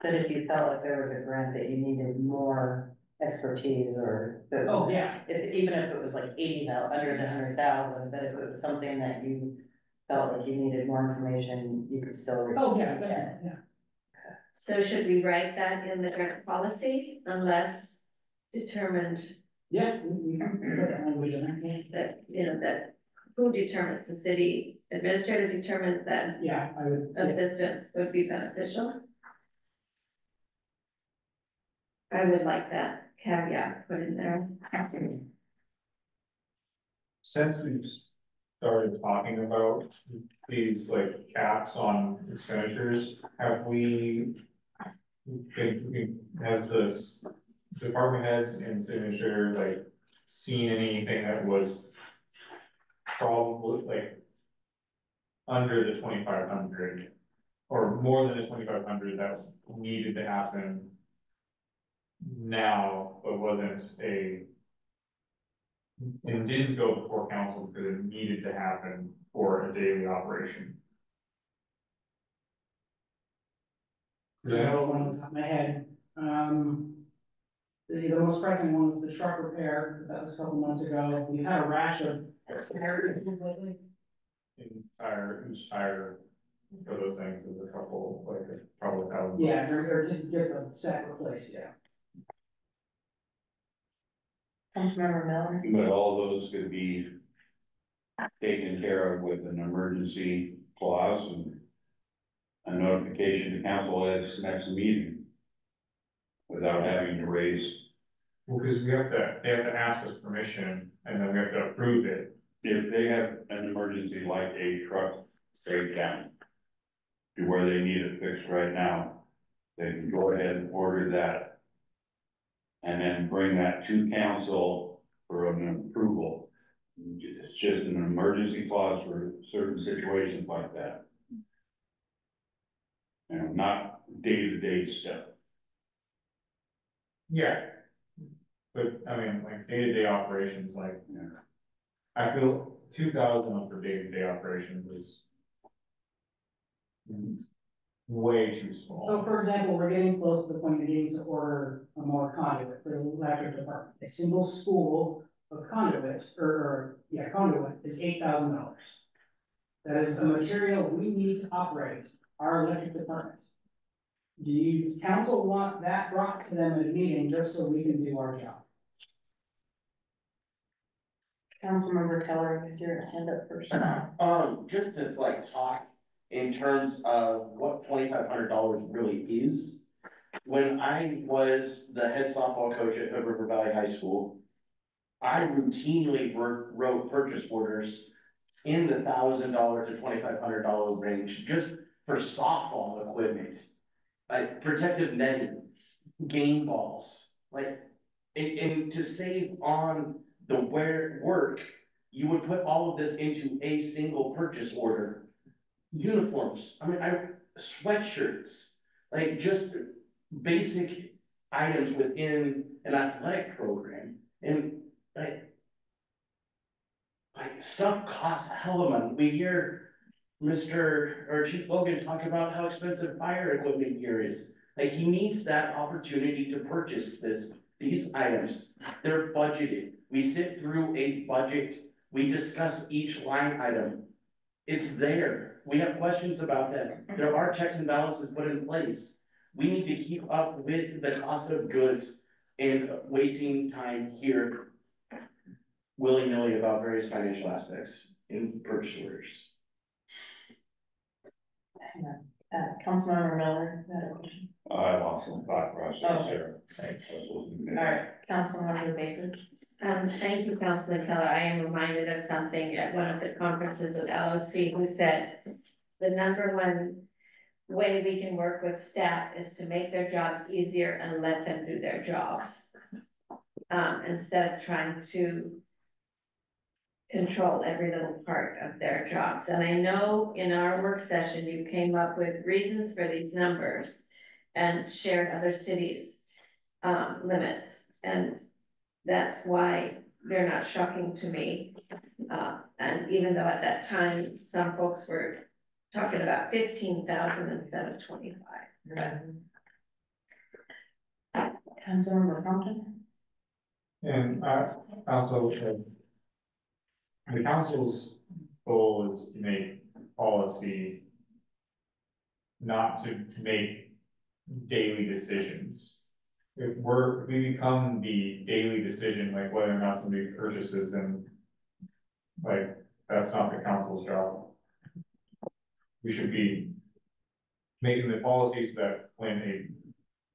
But if you felt like there was a grant that you needed more expertise or. if Oh, yeah. If, even if it was like eighty thou, under the hundred thousand, but if it was something that you felt like you needed more information, you could still. reach Oh, out yeah, to yeah, Ken. yeah. So should we write that in the grant policy unless determined Yeah, we, we can put that language in there. that, you know, that who determines the city administrator determines that Yeah, I would say, assistance would be beneficial? I would like that caveat put in there. Since we've started talking about these like caps on expenditures, have we? Has this department heads and signature like seen anything that was probably like under the twenty-five hundred or more than the twenty-five hundred that needed to happen now, but wasn't a and didn't go before council because it needed to happen for a daily operation. I know one on the top of my head, um. The, the most pressing one was the truck repair, that was a couple months ago, we had a rash of. lately. Entire, each tire for those things is a couple, like, a- probably a thousand. Yeah, or, or to get the set replaced, yeah. Councilmember Miller? But all those could be taken care of with an emergency clause and a notification to council at its next meeting without having to raise, Well, because we have to, they have to ask us permission and then we have to approve it. if they have an emergency like a truck breakdown to where they need it fixed right now, they can go ahead and order that and then bring that to council for an approval. It's just an emergency clause for certain situations like that. You know, not day-to-day stuff. Yeah. But, I mean, like, day-to-day operations, like, Yeah. I feel two thousand for day-to-day operations is way too small. So for example, we're getting close to the point of needing to order a more conduit for the electric department. A single spool of conduit, or, or, yeah, conduit is eight thousand dollars. That is the material we need to operate our electric department. Do you, council want that brought to them at a meeting just so we can do our job? Councilmember Keller, with your hand up first. *clears throat* Um, just to like talk in terms of what twenty-five hundred dollars really is. When I was the head softball coach at Hood River Valley High School. I routinely wrote, purchase orders in the thousand dollar to twenty-five hundred dollar range, just for softball equipment. Like protective netting, game balls, like, and, and to save on the wear, work, you would put all of this into a single purchase order. Uniforms, I mean, I, sweatshirts, like just basic items within an athletic program and like. Like stuff costs a hell of money. We hear Mr. or Chief Logan talk about how expensive fire equipment here is. Like he needs that opportunity to purchase this, these items. They're budgeted. We sit through a budget. We discuss each line item. It's there. We have questions about them. There are checks and balances put in place. We need to keep up with the cost of goods and wasting time here willy-nilly about various financial aspects in purchase orders. Hang on. Uh, Councilmember Miller, you had a question? I lost some thought process Oh, there. sorry. All All right, Councilmember Baker. Um, thank you, Councilman Keller. I am reminded of something at one of the conferences of LOC who said the number one way we can work with staff is to make their jobs easier and let them do their jobs. Um, instead of trying to control every little part of their jobs. And I know in our work session, you came up with reasons for these numbers and shared other cities' um, limits. And that's why they're not shocking to me. Uh, and even though at that time, some folks were talking about fifteen thousand instead of twenty-five. Councilmember Crompton. And I also, uh, the council's goal is to make policy not to make daily decisions. If we're, if we become the daily decision, like whether or not somebody purchases them, like, that's not the council's job. We should be making the policies that when a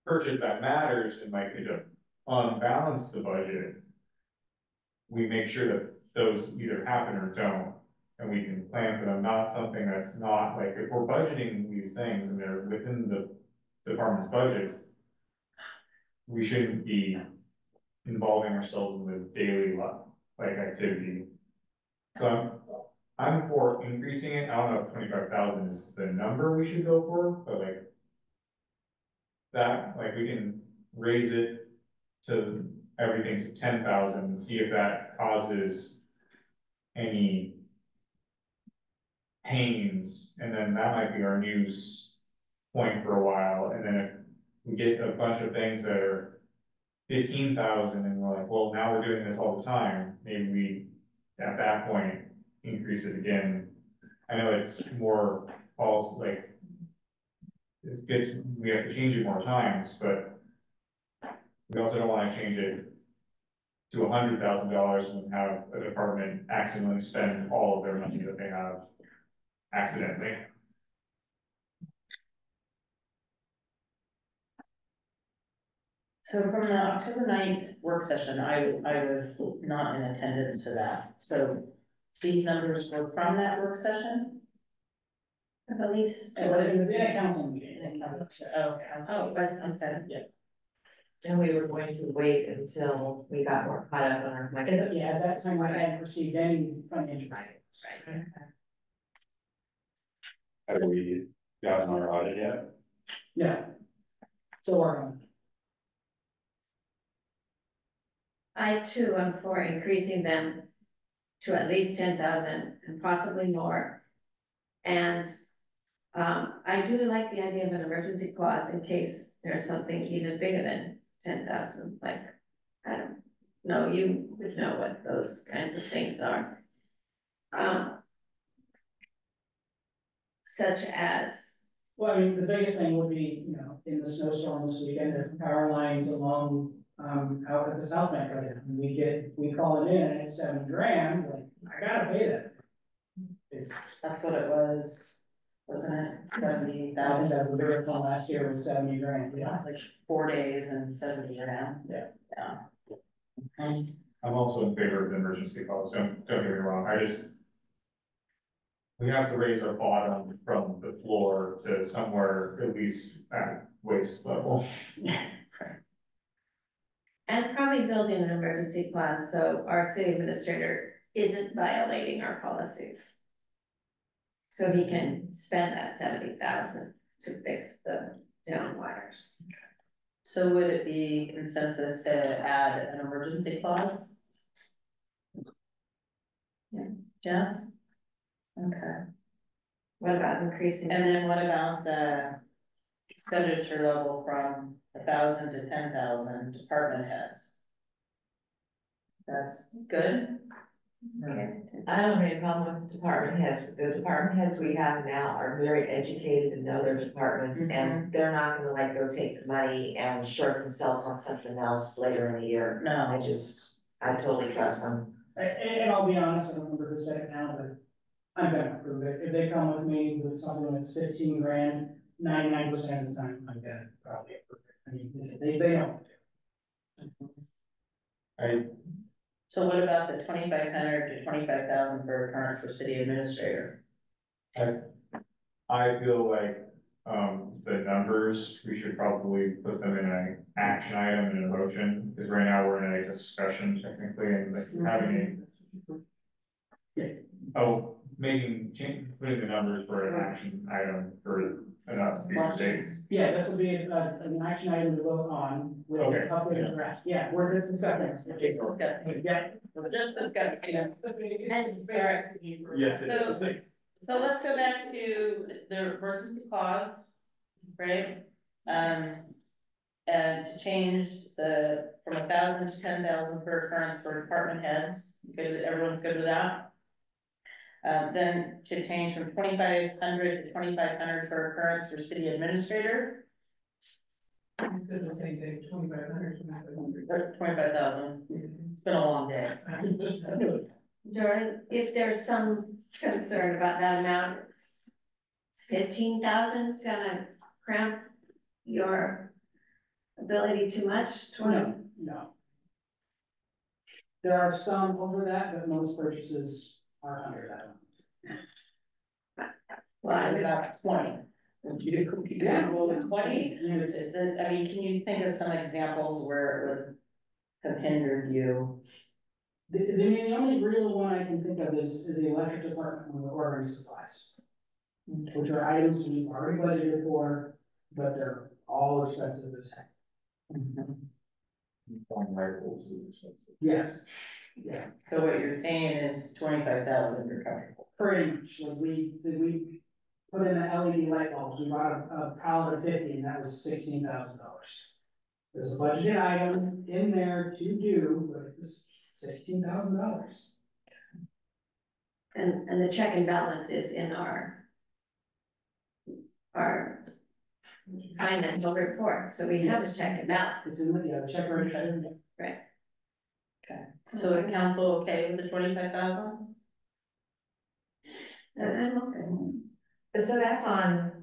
purchase that matters and likely to unbalance the budget, we make sure that those either happen or don't. and we can plan for them, not something that's not, like, if we're budgeting these things and they're within the department's budgets. We shouldn't be involving ourselves in the daily life, like activity. So I'm, I'm for increasing it, I don't know if twenty-five thousand is the number we should go for, but like. That, like, we can raise it to everything to ten thousand and see if that causes any pains, and then that might be our news point for a while, and then if we get a bunch of things that are fifteen thousand, and we're like, well, now we're doing this all the time, maybe we, at that point, increase it again. I know it's more false, like, it gets, we have to change it more times, but we also don't wanna change it to a hundred thousand dollars and have a department accidentally spend all of their money that they have accidentally. So from the October 9th work session, I, I was not in attendance to that, so these numbers were from that work session? I believe so. It was in a council meeting. In council, oh, council. Oh, it was consent. Yeah. And we were going to wait until we got more caught up on our. Is it- Yeah, at that time, I hadn't received any financial. Right. Have we gotten our audit yet? Yeah. So, um, I too am for increasing them to at least ten thousand and possibly more. And um, I do like the idea of an emergency clause in case there's something even bigger than ten thousand, like, I don't know, you would know what those kinds of things are. Um. Such as, well, I mean, the biggest thing would be, you know, in the snowstorm this weekend, the power lines along, um, out at the south bank right now. And we get, we call it in and it's seven grand, like, I gotta pay that. It's, That's what it was, wasn't it, seventy I think thousand, that's what we were calling last year was seventy grand, yeah. like four days and seventy grand. Yeah. Yeah. Okay. I'm also in favor of the emergency clause, don't, don't get me wrong, I just. We have to raise our bottom from the floor to somewhere at least at waist level. *laughs* and probably building an emergency clause, so our city administrator isn't violating our policies. So he can spend that seventy thousand to fix the down wires. So would it be consensus to add an emergency clause? Yeah. Yes? Okay, What about increasing? and then what about the expenditure level from a thousand to ten thousand department heads? That's good? I don't have any problem with the department heads, but the department heads we have now are very educated and know their departments, and mm-hmm. they're not gonna like go take the money and short themselves on something else later in the year. No. I just, I totally trust them. And, and I'll be honest, I don't remember who said it now, but I'm gonna approve it. If they come with me with something that's fifteen grand, ninety-nine percent of the time, I'm gonna probably approve it. I they, they don't. I, So what about the twenty-five hundred to twenty-five thousand for occurrence for city administrator? I feel like, um, the numbers, we should probably put them in an action item and a motion, because right now we're in a discussion technically and like having a. Oh, making, change, putting the numbers for an action item for an up future date. Yeah, this will be a, an action item to vote on with Okay. updated draft. Yeah, we're just discussing. Just discussing. Yeah. Just discussing. And, Yes, it is. So let's go back to the emergency clause, right? Um, and to change the, from a thousand to ten thousand per occurrence for department heads, good, everyone's good with that? Um, then to change from twenty-five hundred to twenty-five hundred per occurrence for city administrator, Good the same thing, twenty-five hundred, twenty-five hundred. or twenty-five thousand. It's been a long day. *laughs* Jordan, if there's some concern about that amount. Is fifteen thousand gonna cramp your ability too much? Twenty? No, no. There are some over that, but most purchases are under that. Well, I would- about twenty. Yeah, well, with twenty, it's, it's, it's, I mean, can you think of some examples where it would have hindered you? the, the, the only real one I can think of is, is the electric department when we're ordering supplies. Which are items we already budgeted for, but they're all expensive as heck. Phone rifles is expensive. Yes, yeah, So what you're saying is twenty-five thousand, you're comfortable. pretty much, like we, did we put in the LED light bulbs, we bought a, a pallet of fifty, and that was sixteen thousand dollars. There's a budgeted item in there to do, but it's sixteen thousand dollars. And, and the check and balance is in our our financial report, so we have a check and balance. It's in the, yeah, the check register. Okay, so is uh-huh. council okay with the twenty-five thousand? Uh, I'm okay. So that's on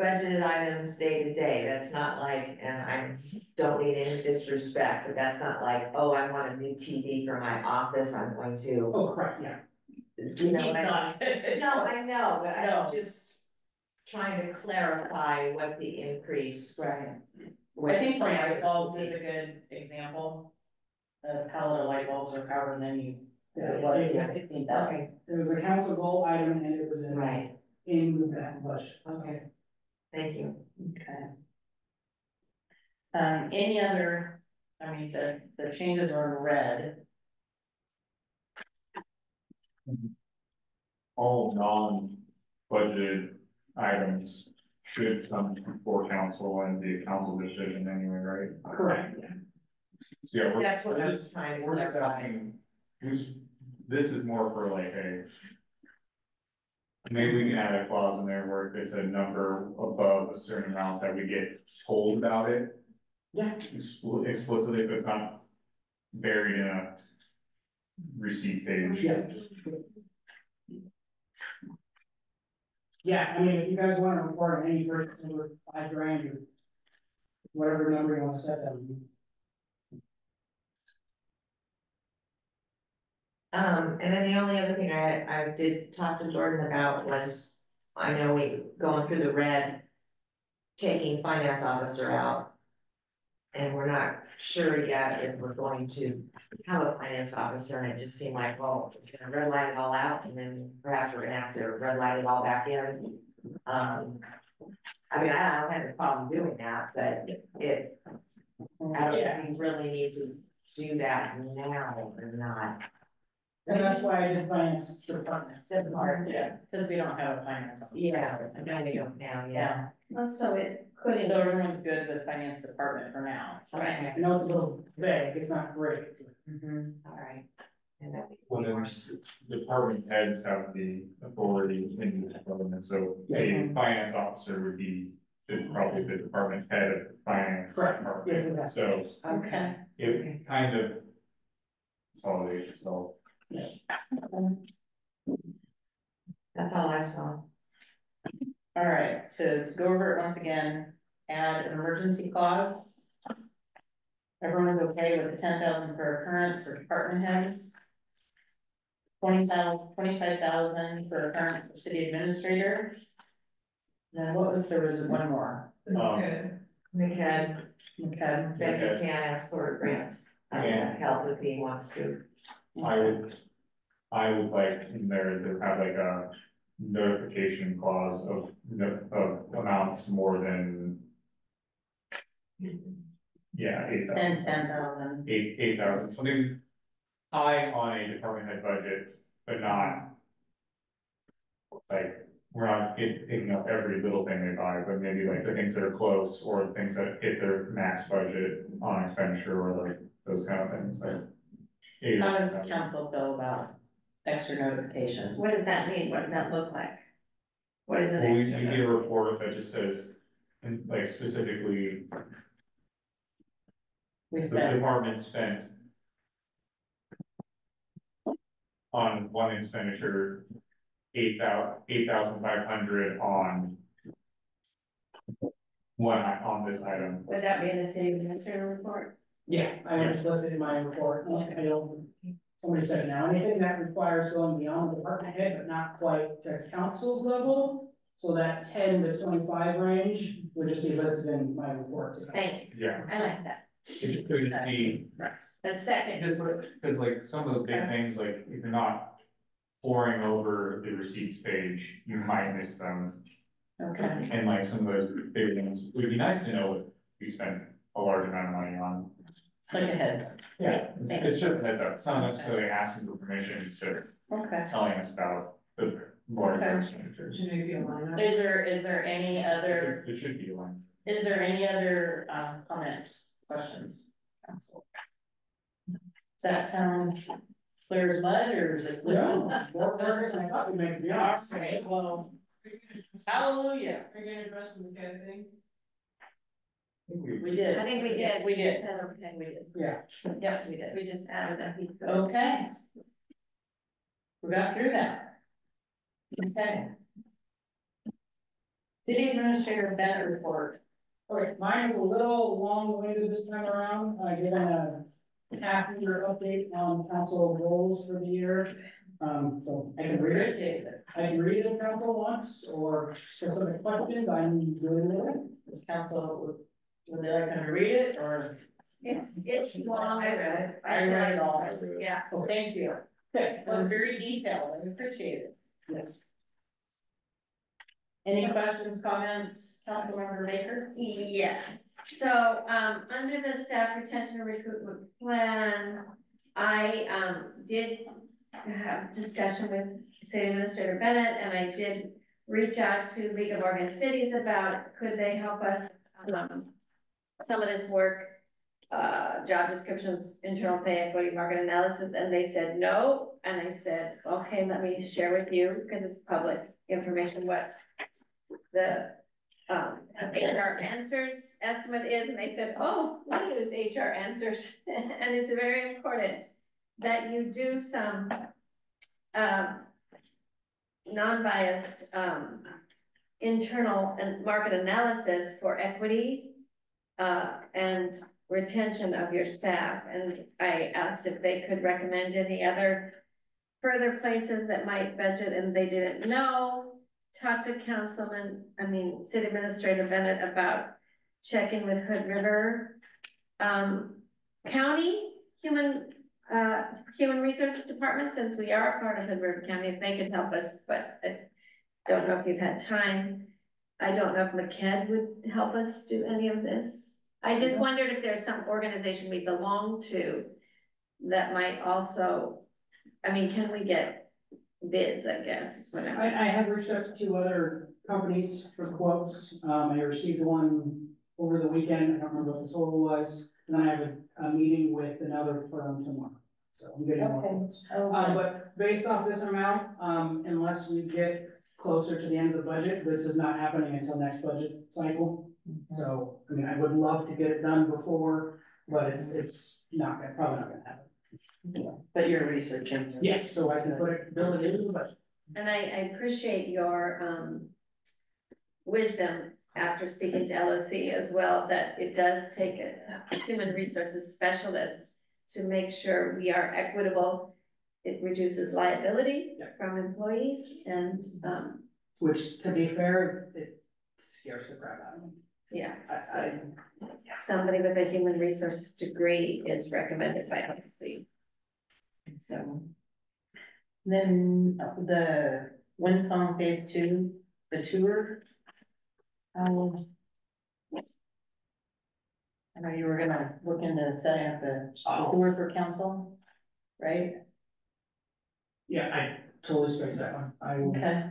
budgeted items day to day, that's not like, and I don't need any disrespect, but that's not like, oh, I want a new TV for my office, I'm going to. Oh, correct, yeah. You know, what I no, I know, but No. I'm just trying to clarify what the increase. Right. I think light bulbs is a good example. A pallet of light bulbs or however many Yeah, it was, it was- sixteen thousand. Okay, It was a council goal item and it was in, right, in that budget. okay, thank you. Okay. Um, any other, I mean, the, the changes are in red. All non-budgeted items should come before council and be a council decision anyway, right? Correct, yeah. So, yeah, we're. That's what we're I just- was trying to We're just clarify. asking, who's, this is more for like a. Maybe we can add a clause in there where if it's a number above a certain amount that we get told about it. Yeah. expl- Explicitly, if it's not buried in a receipt page. Yeah. Yeah, I mean, if you guys wanna report on any first over five grand or whatever number you wanna set that Um, and then the only other thing I, I did talk to Jordan about was, I know we, going through the red. Taking finance officer out. And we're not sure yet if we're going to have a finance officer, and it just seemed like, well, it's gonna red light it all out, and then perhaps we're gonna have to red light it all back in. Um, I mean, I don't have a problem doing that, but it, I don't think we really need to do that now or not. And that's why I did finance department. That's hard. Yeah, cause we don't have a finance. officer. Yeah, I'm trying to go now, yeah. Well, so it could. So everyone's good with finance department for now. Right. I know it's a little vague, it's not great. Mhm, all right. And that. Well, then, department heads have the authority in the department, so a finance officer would be the- probably the department head of finance. Correct. department. Yeah, So Okay. it kind of consolidates itself. That's all I saw. All right, so to go over it once again, add an emergency clause. Everyone's okay with the ten thousand per occurrence for department heads? Twenty thousand, twenty-five thousand for occurrence for city administrator? Then what was, there was one more. Um, We had, Okay, Becky Okay. can ask for grants, uh, Yeah. help if he wants to. I would, I would like in there to have like a notification clause of, of amounts more than. Yeah, eight thousand, ten thousand, eight, eight thousand, something high on a department head budget, but not. Like, we're not hit- picking up every little thing they buy, but maybe like the things that are close or the things that hit their max budget on expenditure or like those kind of things, like. Eight or how does 10,000. council feel about extra notifications? What does that mean? What does that look like? What is an Well, we, extra? we note? get a report that just says, and like specifically, We the spent, department spent. On one expenditure, eight thou, eight thousand five hundred on. One, i- on this item, Would that be in the city administrator report? Yeah, I just listed in my report, I don't, somebody said now, anything that requires going beyond the department head, but not quite to council's level. So that ten to twenty-five range would just be listed in my report. Thank you, Yeah. I like that. It could be, A second, just like, cause like some of those big things, like if you're not pouring over the receipts page, you might miss them. Okay. And like some of those big ones, it would be nice to know what we spent a large amount of money on. Like a heads up. Yeah, it's- it's just a heads up, it's not necessarily asking for permission, it's just Okay. telling us about the larger Okay. expenditures. Should maybe a line item. Is there, is there any There other, should- There should be one. is there any other, um, comments, questions? council? Does that sound clear as mud, or is it clear? Yeah, more progress than I thought we'd make, to be honest. Alright, well, hallelujah, Are you gonna address the McKenna thing? We did. I think we did. We did. Said, okay, we did. Yeah. Yep, we did. We just added a few. Okay. We got through that. Okay. City Administrator Bennett report. Okay, mine is a little long-winded this time around, I given a half year update on council goals for the year. Um, so I can read it, Appreciate it. I can read it if council wants, or specific questions, I'm really willing. This council, would, they like me to read it, or? It's, it's long. I read it. I read it all. Yeah. Oh, thank you. It was very detailed, I appreciate it. yes. Any questions, comments, Councilmember Baker? Yes, so, um, under the staff retention and recruitment plan, I, um, did have discussion with City Administrator Bennett, and I did reach out to League of Oregon Cities about, could they help us, um, some of this work, uh, job descriptions, internal pay equity, market analysis, and they said no, and I said, okay, let me share with you, because it's public information, what the um, HR answers estimate is, and they said, oh, we use HR answers, *laughs* and it's very important that you do some um, non-biased, um, internal and market analysis for equity uh, and retention of your staff, and I asked if they could recommend any other further places that might budget, and they didn't know talked to Councilman, I mean, City Administrator Bennett about checking with Hood River. Um, County Human, uh, Human Resources Department, since we are a part of Hood River County, if they could help us, but I don't know if you've had time. I don't know if MCEDD would help us do any of this. I just wondered if there's some organization we belong to that might also, I mean, can we get bids, I guess, is what I'm. I, I have reached out to two other companies for quotes, um, I received one over the weekend, I don't remember what the total was. And then I have a, a meeting with another firm tomorrow, so I'm getting more Okay. quotes. Uh, but based off this amount, um, unless we get closer to the end of the budget, this is not happening until next budget cycle. So, I mean, I would love to get it done before, but it's, it's not, gonna- probably not gonna happen. But you're researching. Yes, so I can put it, build it into the budget. And I, I appreciate your, um, wisdom after speaking to LOC as well, that it does take a, a human resources specialist to make sure we are equitable. It reduces liability Yeah. from employees and, um, Which, to be fair, it scares the crap out of me. yeah, I, so I, somebody with a human resources degree is recommended by LOC. So, Then uh, the Windsong Phase Two, the tour. Um. I know you were gonna look into setting up a Oh. tour for council, right? Yeah, I totally spaced that one. I will. Okay.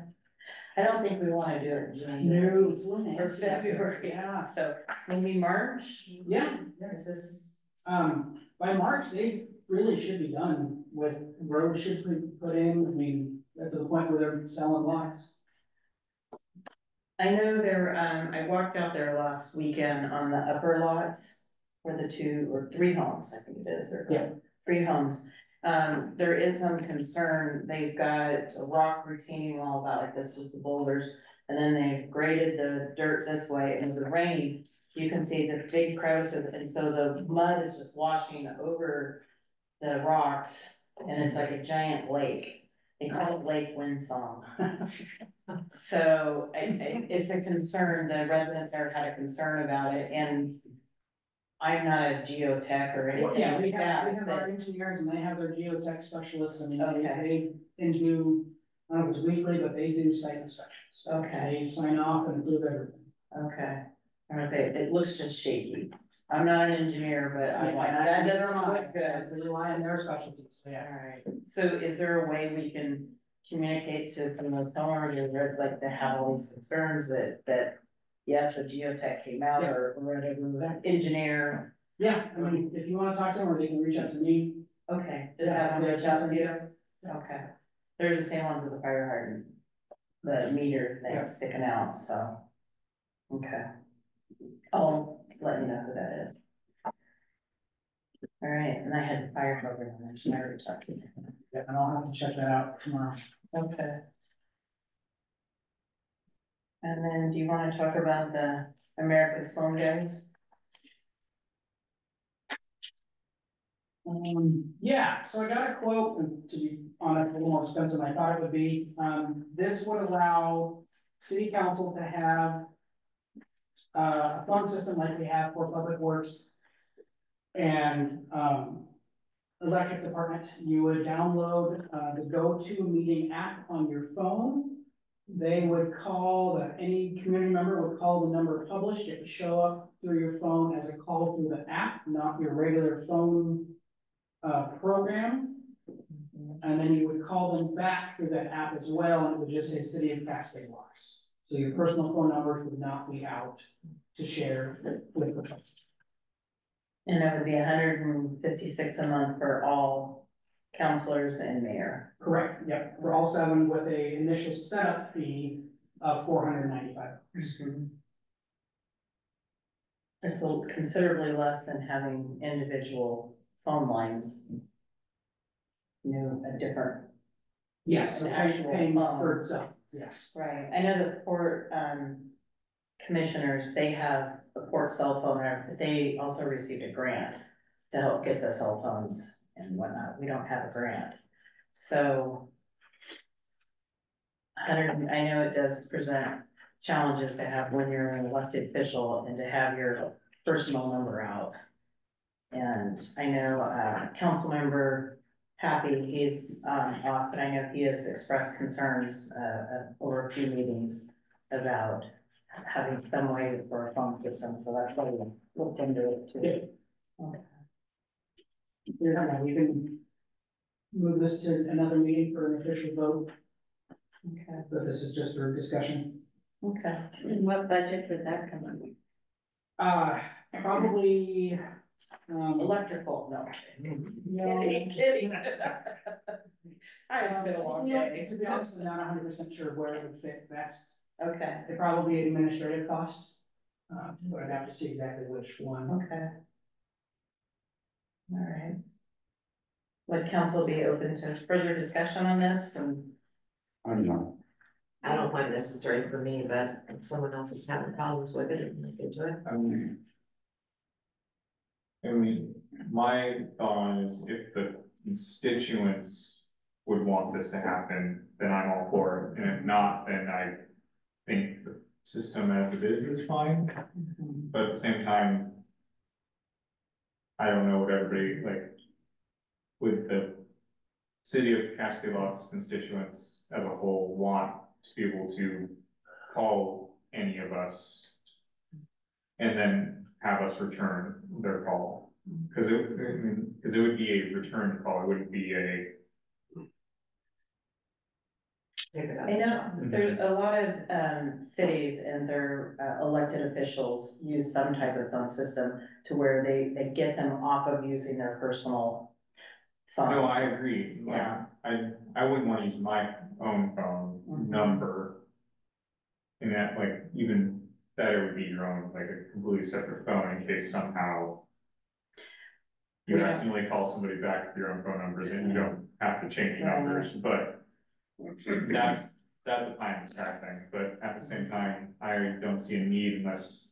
I don't think we wanna do it in January No, it's or February, *laughs* Yeah, so maybe March? yeah, Is this, um, by March, they really should be done with roads should be put in, I mean, at the point where they're selling lots. I know there, um, I walked out there last weekend on the upper lots for the two or three homes, I think it is, or Yeah. three homes. Um, there is some concern, they've got a rock retaining wall about like this, just the boulders. And then they've graded the dirt this way and with the rain, you can see the big crevices, and so the mud is just washing over the rocks. and it's like a giant lake. They call it Lake Windsong. *laughs* So I, I, it's a concern, the residents there had a concern about it and I'm not a geotech or anything Yeah, we like have, we that, have our but, engineers and they have their geotech specialists, and they, Okay. they, they do, I don't know if it's weekly, but they do site inspections. Okay. They sign off and approve everything. okay, okay, it looks just shaky. I'm not an engineer, but I'm like, that doesn't look good. They rely on their specialties, yeah. Alright, so is there a way we can communicate to some of those homeowners that like they have all these concerns that, that. Yes, a geotech came out or whatever, engineer, Yeah, I mean, if you wanna talk to them, or they can reach out to me. okay, just Yeah, have them yeah, reach out to just- you, okay. They're the same ones with the fire hydrant. The meter Yeah. thing sticking out, so. Okay. I'll let you know who that is. Alright, and I had the fire program, I just never talked to you. Yeah, and I'll have to check that out tomorrow. Okay. And then do you wanna talk about the America's Phone Guys? Um, yeah, so I got a quote, and to be honest, a little more expensive than I thought it would be. Um, this would allow city council to have uh, a phone system like we have for public works and, um, electric department. You would download, uh, the meeting app on your phone. They would call, the any community member would call the number published. It would show up through your phone as a call through the app, not your regular phone uh, program. And then you would call them back through that app as well, and it would just say City of Cascade Locks. So your personal phone number would not be out to share with the public. And that would be hundred and fifty-six a month for all counselors and mayor. Correct, yep, for all seven with a initial setup fee of four hundred ninety-five. It's a considerably less than having individual phone lines. You know, a different, Yes, so An paying, actual paying phone. for itself, yes. right, I know the port, um, commissioners, they have a port cell phone, but they also received a grant to help get the cell phones and whatnot, we don't have a grant, so. I know it does present challenges to have when you're an elected official and to have your personal number out. And I know, uh, Councilmember Happy, he's, um, off, but I know he has expressed concerns, uh, uh, over a few meetings about having some way for a phone system, so that's why we looked into it too. Okay. Yeah, we can move this to another meeting for an official vote, Okay, but this is just for discussion. okay. And what budget would that come under? Uh, probably, um. Electrical, no. No. Kidding, kidding. *laughs* Ah, It's been a long Yeah, day. To be honest, I'm not hundred percent sure where it would fit best. Okay, It probably administrative costs. Uh, but I'd have to see exactly which one. okay. All right. Would council be open to further discussion on this and I'm not. know. I don't find it necessary for me, but if someone else is having problems with it, and they can do it. I mean. I mean, my thought is if the constituents would want this to happen, then I'm all for it, and if not, then I think the system as it is is fine, mm-hmm. but at the same time. I don't know what everybody, like. With the city of Cascade constituents as a whole want to be able to call any of us. And then have us return their call, cause it, I mean, cause it would be a return call, it wouldn't be a, I know there's a lot of um cities and their uh, elected officials use some type of phone system to where they they get them off of using their personal phones. no, I agree, like, Yeah. I, I wouldn't wanna use my own phone Mhm. number. And that, like, even better would be your own, like a completely separate phone in case somehow. You We have- accidentally call somebody back with your own phone numbers and you don't have to change Right. numbers, but. That's, that's the sky thing, but at the same time, I don't see a need unless.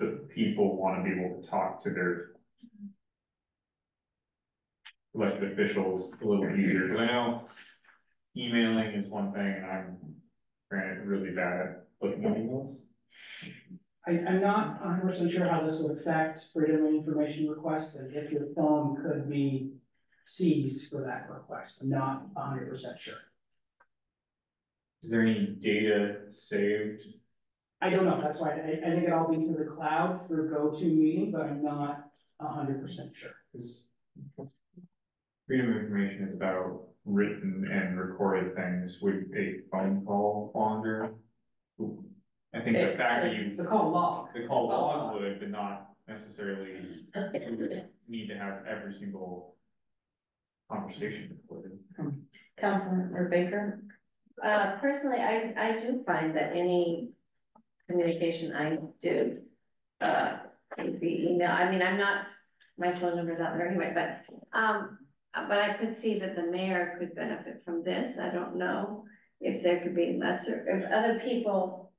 The people wanna be able to talk to their. elected officials a little easier, I know emailing is one thing, and I'm granted really bad at looking at emails. I, I'm not hundred percent sure how this would affect freedom of information requests and if your phone could be seized for that request. I'm not hundred percent sure. Is there any data saved? I don't know, that's why I, I think it'll all be through the cloud through GoToMeeting, but I'm not hundred percent sure. 'Cause Freedom of information is about written and recorded things, would a phone call under? I think the fact that you, The call log. the call log would, but not necessarily need to have every single conversation recorded. Councilmember Baker? Uh, personally, I, I do find that any communication I do, uh, would be email, I mean, I'm not, my phone number's out there anyway, but, um, but I could see that the mayor could benefit from this, I don't know if there could be lesser, if other people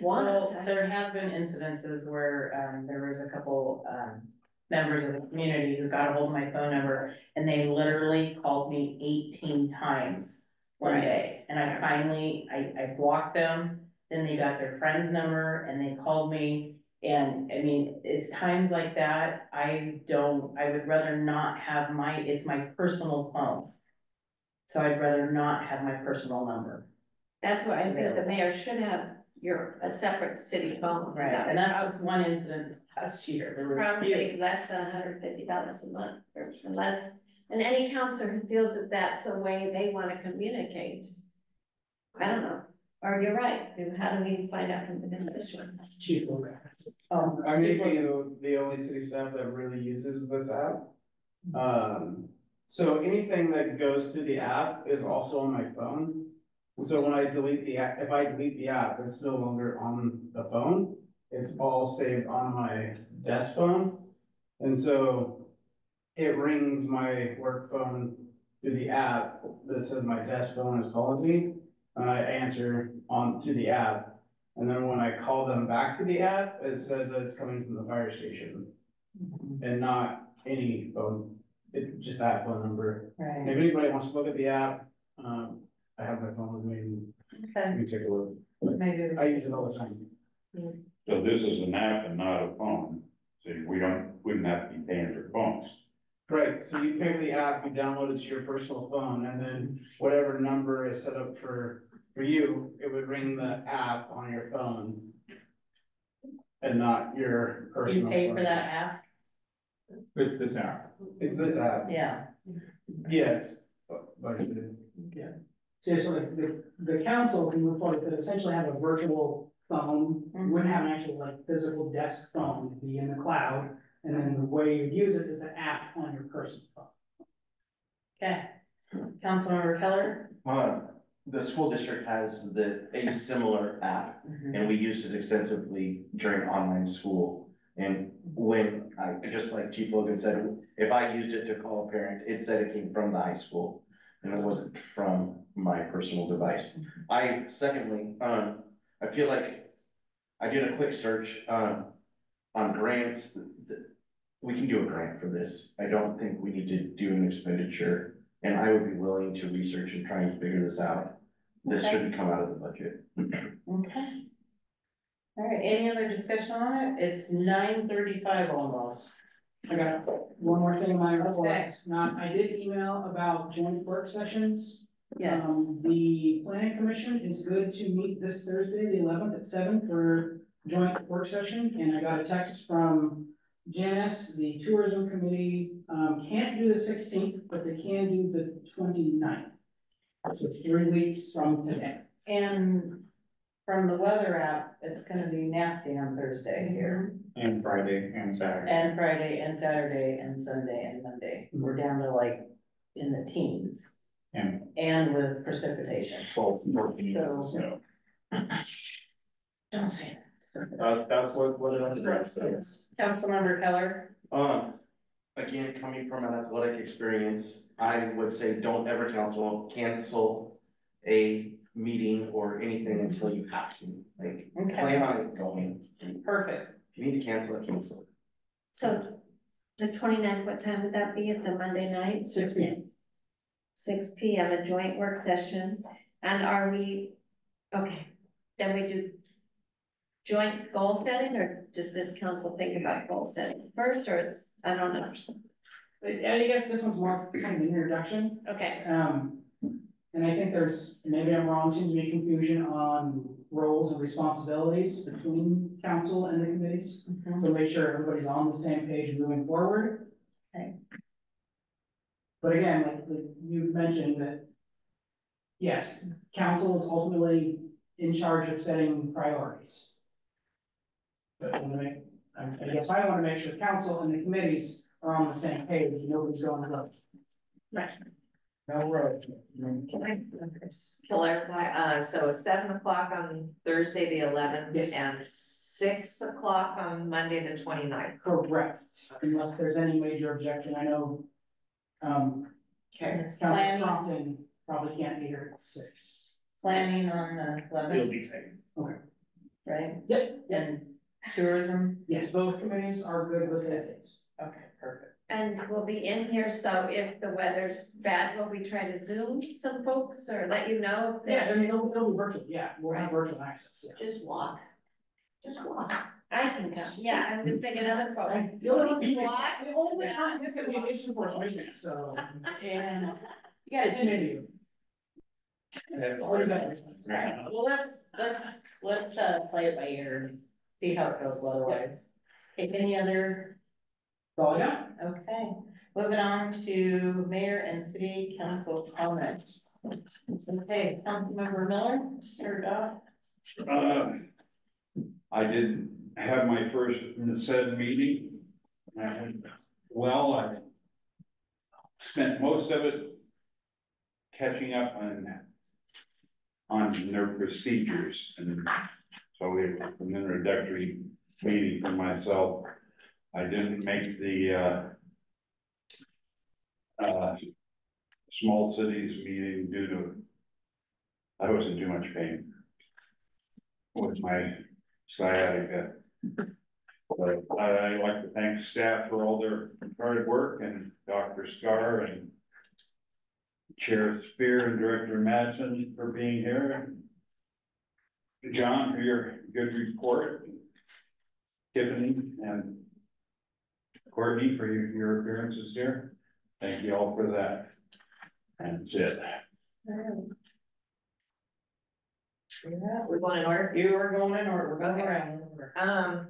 want. Well, I- there has been incidences where, um, there was a couple, um, members of the community who got a hold of my phone number and they literally called me eighteen times one Right. day. And I finally, I, I blocked them, then they got their friend's number and they called me. And I mean, it's times like that, I don't, I would rather not have my, it's my personal phone. So I'd rather not have my personal number. That's why I think the mayor should have your, a separate city phone. Right, and that's just one incident last year. There were a few. Probably less than hundred fifty dollars a month or less. And any counselor who feels that that's a way they wanna communicate. I don't know, or you're right, how do we find out from the constituents? Chief will Um, I may be the, the only city staff that really uses this app. Um, so anything that goes to the app is also on my phone. So when I delete the app, if I delete the app, it's no longer on the phone. It's all saved on my desk phone. And so it rings my work phone through the app that says my desk phone is calling me. And I answer on to the app. And then when I call them back to the app, it says that it's coming from the fire station and not any phone, it just that phone number. And Right, if anybody wants to look at the app, um, I have my phone with me and okay, you can take a look. maybe. I use it all the time. So this is an app and not a phone, so we don't, wouldn't have to be paying for phones. Right, so you pay for the app, you download it to your personal phone, and then whatever number is set up for, for you, it would ring the app on your phone. And not your personal. You personal. pay for that app? It's this app. It's this app, Yeah. yes, Yeah. So, so the, the, the council can move forward, could essentially have a virtual phone, you wouldn't have an actual like physical desk phone, it'd be in the cloud. And then the way you'd use it is the app on your personal phone. Okay. Councilmember Keller? Uh, the school district has the, a similar app, and we used it extensively during online school. And when, I, just like Chief Logan said, if I used it to call a parent, it said it came from the high school. And it wasn't from my personal device. I, secondly, um, I feel like I did a quick search, um, on grants. th- th- We can do a grant for this. I don't think we need to do an expenditure. And I would be willing to research and try and figure this out. This Okay. shouldn't come out of the budget. Okay. All right, any other discussion on it? It's nine thirty-five almost. I got one more thing in my Okay. reports, not, I did email about joint work sessions. Yes. Um, the planning commission is good to meet this Thursday, the eleventh at seven for joint work session, and I got a text from Janice, the tourism committee, um, can't do the sixteenth, but they can do the 29th. So three weeks from today. And from the weather app, it's gonna be nasty on Thursday here. And Friday and Saturday. And Friday and Saturday and Sunday and Monday. We're down to like in the teens And and with precipitation. twelve, fourteen, So- so, Don't say uh, that's what, what it is. that. Councilmember Keller? Um, again, coming from an athletic experience, I would say don't ever counsel, cancel a meeting or anything until you have to, like, Okay, plan on it going. perfect. If you need to cancel it, cancel it. So The 29th. what time would that be? It's a Monday night? Six P M. Six P M, a joint work session, and are we, okay, then we do. Joint goal setting, or does this council think about goal setting first, or is, I don't know. I guess this one's more kind of an introduction. Okay, Um, and I think there's, maybe I'm wrong, seems to be confusion on roles and responsibilities between council and the committees. So make sure everybody's on the same page moving forward. Okay. But again, like, like you mentioned that. Yes, council is ultimately in charge of setting priorities. But I wanna make, I I guess I wanna make sure council and the committees are on the same page, nobody's going to the. right. No road. Can I just clarify, uh, so seven o'clock on Thursday, the eleventh, Yes. and six o'clock on Monday, the 29th. Correct, unless there's any major objection, I know. Um, Okay. Council Planning. Crompton probably can't be here at six. Planning on the eleventh, be taken. right? Yep. And tourism, Yes, both committees are good with those dates. okay, perfect. And we'll be in here, so if the weather's bad, will we try to zoom some folks, or let you know? if Yeah, they're- I mean, it'll, it'll be virtual, yeah, we'll have virtual access, yeah. Just walk. Just walk. I can come, yeah, I'm just thinking other folks. The only one- Walk. the only person that's gonna be an issue for us, right, so. And you gotta do Maybe. Or. Well, let's, let's, let's, uh, play it by ear, and see how it goes weather-wise. Okay, any other, That's all I got. okay, moving on to mayor and city council comments. Okay, Councilmember Miller, start off. Uh, I did have my first MCEDD meeting. And, well, I spent most of it catching up on on their procedures and so it was an introductory meeting for myself. I didn't make the uh uh small cities meeting due to I was in too much pain with my sciatica. But I, I like to thank staff for all their hard work and Dr. Skari and Chair Spear and Director Mattson for being here. John, for your good report. Tiffany and Courtney for your, your appearances here. Thank you all for that. And that's it. We're going in order. You are going in order, we're going around. Um.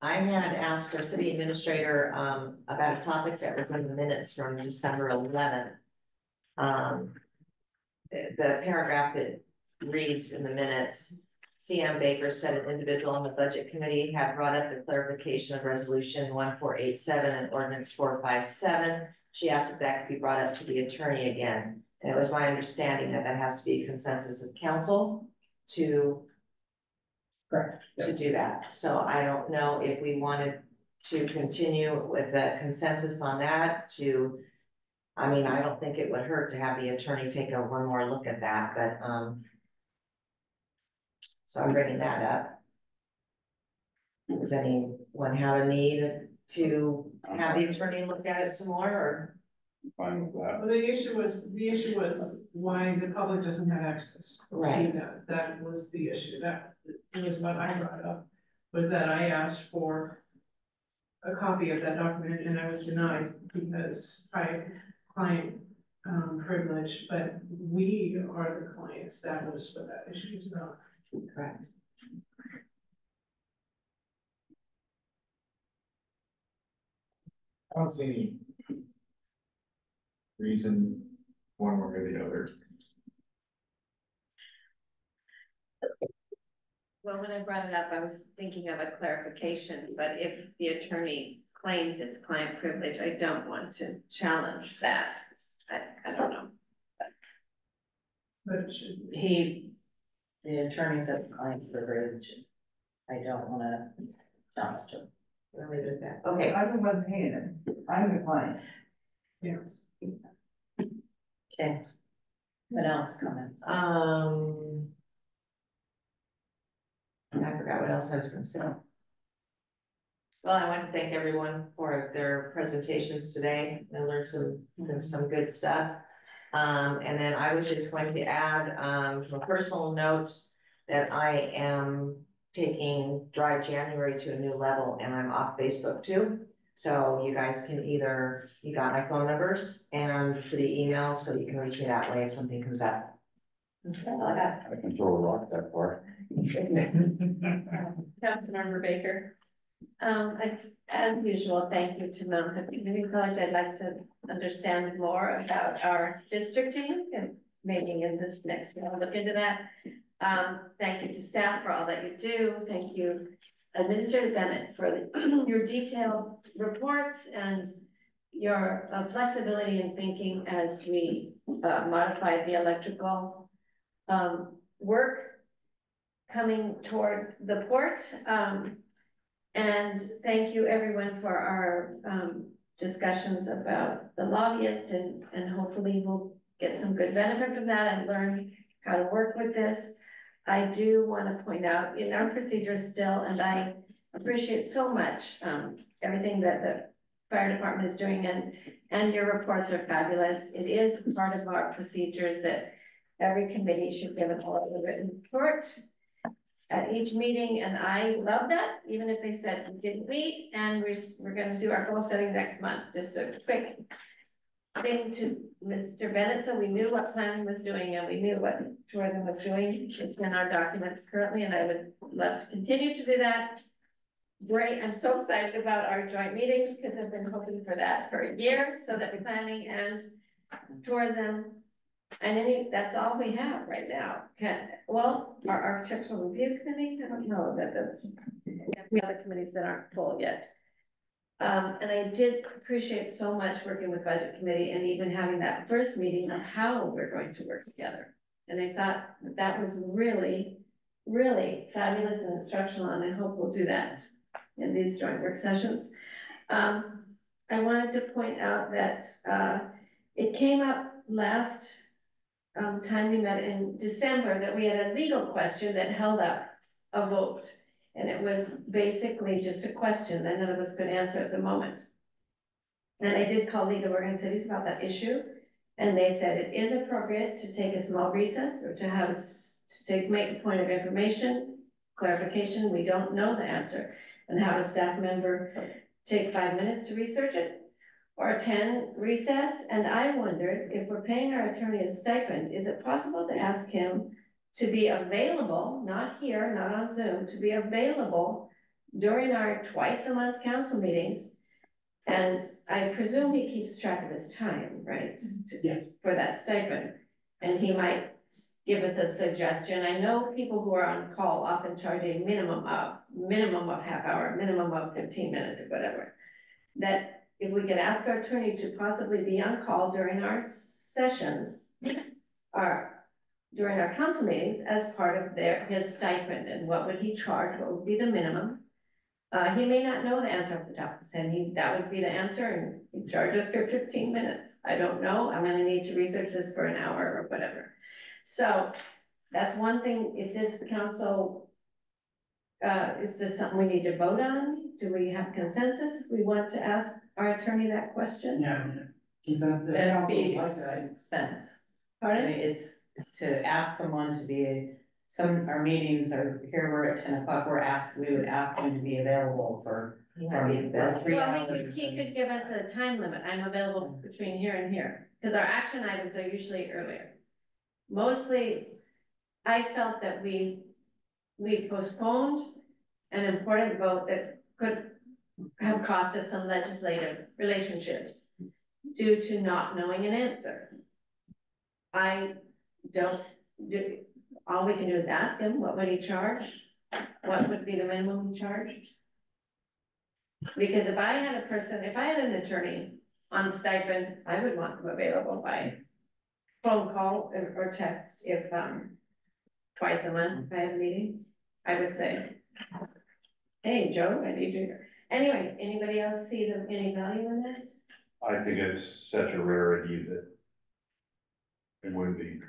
I had asked our city administrator, um, about a topic that was in the minutes from December eleventh. Um. The, the paragraph that reads in the minutes. CM Baker said an individual on the budget committee had brought up the clarification of resolution one four eight seven and ordinance four five seven. She asked if that could be brought up to the attorney again, and it was my understanding that that has to be a consensus of council to Correct. to do that. So I don't know if we wanted to continue with the consensus on that to. I mean, I don't think it would hurt to have the attorney take a one more look at that, but, um. So I'm bringing that up. Does anyone have a need to have the attorney look at it some more, or? Fine with that. Well, the issue was, the issue was why the public doesn't have access. to Right. That, that was the issue, that was what I brought up, was that I asked for a copy of that document and I was denied because I client um privilege, but we are the clients, that was what that issue is about. Correct. I don't see any reason one way or the other. Well, when I brought it up, I was thinking of a clarification, but if the attorney claims it's client privilege, I don't want to challenge that. I, I don't know. But it He, the attorney said client privilege. I don't wanna challenge him. We'll leave it at that. Okay, I'm the one paying it, I'm the client. yes. Okay. What else comments? um. I forgot what else I was gonna say. Well, I want to thank everyone for their presentations today. I learned some, some good stuff. Um, and then I was just going to add, um, from a personal note that I am taking Dry January to a new level and I'm off Facebook too. So you guys can either, you got my phone numbers and city email, so you can reach me that way if something comes up. That's all I got. I can throw a rock that far. *laughs* Councilmember Baker. Um, I, as usual, thank you to Mount Hood Community College. I'd like to understand more about our districting and maybe in this next, year I'll look into that. Um, thank you to staff for all that you do. Thank you, Administrator Bennett, for *clears throat* your detailed reports and your uh, flexibility in thinking as we uh, modify the electrical um, work coming toward the port. Um, and thank you everyone for our um discussions about the lobbyist and and hopefully we'll get some good benefit from that and learn how to work with this. I do want to point out in our procedures still, and I appreciate so much um everything that the fire department is doing and and your reports are fabulous. It is part of our procedures that every committee should give an oral written report at each meeting, and I love that, even if they said we didn't meet, and we're, we're gonna do our goal setting next month, just a quick thing to Mr. Bennett, so we knew what planning was doing and we knew what tourism was doing. In our documents currently, and I would love to continue to do that. Great, I'm so excited about our joint meetings, because I've been hoping for that for a year, so that planning and tourism and any, that's all we have right now. Can, well, our architectural review committee, I don't know that that's, we have other committees that aren't full yet. Um, and I did appreciate so much working with budget committee and even having that first meeting on how we're going to work together. And I thought that that was really, really fabulous and instructional, and I hope we'll do that in these joint work sessions. Um, I wanted to point out that, uh, it came up last um, time we met in December, that we had a legal question that held up a vote. And it was basically just a question that none of us could answer at the moment. And I did call League of Oregon Cities about that issue, and they said it is appropriate to take a small recess or to have, us to take, make a point of information, clarification, we don't know the answer, and have a staff member take five minutes to research it or attend recess, and I wondered if we're paying our attorney a stipend, is it possible to ask him to be available, not here, not on Zoom, to be available during our twice a month council meetings? And I presume he keeps track of his time, right? Mm-hmm. to- Yes. For that stipend, and he might give us a suggestion. I know people who are on call often charge a minimum of, minimum of half hour, minimum of fifteen minutes or whatever. That if we could ask our attorney to possibly be on call during our sessions, our, during our council meetings as part of their, his stipend, and what would he charge, what would be the minimum? Uh, he may not know the answer off the top of his head, he, that would be the answer, and he charge us for fifteen minutes, I don't know, I'm gonna need to research this for an hour or whatever. So, that's one thing, if this council uh, is this something we need to vote on? Do we have consensus? We want to ask our attorney that question? Yeah. Consent- the It's council the likes that. expense. I Pardon? mean, it's to ask someone to be, some, our meetings are, here we're at ten o'clock, we're asked, we would ask them to be available for, for for three Well, hours. he, he could give us a time limit. I'm available between here and here, because our action items are usually earlier. Mostly, I felt that we, we postponed an important vote that could have cost us some legislative relationships due to not knowing an answer. I don't, do, all we can do is ask him, what would he charge? What would be the minimum he charged? Because if I had a person, if I had an attorney on stipend, I would want them available by phone call or or text if, um, twice a month, if I had a meeting, I would say, hey, Joe, I need you here. Anyway, anybody else see the, any value in that? I think it's such a rarity that it would be.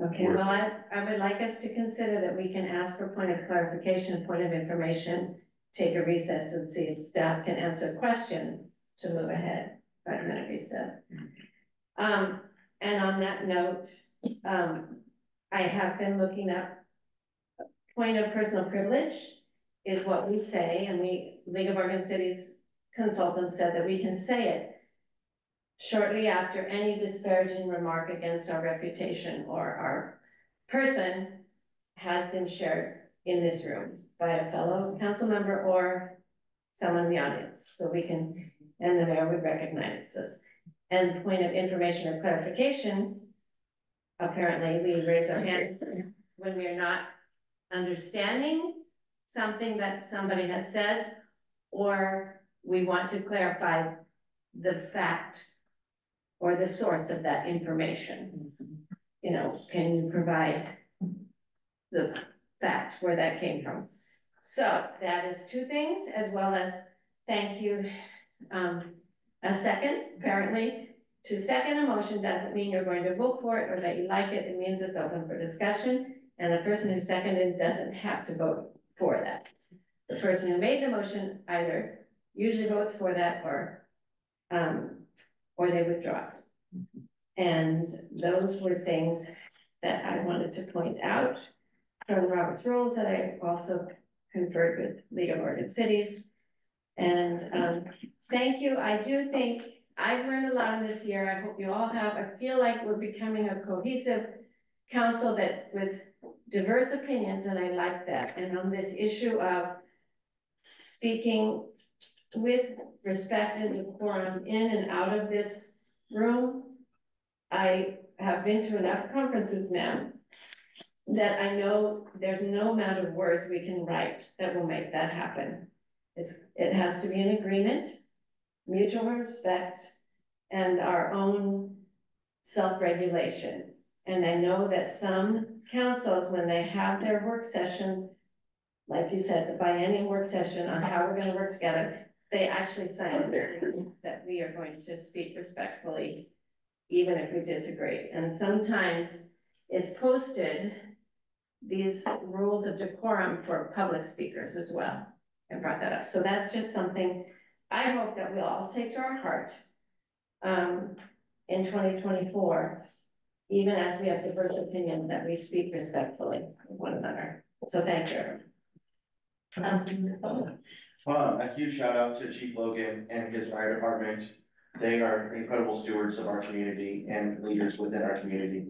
Okay, well, I, I would like us to consider that we can ask for point of clarification, point of information, take a recess and see if staff can answer a question to move ahead, five minute recess. Um, and on that note, um, I have been looking up point of personal privilege is what we say, and we, League of Oregon Cities consultant said that we can say it shortly after any disparaging remark against our reputation or our person has been shared in this room by a fellow council member or someone in the audience, so we can, and the mayor would recognize us. And point of information or clarification, apparently we raise our hand when we are not understanding something that somebody has said, or we want to clarify the fact or the source of that information. You know, can you provide the fact where that came from? So that is two things, as well as thank you. Um, a second, apparently, to second a motion doesn't mean you're going to vote for it or that you like it. It means it's open for discussion. And the person who seconded doesn't have to vote for that. The person who made the motion either usually votes for that or, um, or they withdraw it. And those were things that I wanted to point out from Robert's rules that I also conferred with League of Oregon Cities. And, um, thank you. I do think I've learned a lot in this year. I hope you all have. I feel like we're becoming a cohesive council that with diverse opinions, and I like that. And on this issue of speaking with respect and decorum in and out of this room, I have been to enough conferences now that I know there's no amount of words we can write that will make that happen. It's, it has to be an agreement, mutual respect, and our own self-regulation. And I know that some councils, when they have their work session, like you said, the biennial work session on how we're gonna work together, they actually sign that we are going to speak respectfully, even if we disagree. And sometimes it's posted, these rules of decorum for public speakers as well. I brought that up. So that's just something I hope that we'll all take to our heart um, in twenty twenty-four, even as we have diverse opinion, that we speak respectfully of one another. So thank you. Bowman. Uh, a huge shout out to Chief Logan and his fire department. They are incredible stewards of our community and leaders within our community.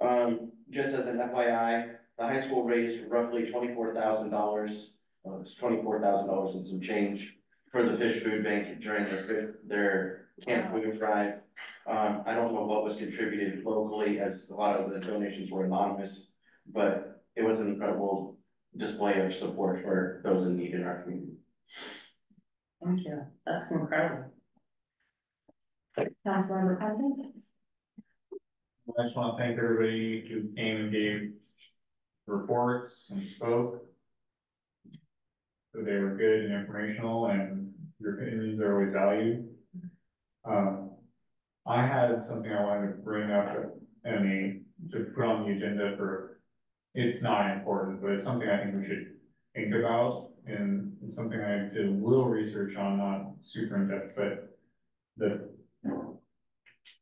Um, just as an FYI, the high school raised roughly twenty-four thousand dollars. Uh, it's twenty-four thousand dollars and some change for the fish food bank during their, their camp food drive. Um, I don't know what was contributed locally as a lot of the donations were anonymous, but it was an incredible display of support for those in need in our community. Thank you. That's incredible. Councilmember Cousins? I just want to thank everybody who came and gave reports and spoke. So they were good and informational and your opinions are always valued. Um, I had something I wanted to bring up, mean, to put on the agenda for, it's not important, but it's something I think we should think about. And it's something I did a little research on, not super in depth, but the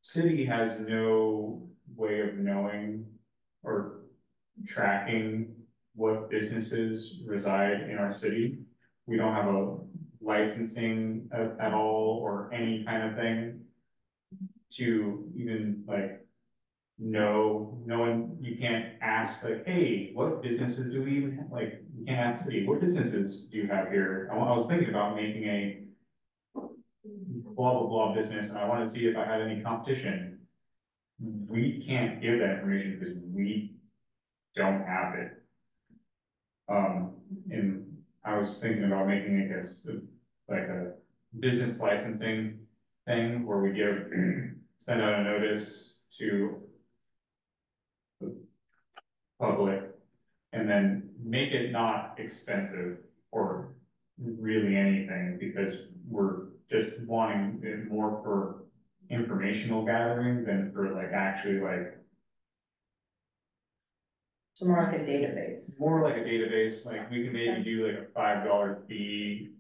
city has no way of knowing or tracking what businesses reside in our city. We don't have a licensing at, at all or any kind of thing to even like know, no one, you can't ask like, hey, what businesses do we even have? Like, you can't ask city, what businesses do you have here? I I was thinking about making a blah, blah, blah business, and I wanted to see if I had any competition. We can't give that information because we don't have it. Um, and I was thinking about making it as like a business licensing thing where we give, *clears throat* send out a notice to the public and then make it not expensive or really anything because we're just wanting it more for informational gathering than for like actually like So more like a database. More like a database, like we can maybe do like a five dollar fee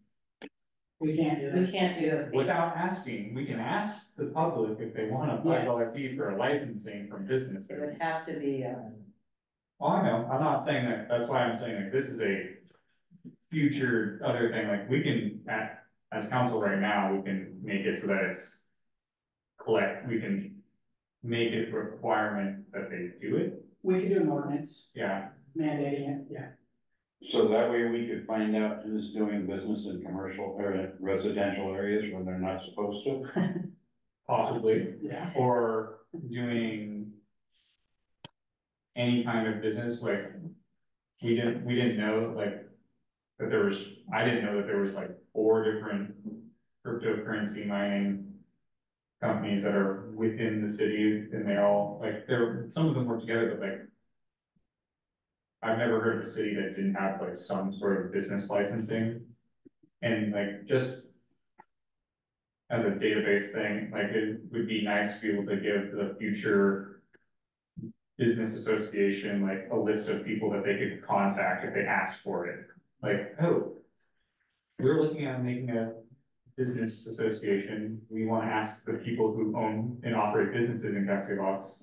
We can't do We that. can't do it. without asking, we can ask the public if they want a five dollar fee for licensing from businesses. It would businesses. have to be, um, Well, I know, I'm not saying that, that's why I'm saying like this is a future other thing, like we can, at, as council right now, we can make it so that it's collect, we can make it requirement that they do it, We could do an ordinance yeah. mandating it, yeah. So that way we could find out who's doing business in commercial or residential areas when they're not supposed to. *laughs* Possibly, Yeah. or doing any kind of business, like, we didn't, we didn't know, like, that there was, I didn't know that there was like four different cryptocurrency mining companies that are within the city, and they all, like, they're, some of them work together, but like, I've never heard of a city that didn't have like some sort of business licensing, and like, just as a database thing, like it would be nice to be able to give the future business association, like a list of people that they could contact if they asked for it. Like, oh, we're looking at making a business association. We want to ask the people who own and operate businesses in Cascade Locks,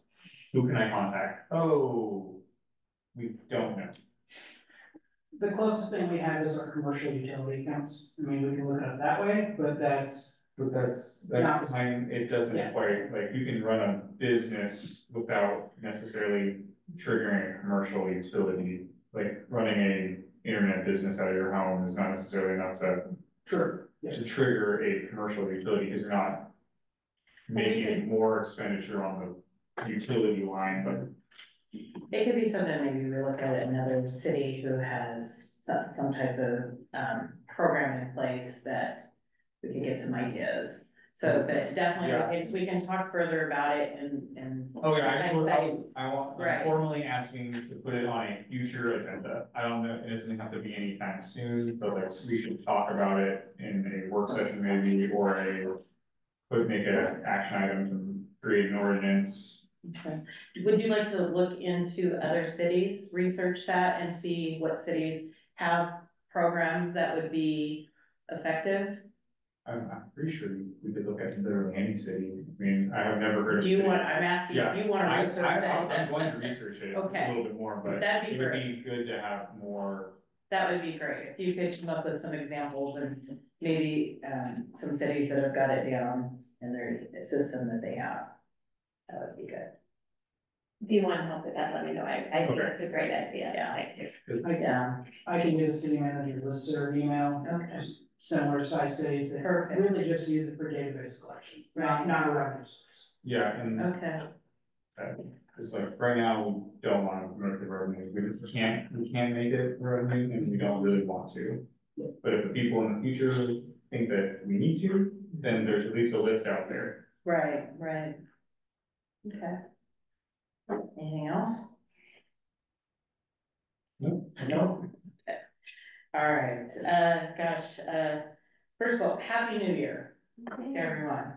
who can I contact? Oh, we don't know. The closest thing we have is our commercial utility accounts. I mean, we can look at it that way, but that's, But that's, that's, I, it doesn't Yeah. quite, like, you can run a business without necessarily triggering a commercial utility. Like, running a internet business out of your home is not necessarily enough to, true. To trigger a commercial utility, because you're not making more expenditure on the utility line, but it could be something, maybe we look at another city who has some, some type of, um, program in place that we could get some ideas. So, but definitely, Yeah. it's- we can talk further about it and, and. Oh, yeah, I just, was- I was, I want, I'm Right. formally asking to put it on a future agenda. I don't know, it doesn't have to be anytime soon, but like, we should talk about it in a work session maybe, or a. Put, make an action item to create an ordinance. Okay. Would you like to look into other cities, research that and see what cities have programs that would be effective? I'm, I'm pretty sure we could look at literally any city. I mean, I have never heard of. Do you city- want, I'm asking Yeah, if you wanna I, research I, that. I'm going to research it a Okay. little bit more, but That'd be it would be good to have more. That would be great, if you could come up with some examples and maybe, um, some cities that have got it down in their system that they have. That would be good. If you want help with that, let me know. I, I think Okay. it's a great idea. Yeah. Thank you. Yeah, I can do the city manager listserv email, okay, just similar size cities that Perfect. really just use it for database collection, not, not a revenue source. Yeah, and okay, uh, it's like, right now, we don't want to promote the revenue, we can't, we can't make it revenue, and we don't really want to. But if the people in the future think that we need to, then there's at least a list out there. right, right. Okay. Anything else? Nope. All right, uh, gosh, uh, first of all, happy new year to everyone.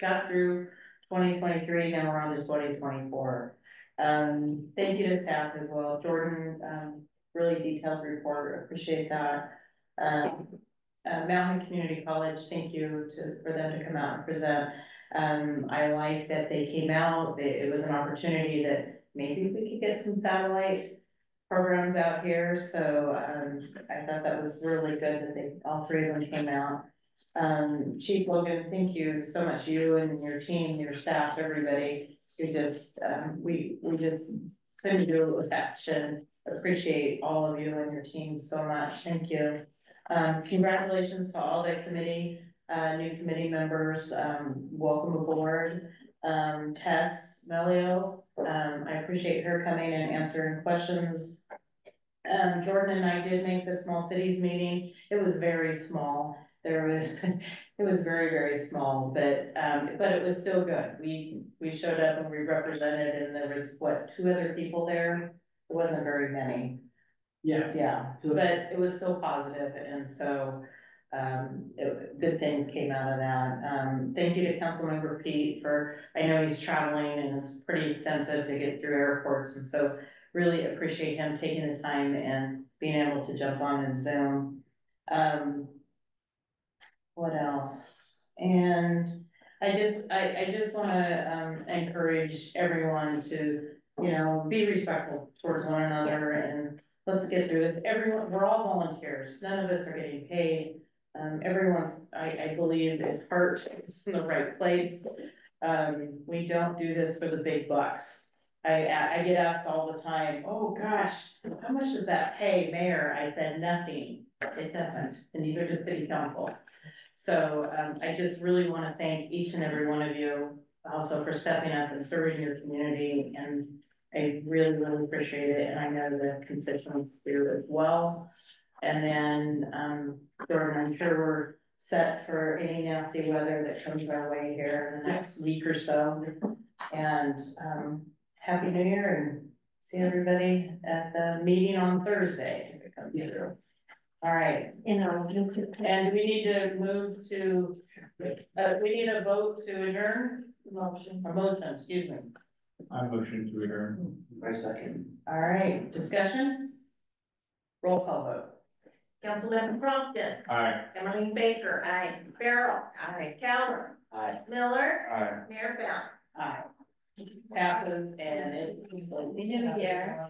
Got through twenty twenty-three, now we're on to twenty twenty-four. Um, thank you to staff as well, Jordan, um, really detailed report, appreciate that. Um, uh, Mountain Community College, thank you to, for them to come out and present. Um, I like that they came out, it, it was an opportunity that maybe we could get some satellite programs out here, so, um, I thought that was really good that they, all three of them came out. Um, Chief Logan, thank you so much, you and your team, your staff, everybody, you just, um, we, we just couldn't do it you. Appreciate all of you and your team so much, thank you. Um, congratulations to all the committee, uh, new committee members, um, welcome aboard. Um, Tess Milio, um, I appreciate her coming and answering questions. Um, Jordan and I did make the small cities meeting, it was very small, there was, *laughs* it was very, very small, but, um, but it was still good. We, we showed up and we represented and there was, what, two other people there? It wasn't very many. Yeah. Yeah, but it was still positive, and so, um, it- good things came out of that. Um, thank you to Councilmember Pete for, I know he's traveling and it's pretty extensive to get through airports, and so really appreciate him taking the time and being able to jump on and Zoom. Um. What else? And I just, I, I just wanna, um, encourage everyone to, you know, be respectful towards one another and let's get through this. Everyone, we're all volunteers. None of us are getting paid. Um, everyone's, I, I believe, his heart is in the right place. Um, we don't do this for the big bucks. I, I get asked all the time, oh gosh, how much does that pay, mayor? I said, nothing. It doesn't, and neither does city council. So, um, I just really wanna thank each and every one of you also for stepping up and serving your community and I really, really appreciate it, and I know the constituents do as well. And then, um, Jordan, I'm sure we're set for any nasty weather that comes our way here in the next week or so. And, um, happy new year and see everybody at the meeting on Thursday if it comes through. All right, You know, and we need to move to, uh, we need a vote to adjourn, Motion. or motion, excuse me. I motion to adjourn. My second. All right, discussion? Roll call vote. Councilmember Crompton, Aye. Emmeline Baker, aye, Farrell, aye, Cowler, Aye. Miller, Aye. Mayor Bell. Aye. Passes and it's. Happy New Year.